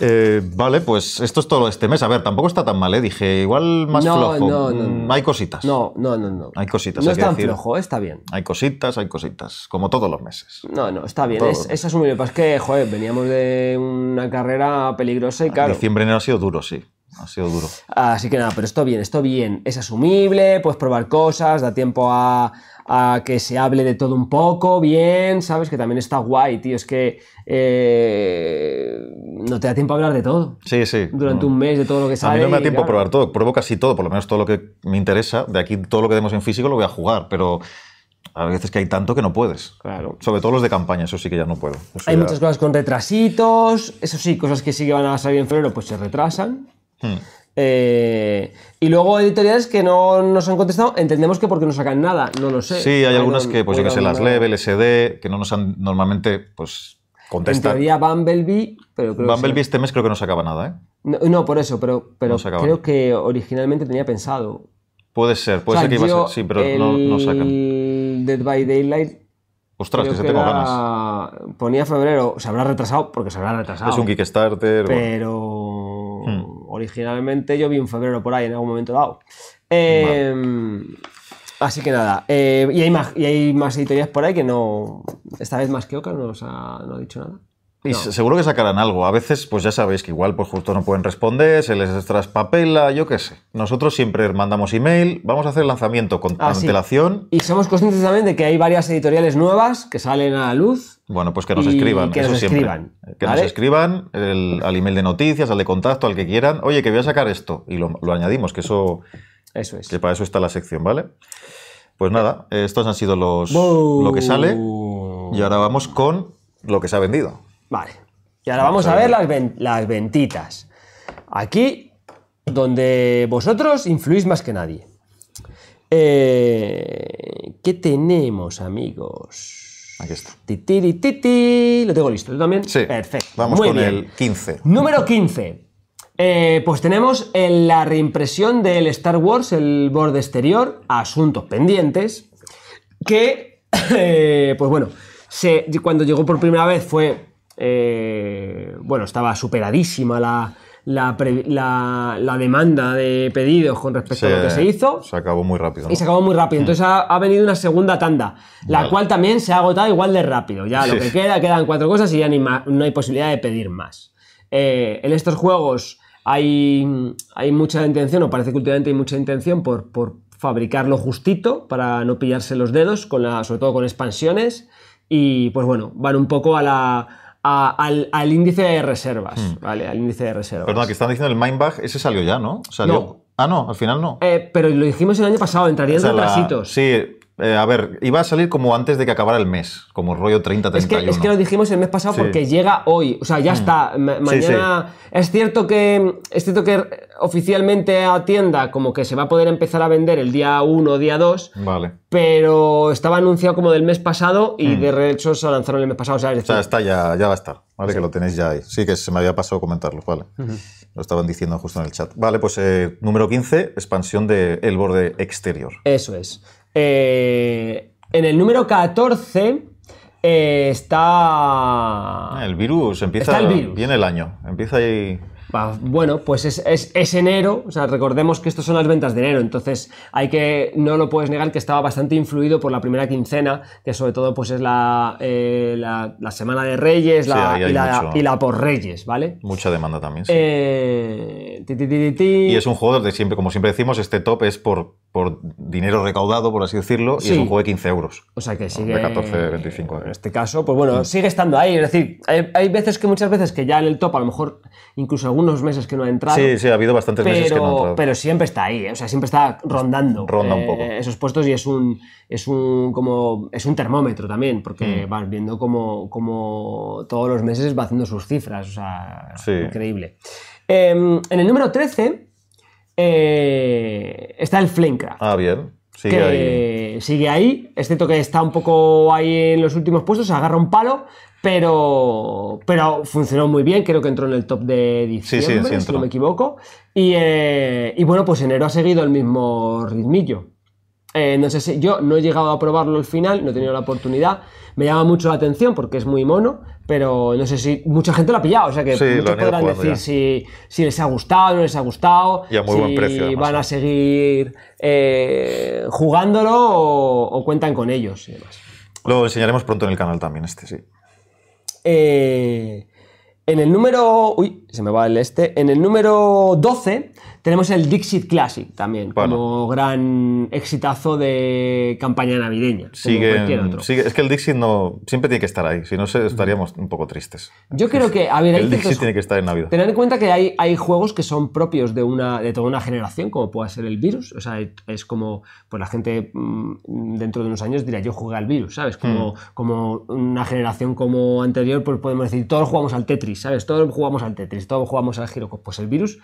Eh, vale, pues esto es todo este mes. A ver, tampoco está tan mal, ¿eh? Dije, igual más No, flojo. no, no, Mm, no. Hay cositas. No, no, no, no. Hay cositas, No hay es que tan decir. flojo, está bien. Hay cositas, hay cositas. Como todos los meses. No, no, está bien. Es, es asumible. Pues es que, joder, veníamos de una carrera peligrosa y claro. Diciembre enero ha sido duro, sí. ha sido duro. Así que nada, pero esto bien, esto bien. Es asumible, puedes probar cosas, da tiempo a, a que se hable de todo un poco, bien, ¿sabes? Que también está guay, tío. Es que eh, no te da tiempo a hablar de todo. Sí, sí. Durante un mes de todo lo que A sale. mí no me da tiempo a claro, probar todo. Pruebo casi todo, por lo menos todo lo que me interesa. De aquí todo lo que demos en físico lo voy a jugar, pero a veces que hay tanto que no puedes. Claro. Sobre todo los de campaña, eso sí que ya no puedo. Eso Hay ya- muchas cosas con retrasitos, eso sí, cosas que sí que van a salir en febrero, pues se retrasan. Hmm. Eh, y luego editoriales que no nos han contestado, entendemos que porque no sacan nada, no lo sé. Sí, hay algunas que, pues yo que sé, las Level, SD, que no nos han normalmente, pues, En contestan. teoría Bumblebee, pero creo que Bumblebee este mes creo que no sacaba nada, ¿eh? No, no, por eso, pero, pero No creo que originalmente tenía pensado. Puede ser, puede O sea, ser que iba a ser, sí, pero no, no sacan. El Dead by Daylight. Ostras, que se tengo ganas. Ponía febrero, se habrá retrasado porque se habrá retrasado. Es un Kickstarter. bueno. pero Hmm. Originalmente yo vi un febrero por ahí en algún momento dado. Eh, Así que nada, eh, y, hay más, y hay más editoriales por ahí que no, esta vez más que Oca no, nos ha, no ha dicho nada. Y No. seguro que sacarán algo. A veces, pues ya sabéis que igual pues justo no pueden responder, se les traspapela, yo qué sé. Nosotros siempre mandamos email, vamos a hacer el lanzamiento con Ah, sí. antelación. Y somos conscientes también de que hay varias editoriales nuevas que salen a la luz. Bueno, pues que nos Y escriban. que eso nos siempre. escriban, Que ¿vale? nos escriban el- al email de noticias, al de contacto, al que quieran. Oye, que voy a sacar esto. Y lo, lo añadimos, que eso Eso es. que para eso está la sección, ¿vale? Pues nada, estos han sido los lo que sale. Y ahora vamos con lo que se ha vendido. Vale. Y ahora vamos a ver las, ven- las ventitas. Aquí, donde vosotros influís más que nadie. Eh, ¿Qué tenemos, amigos? Aquí está. Titiri, titi. Lo tengo listo. ¿Tú también? Sí. Perfecto. Vamos Muy con bien. el 15. Número 15. Eh, pues tenemos en la reimpresión del Star Wars, el borde exterior, asuntos pendientes, que, [laughs] eh, pues bueno, se- cuando llegó por primera vez fue, eh, bueno, estaba superadísima la, la, pre- la- la demanda de pedidos con respecto a lo que se hizo. Se acabó muy rápido. ¿no? Y se acabó muy rápido. Entonces ha, ha venido una segunda tanda, la Vale. cual también se ha agotado igual de rápido. Ya lo que queda, quedan cuatro cosas y ya ni no hay posibilidad de pedir más. Eh, en estos juegos hay, hay mucha intención, o parece que últimamente hay mucha intención por, por fabricarlo justito para no pillarse los dedos, con la, sobre todo con expansiones. Y pues bueno, van un poco a la, a- al, al índice de reservas. ¿vale? Al índice de reservas. Hmm. Perdona, que están diciendo el Mindbag, ese salió ya, ¿no? Salió. No. Ah, no, al final no. Eh, pero lo dijimos el año pasado, entrarían O sea, la- retrasitos. Sí, eh, a ver, iba a salir como antes de que acabara el mes, como rollo 30-31. Es que, es que lo dijimos el mes pasado Sí. Mm. porque llega hoy, o sea, ya está. ma- Sí, mañana. Es cierto que es cierto que oficialmente a tienda como que se va a poder empezar a vender el día 1 o día 2, Vale. pero estaba anunciado como del mes pasado y de hecho se lanzaron el mes pasado. O sea, Mm. O está ya, ya va a estar, ¿vale? Que lo tenéis ya ahí. Sí, que se me había pasado comentarlo, vale. Lo estaban diciendo justo en el chat. Vale, pues eh, número 15, expansión del el borde exterior. Eso es. Eh, en el número 14 eh, está. Ah, el virus empieza. Está el virus. Viene el año. Empieza ahí. Bueno, pues es, es- es enero, o sea, recordemos que estos son las ventas de enero, entonces hay que, no lo puedes negar que estaba bastante influido por la primera quincena, que sobre todo pues es la, eh, la, la semana de Reyes Sí, la- y, la, y la por Reyes, ¿vale? Mucha demanda también. sí. Eh, ti, ti, ti. Y es un juego de siempre, como siempre decimos, este top es por, por dinero recaudado, por así decirlo, y Sí. es un juego de 15 euros. O sea que sigue. de 14, 25 En este caso, pues bueno, sigue estando ahí. Es decir, hay, hay veces que muchas veces que ya en el top, a lo mejor incluso algunos meses que no ha entrado. Sí, sí, ha habido bastantes meses que no ha pero, entrado. pero siempre está ahí, ¿eh? o sea, siempre está rondando Ronda un eh, poco. esos puestos y es un es un como es un termómetro también, porque Mm. vas viendo como, como todos los meses va haciendo sus cifras, o sea, Sí. increíble. Eh, en el número 13 eh, está el Flamecraft. Ah, bien. Sigue que ahí. sigue ahí, excepto que está un poco ahí en los últimos puestos, agarra un palo, pero, pero funcionó muy bien, creo que entró en el top de diciembre, sí, sí si no me equivoco. Y, eh, y bueno, pues enero ha seguido el mismo ritmillo. Eh, no sé si yo no he llegado a probarlo al final, no he tenido la oportunidad. Me llama mucho la atención porque es muy mono, pero no sé si mucha gente lo ha pillado. O sea que Sí, muchos podrán decir si, si les ha gustado, no les ha gustado, Y a muy si buen precio, además, van a seguir eh, jugándolo o, o cuentan con ellos y demás. Lo enseñaremos pronto en el canal también, este, sí. Eh, En el número. Uy, se me va el este. En el número 12 tenemos el Dixit Classic también, Bueno. como gran exitazo de campaña navideña. como cualquier Siguen, otro. sigue- es que el Dixit no, siempre tiene que estar ahí, si no estaríamos un poco tristes. Yo creo que, a ver, hay El Dixit tiene que estar en Navidad. Tener en cuenta que hay, hay juegos que son propios de, una, de toda una generación, como pueda ser el virus. O sea, es como, pues la gente mm, dentro de unos años dirá, yo jugué al virus, ¿sabes? Como, Hmm. como una generación como anterior, pues podemos decir, todos jugamos al Tetris, ¿sabes? Todos jugamos al Tetris, todos jugamos al Giro. Pues el virus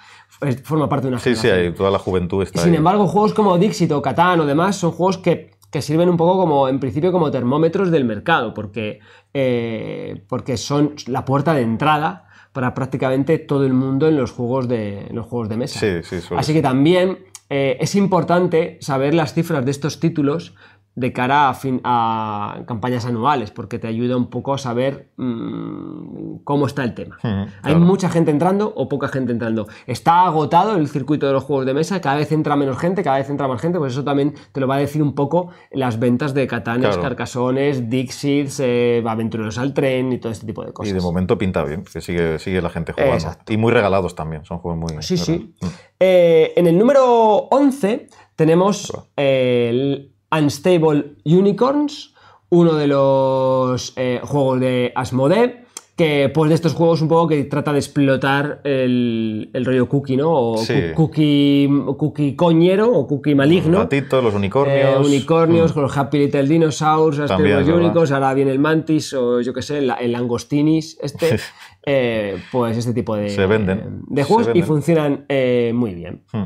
forma parte de una Sí, sí, ahí, toda la juventud Y está sin ahí. embargo, juegos como Dixit o Catán o demás son juegos que, que sirven un poco como, en principio, como termómetros del mercado, porque, eh, porque son la puerta de entrada para prácticamente todo el mundo en los juegos de, en los juegos de mesa. Sí, sí, Así que también eh, es importante saber las cifras de estos títulos de cara a, fin- a campañas anuales, porque te ayuda un poco a saber mm, cómo está el tema. Ujú, Hay claro. mucha gente entrando o poca gente entrando. Está agotado el circuito de los juegos de mesa, cada vez entra menos gente, cada vez entra más gente, pues eso también te lo va a decir un poco las ventas de Catanes, Claro. Carcasones, Dixits, eh, Aventureros al Tren y todo este tipo de Y cosas. de momento pinta bien, que sigue, sigue la gente jugando. Exacto. Y muy regalados también, son juegos muy... Sí, sí. Eh, en el número 11 tenemos el Unstable Unicorns, uno de los eh, juegos de Asmodee, que pues de estos juegos un poco que trata de explotar el, el rollo cookie, ¿no? O Sí. cookie, cookie coñero o cookie maligno. Los gatitos, los Eh, unicornios. unicornios, con los Happy Little Dinosaurs, ¿verdad? Unicorns, ahora viene el Mantis o yo qué sé, el, el Langostinis, este, [laughs] eh, pues este tipo de, Se venden, de se juegos y funcionan eh, muy bien. Mm.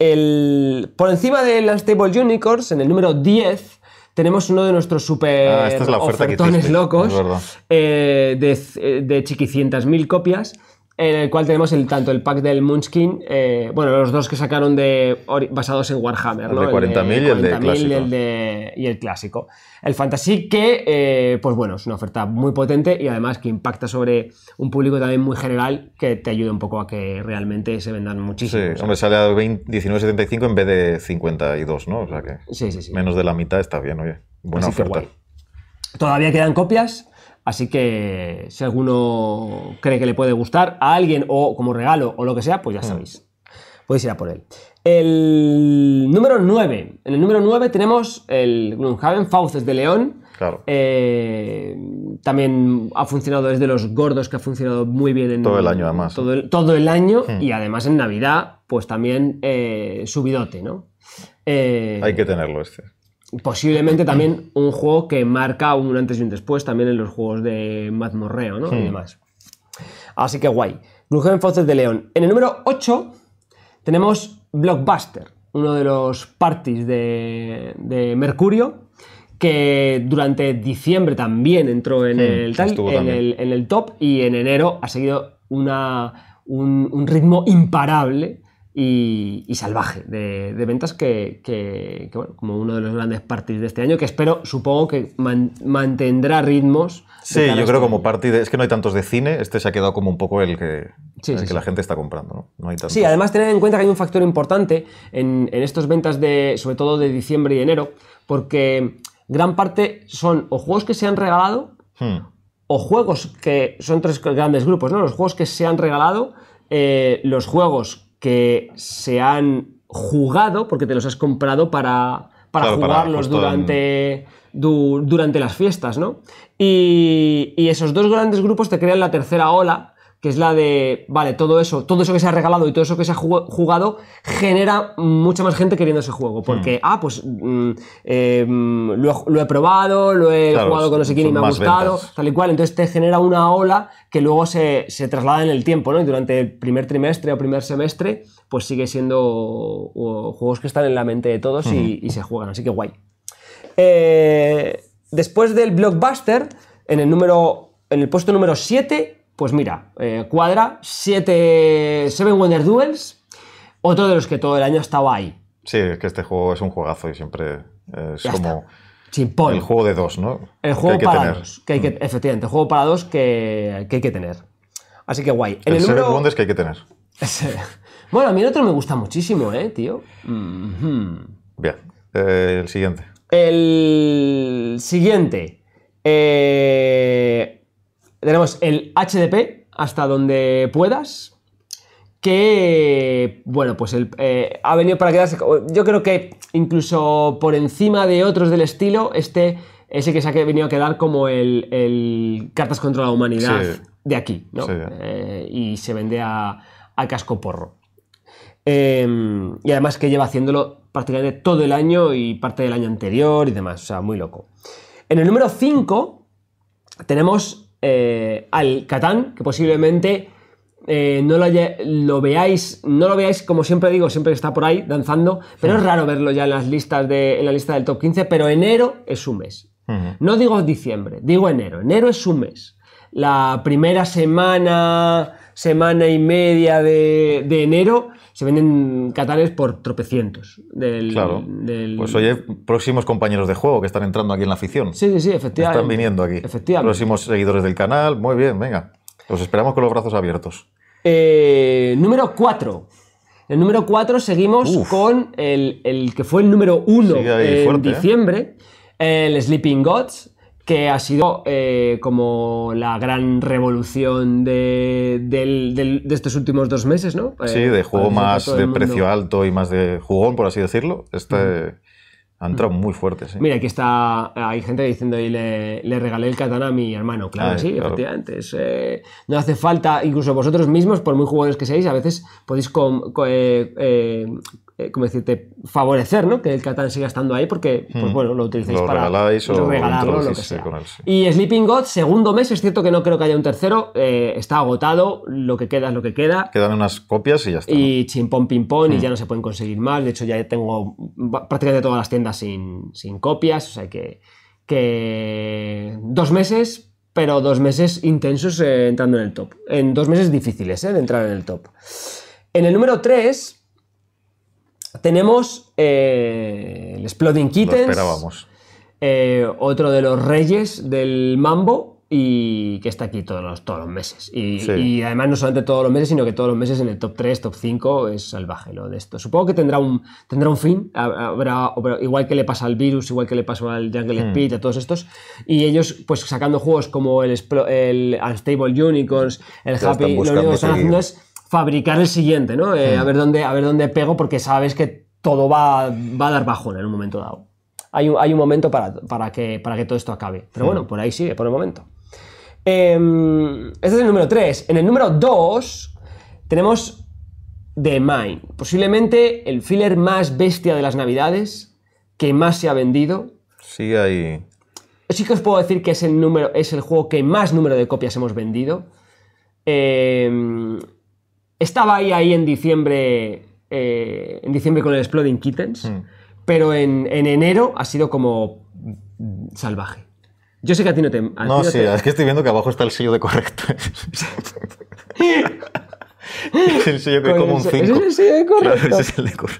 El, por encima del Unstable Unicorns, en el número 10, tenemos uno de nuestros super Ah, esta es la oferta que hiciste, locos es eh, de, de chiquicientas mil copias. En el cual tenemos el, tanto el pack del Munchkin, eh, bueno, los dos que sacaron de, basados en Warhammer, El de 40.000 y el de 40.000 clásico. y el de- y el clásico. El Fantasy que, eh, pues bueno, es una oferta muy potente y además que impacta sobre un público también muy general que te ayuda un poco a que realmente se vendan Sí, muchísimo. hombre, sale a 20 19.75 en vez de 52, ¿no? O sea que sí, sí. sí. menos de la mitad está bien, oye. Buena Así oferta. Todavía quedan copias, así que si alguno cree que le puede gustar a alguien o como regalo o lo que sea, pues ya sabéis. Podéis ir a por él. El número 9. En el número 9 tenemos el Gloomhaven Fauces de León. Claro. Eh, también ha funcionado, es de los gordos que ha funcionado muy bien en Todo el año, además. Todo el, todo el año Hmm. y además en Navidad, pues también eh, subidote, ¿no? Eh, Hay que tenerlo este. Posiblemente también un juego que marca un antes y un después también en los juegos de Matt Morreo ¿no? y Hmm. demás. Así que guay. Gloomhaven Fauces de León. En el número 8 tenemos Blockbuster, uno de los parties de, de Mercurio, que durante diciembre también entró en, el, tal, en, también. el, en el top y en enero ha seguido una, un, un ritmo imparable y, y salvaje de, de ventas que, que- que, bueno, como uno de los grandes parties de este año, que espero, supongo que man- mantendrá ritmos. Sí, yo este creo como año. party de... Es que no hay tantos de cine, este se ha quedado como un poco el que, Sí, el sí, que sí. la gente está comprando, ¿no? No hay tantos. Sí, además tener en cuenta que hay un factor importante en, en estos ventas de, sobre todo de diciembre y enero, porque gran parte son o juegos que se han regalado Hmm. o juegos que son tres grandes grupos, ¿no? Los juegos que se han regalado, eh, los juegos que se han jugado, porque te los has comprado para, para Claro, para jugarlos en- durante, du- durante las fiestas, ¿no? Y, y esos dos grandes grupos te crean la tercera ola, que es la de, vale, todo eso, todo eso que se ha regalado y todo eso que se ha jugado genera mucha más gente queriendo ese juego. Porque, Hmm. ah, pues mm, eh, mm, lo, he, lo he probado, lo he Claro, jugado con no sé quién y me ha gustado, ventas. tal y cual. Entonces te genera una ola que luego se, se traslada en el tiempo, ¿no? Y durante el primer trimestre o primer semestre, pues sigue siendo o, juegos que están en la mente de todos y, y se juegan. Así que guay. Eh, después del blockbuster, en el número. En el puesto número 7, pues mira, eh, cuadra 7 Seven Wonder Duels, otro de los que todo el año estaba ahí. Sí, es que este juego es un juegazo y siempre es Ya como Chimpón. el juego de dos, ¿no? El Que juego que para tener. dos, que hay que, efectivamente, el juego para dos que, que hay que tener. Así que guay. En El el, Seven número... Wonders que hay que tener. bueno, a mí el otro me gusta muchísimo, ¿eh, tío? Bien. Eh, el siguiente. El siguiente. eh, tenemos el HDP, hasta donde puedas, que, bueno, pues el, eh, ha venido para quedarse. Yo creo que incluso por encima de otros del estilo, este es el que se ha venido a quedar como el, el Cartas contra la Humanidad Sí. de aquí, ¿no? Sí. Eh, y se vende a, a casco porro. Eh, y además que lleva haciéndolo prácticamente todo el año y parte del año anterior y demás, o sea, muy loco. En el número 5 tenemos eh, al Catán, que posiblemente eh, no lo, haya- lo veáis, no lo veáis como siempre digo, siempre está por ahí danzando, pero es raro verlo ya en las listas de, en la lista del top 15, pero enero es un mes. No digo diciembre, digo enero. Enero es un mes. La primera semana, semana y media de, de enero se venden catares por tropecientos. Del, Claro. del- Pues oye, próximos compañeros de juego que están entrando aquí en la afición. Sí, sí, sí, efectivamente. Están viniendo aquí. Efectivamente. Próximos seguidores del canal. Muy bien, venga. Los esperamos con los brazos abiertos. Eh, número 4. El número 4 seguimos Uf. con el, el que fue el número 1 Sigue ahí en fuerte, ¿eh? diciembre, el Sleeping Gods, que ha sido eh, como la gran revolución de, del- del- de estos últimos dos meses, ¿no? Sí, Eh, de juego más de precio alto y más de jugón, por así decirlo. Este ha entrado muy fuerte, sí. Mira, aquí está, hay gente diciendo y le, le regalé el katana a mi hermano. Claro, Ah, que sí, claro. efectivamente. Es, eh, no hace falta, incluso vosotros mismos, por muy jugadores que seáis, a veces podéis, com- co- eh, eh, eh, ¿cómo decirte? Favorecer, ¿no? Que el katana siga estando ahí porque, pues Mm. bueno, lo utilizáis Lo para regaláis o regalarlo, lo que introducís, sí, sea. con él, sí. Y Sleeping God, segundo mes, es cierto que no creo que haya un tercero, eh, está agotado, lo que queda es lo que queda. Quedan unas copias y ya está. ¿no? Y chimpón ping-pong y Mm. ya no se pueden conseguir más. De hecho, ya tengo prácticamente todas las tiendas sin, sin copias. O sea que, que dos meses, pero dos meses intensos eh, entrando en el top. En dos meses difíciles eh, de entrar en el top. En el número 3 tenemos eh, el Exploding Lo Kittens. esperábamos. Eh, otro de los reyes del mambo y que está aquí todos los, todos los meses. Y, Sí. y además no solamente todos los meses, sino que todos los meses en el top 3, top 5 es salvaje lo de esto. Supongo que tendrá un, tendrá un fin, habrá, igual que le pasa al Virus, igual que le pasó al Jungle Hmm. Speed, a todos estos. Y ellos, pues sacando juegos como el, el Unstable Unicorns, el Ya Happy, lo único que están haciendo es fabricar el siguiente, ¿no? Eh, Hmm. a, ver dónde, a ver dónde pego, porque sabes que todo va, va a dar bajón en un momento dado. Hay un, hay un momento para, para, que, para que todo esto acabe. Pero bueno, por ahí sigue, por el momento. Em, este es el número 3. En el número 2 tenemos The Mine. Posiblemente el filler más bestia de las navidades, que más se ha vendido. Sigue ahí. Sí que os puedo decir que es el, número, es el juego que más número de copias hemos vendido. Em, estaba ahí, ahí en diciembre. eh, en diciembre con el Exploding Kittens. Mm. Pero en, en enero ha sido como salvaje. Yo sé que a ti no te. No, sí, te- es que estoy viendo que abajo está el sello de correcto. [laughs] es [laughs] el sello que como un el- 5. ese es el sello de correcto. ese es el de cor-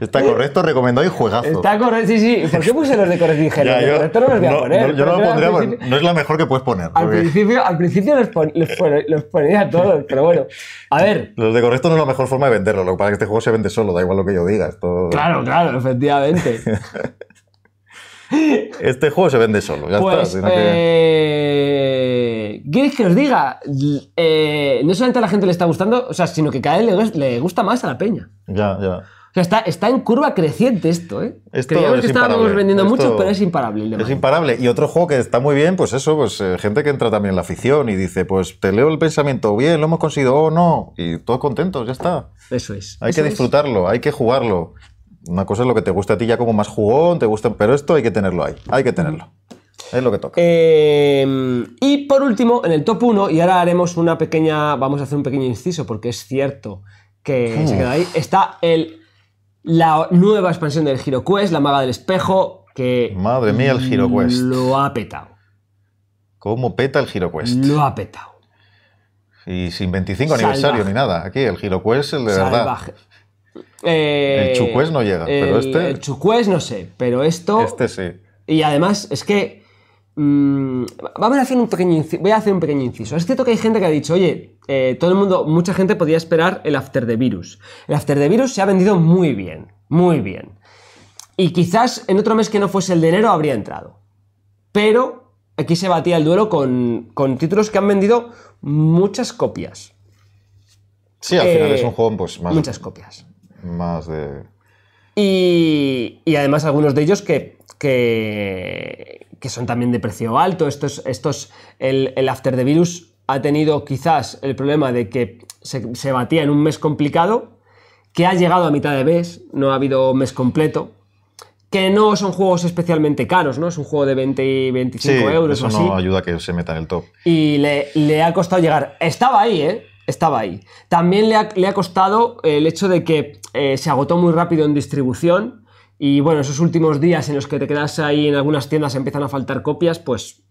Está correcto, recomendado y juegazo. Está correcto, sí, sí. ¿Por qué puse los de correcto? Dije, Ya, yo, correcto no los voy a poner. no- yo no lo pondría, porque no es la mejor que puedes poner. Al porque principio, al principio los, pon- los pon- los ponía a todos, pero bueno. A ver, Los de correcto no es la mejor forma de venderlo. Lo que pasa es que este juego se vende solo, da igual lo que yo diga. Esto- claro, claro, efectivamente. [laughs] Este juego se vende solo, ya Pues, está. sino que- eh, ¿queréis que os diga? Eh, no solamente a la gente le está gustando, o sea, sino que cada vez le, le gusta más a la peña. Ya, ya. O sea, está, está en curva creciente esto, ¿eh? Esto Creíamos es que estábamos imparable. vendiendo Esto mucho, pero es imparable el Es imparable. Y otro juego que está muy bien, pues eso, pues eh, gente que entra también en la afición y dice, pues te leo el pensamiento, bien, lo hemos conseguido, oh no, y todos contentos, ya está. Eso es. Hay eso que es. disfrutarlo, hay que jugarlo. Una cosa es lo que te gusta a ti ya como más jugón, te gusta, pero esto hay que tenerlo ahí, hay que tenerlo. Es lo que toca. Eh, y por último, en el top 1, y ahora haremos una pequeña. Vamos a hacer un pequeño inciso porque es cierto que se queda ahí. Está el, la nueva expansión del Hero Quest, la maga del espejo, que. Madre mía, el Hero Quest. Lo ha petado. ¿Cómo peta el Hero Quest? Lo ha petado. Y sin 25 Salvaje. aniversario ni nada. Aquí el Hero Quest, el de verdad. Salvaje. Eh, El Chuquest no llega, pero el- este- El Chuquest no sé, pero esto. Este sí. Y además, es que. mm, vamos a hacer un pequeño inci- voy a hacer un pequeño inciso. Es cierto que hay gente que ha dicho, oye, eh, todo el mundo, mucha gente podía esperar el After the Virus. El After the Virus se ha vendido muy bien, muy bien. Y quizás en otro mes que no fuese el de enero habría entrado. Pero aquí se batía el duelo con, con títulos que han vendido muchas copias. Sí, al final Eh, es un juego pues, más, Muchas copias. Más de. Y, y además algunos de ellos que, que, que son también de precio alto. Estos, estos, el, el After the Virus ha tenido quizás el problema de que se, se batía en un mes complicado, que ha llegado a mitad de mes, no ha habido mes completo, que no son juegos especialmente caros, ¿no? Es un juego de 20 y 25 Sí, euros eso o así. no ayuda a que se meta en el top. Y le, le ha costado llegar. Estaba ahí, ¿eh? Estaba ahí. También le ha, le ha costado el hecho de que eh, se agotó muy rápido en distribución. Y bueno, esos últimos días en los que te quedas ahí en algunas tiendas empiezan a faltar copias, pues,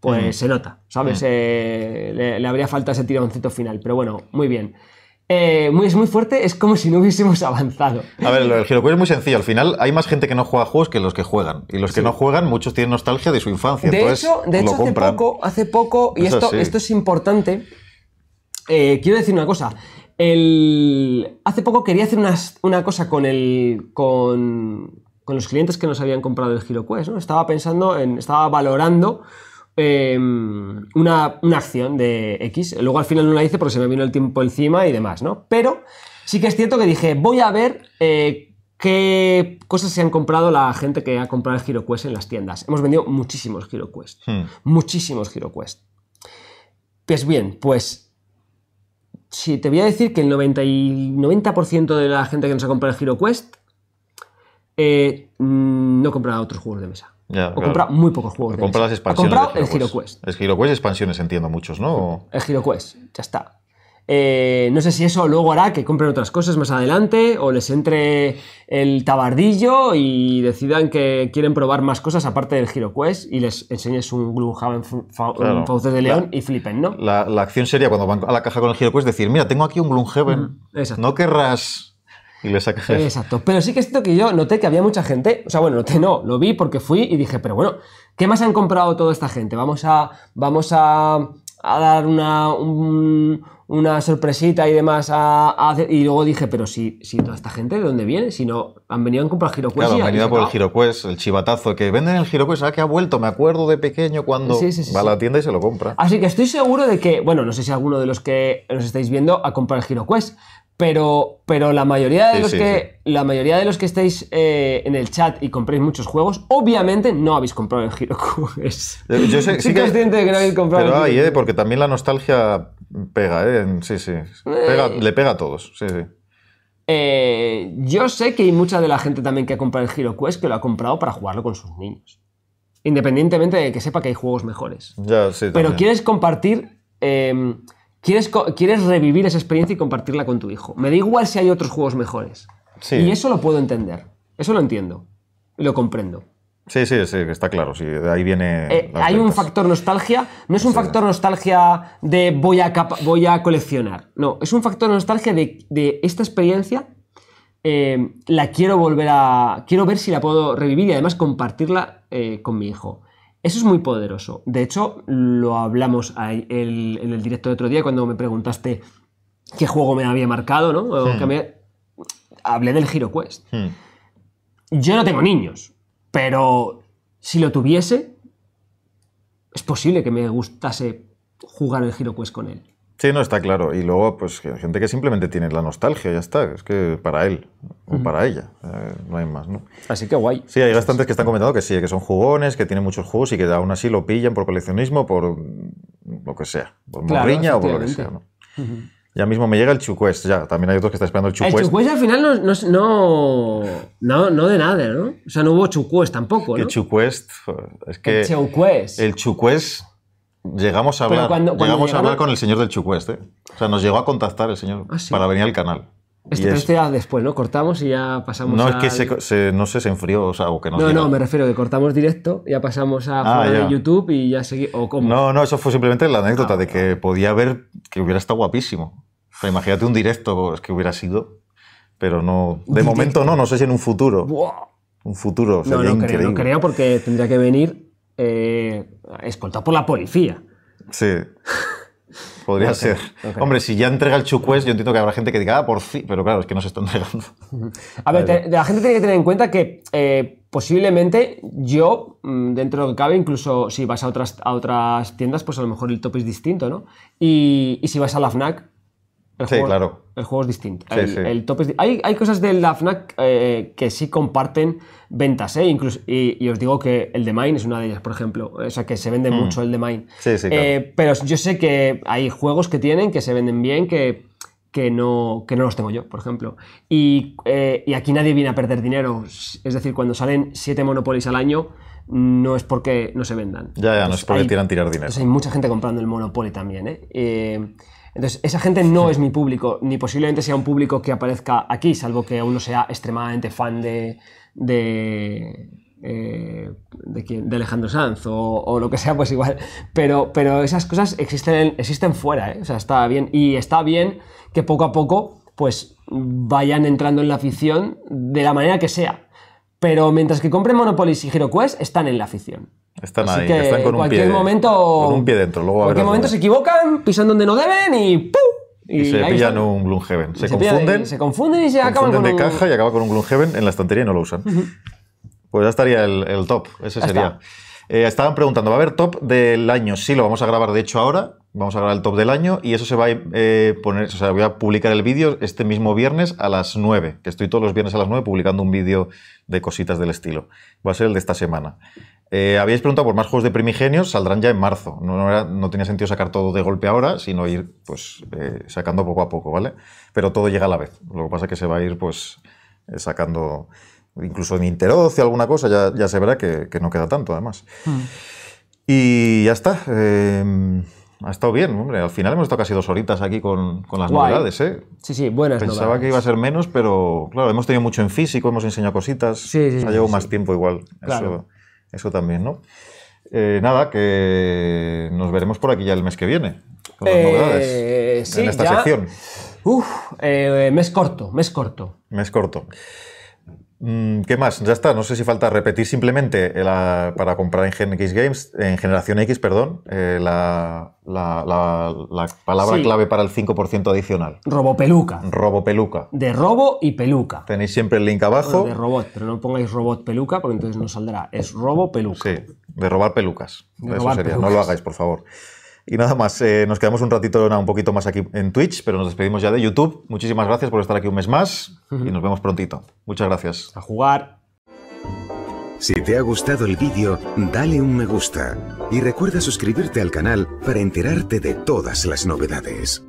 pues Mm. se nota, ¿sabes? Eh, le, le habría faltado ese tironcito final. Pero bueno, muy bien. Eh, muy, es muy fuerte, es como si no hubiésemos [laughs] avanzado. A ver, lo del HeroQuest es muy sencillo. Al final hay más gente que no juega juegos que los que juegan. Y los que no juegan, muchos tienen nostalgia de su infancia. De entonces hecho, de hecho hace poco, hace poco, y esto, esto es importante, eh, quiero decir una cosa. El- hace poco quería hacer unas- una cosa con, el, con, con los clientes que nos habían comprado el HeroQuest. ¿no? Estaba pensando, en, estaba valorando eh, una, una acción de X. Luego al final no la hice porque se me vino el tiempo encima y demás, ¿no? Pero sí que es cierto que dije, voy a ver eh, qué cosas se han comprado la gente que ha comprado el HeroQuest en las tiendas. Hemos vendido muchísimos HeroQuest. Hmm. Muchísimos HeroQuest. Pues bien, pues si te voy a decir que el 90%, y 90 de la gente que nos ha comprado el HeroQuest eh, mm, no compra otros juegos de mesa. Ya, o claro. compra muy pocos juegos de Compra mesa. las expansiones. Ha comprado el HeroQuest. Es HeroQuest expansiones, entiendo muchos, ¿no? El HeroQuest, ya está. Eh, no sé si eso luego hará que compren otras cosas más adelante o les entre el tabardillo y decidan que quieren probar más cosas aparte del HeroQuest y les enseñes un Gloomhaven Claro. Fauces de León y flipen, ¿no? La, la acción sería cuando van a la caja con el HeroQuest decir, mira, tengo aquí un Gloomhaven. Mm. ¿No querrás...? Y le sacas... Exacto. Pero sí que es cierto que yo noté que había mucha gente. O sea, bueno, noté no, lo vi porque fui y dije, pero bueno, ¿qué más han comprado toda esta gente? Vamos a. Vamos a. a dar una. un- una sorpresita y demás a, a hacer- y luego dije, pero si, si toda esta gente de dónde viene, si no han venido a comprar HeroQuest Claro, han venido por el. HeroQuest, el chivatazo, que venden el HeroQuest, ah, que ha vuelto, me acuerdo de pequeño cuando Sí, sí, sí, va a la tienda y se lo compra. Así que estoy seguro de que, bueno, no sé si alguno de los que nos estáis viendo ha comprado el HeroQuest, pero, pero la mayoría de los que la mayoría de los que estáis eh, en el chat y compréis muchos juegos, obviamente no habéis comprado el HeroQuest. [laughs] Yo- yo sé- sí que- consciente de que no habéis comprado Pero el hay. ¿eh? Porque también la nostalgia pega, ¿eh? Sí, sí. Pega- le pega a todos, sí, sí. Eh, yo sé que hay mucha de la gente también que ha comprado el HeroQuest que lo ha comprado para jugarlo con sus niños. Independientemente de que sepa que hay juegos mejores. Ya, sí, Pero también. quieres compartir. eh, quieres, quieres revivir esa experiencia y compartirla con tu hijo. Me da igual si hay otros juegos mejores. Sí. Y eso lo puedo entender. Eso lo entiendo. Lo comprendo. Sí, sí, sí, está claro. Sí, de ahí viene. Eh, hay un factor nostalgia. No es un factor nostalgia de voy a, voy a coleccionar. No, es un factor nostalgia de, de esta experiencia. eh, la quiero volver a. Quiero ver si la puedo revivir y además compartirla eh, con mi hijo. Eso es muy poderoso. De hecho, lo hablamos ahí el- en el directo de otro día cuando me preguntaste qué juego me había marcado, ¿no? O Hmm. que me- Hablé del HeroQuest. Hmm. Yo no tengo niños, pero si lo tuviese, es posible que me gustase jugar el HeroQuest con él. Sí, no, está claro. Y luego, pues, gente que simplemente tiene la nostalgia, ya está. Es que para él o para ella. eh, no hay más, ¿no? Así que guay. Sí, hay bastantes que están comentando que sí, que son jugones, que tienen muchos juegos y que aún así lo pillan por coleccionismo, por lo que sea. Por Claro, morriña o por lo que sea. ¿no? Ya mismo me llega el Chuquest, ya. También hay otros que están esperando el El Chuquest. Chuquest al final no, no, no, no, de nada, ¿no? O sea, no hubo Chuquest tampoco, ¿no? El Chuquest, joder, es que El Chuquest. el Chuquest llegamos a hablar, cuando- cuando llegamos a hablar con el señor del Chuquest, ¿eh? O sea, nos llegó a contactar el señor Ah, sí. para venir al canal. Pero es- esto ya después, ¿no? Cortamos y ya pasamos no a... es que se, se- no sé, se enfrió, o sea, o que nos No, no, me refiero que cortamos directo, ya pasamos a Ah, ya. de YouTube y ya seguimos... ¿O cómo? No, no, eso fue simplemente la anécdota Ah, de que podía haber, que hubiera estado guapísimo. O sea, imagínate un directo es que hubiera sido, pero no, de Directo. momento no, no sé si en un futuro. Buah. Un futuro No, sería no creo, increíble. no creo porque tendría que venir eh, escoltado por la policía. Sí. [laughs] Podría No creo, ser. no creo. Hombre, si ya entrega el Chuquest, yo entiendo que habrá gente que diga, ah, por fin, pero claro, es que no se está entregando. A ver, [laughs] te- la gente tiene que tener en cuenta que eh, posiblemente yo, mm, dentro de lo que cabe, incluso si vas a otras, a otras tiendas, pues a lo mejor el top es distinto, ¿no? Y, y si vas a la FNAC, el, Sí, juego, claro. el juego es distinto. Sí, el, sí. el top es hay, hay cosas de la FNAC eh, que sí comparten ventas, ¿eh? Incluso, y, y os digo que el de Mine es una de ellas, por ejemplo. O sea, que se vende mucho el de Mine. Mm. Sí, sí, claro. Eh, pero yo sé que hay juegos que tienen que se venden bien, que, que, no, que no los tengo yo, por ejemplo. Y, eh, y aquí nadie viene a perder dinero. Es decir, cuando salen 7 Monopolies al año, no es porque no se vendan. Ya, ya, no Pues es porque hay- quieran tirar dinero. entonces hay mucha gente comprando el Monopoly también, ¿eh? Eh, entonces, esa gente no es mi público, ni posiblemente sea un público que aparezca aquí, salvo que uno sea extremadamente fan de. de. eh, de, quién- de Alejandro Sanz o, o lo que sea, pues igual. Pero, pero esas cosas existen, existen fuera, ¿eh? O sea, está bien. Y está bien que poco a poco, pues, vayan entrando en la afición de la manera que sea. Pero mientras que compren Monopoly y HeroQuest, están en la afición. Están Así ahí, que están con un cualquier pie, momento. con un pie dentro. Luego en cualquier momento se equivocan, pisan donde no deben y ¡pum! Y, se pillan están. un Gloomhaven. Se, Se pillan- confunden, se confunden y se acaban con de un- caja y acaba con un Gloomhaven en la estantería y no lo usan. Pues ya estaría el, el top, ese Ya sería. Eh, estaban preguntando, ¿va a haber top del año? Sí, lo vamos a grabar de hecho ahora. Vamos a grabar el top del año y eso se va a eh, poner, o sea, voy a publicar el vídeo este mismo viernes a las 9, que estoy todos los viernes a las 9 publicando un vídeo de cositas del estilo. Va a ser el de esta semana. Eh, habíais preguntado por más juegos de primigenios, saldrán ya en marzo. No, no era- no tenía sentido sacar todo de golpe ahora, sino ir pues, eh, sacando poco a poco, ¿vale? Pero todo llega a la vez. Lo que pasa es que se va a ir pues, sacando, incluso en Interocio, alguna cosa, ya, ya se verá que, que no queda tanto, además. Y ya está. Ha estado bien, hombre. Al final hemos estado casi dos horitas aquí con, con las Guay. novedades, ¿eh? Sí, sí, buenas Pensaba novedades. que iba a ser menos, pero claro, hemos tenido mucho en físico, hemos enseñado cositas. Sí, sí, ha sí, llevado sí. más tiempo igual. Claro. Eso, eso también, ¿no? Eh, nada, que nos veremos por aquí ya el mes que viene. Con las Eh, novedades. sí, en esta ya- sección. Uf, eh, mes corto, mes corto. Mes corto. Mm, ¿Qué más? Ya está. No sé si falta repetir simplemente eh, la- para comprar en Gen X Games, en Generación X, perdón, eh, la, la- la- la palabra Sí. clave para el 5% adicional. Robo peluca. Robo peluca. De robo y peluca. Tenéis siempre el link abajo. Bueno, de robot, pero no pongáis robot peluca porque entonces no saldrá. Es robo peluca. Sí, de robar pelucas. De Eso robar sería. No pelucas. lo hagáis, por favor. Y nada más, eh, nos quedamos un ratito, nada, un poquito más aquí en Twitch, pero nos despedimos ya de YouTube. Muchísimas gracias por estar aquí un mes más y nos vemos prontito. Muchas gracias. A jugar. Si te ha gustado el vídeo, dale un me gusta y recuerda suscribirte al canal para enterarte de todas las novedades.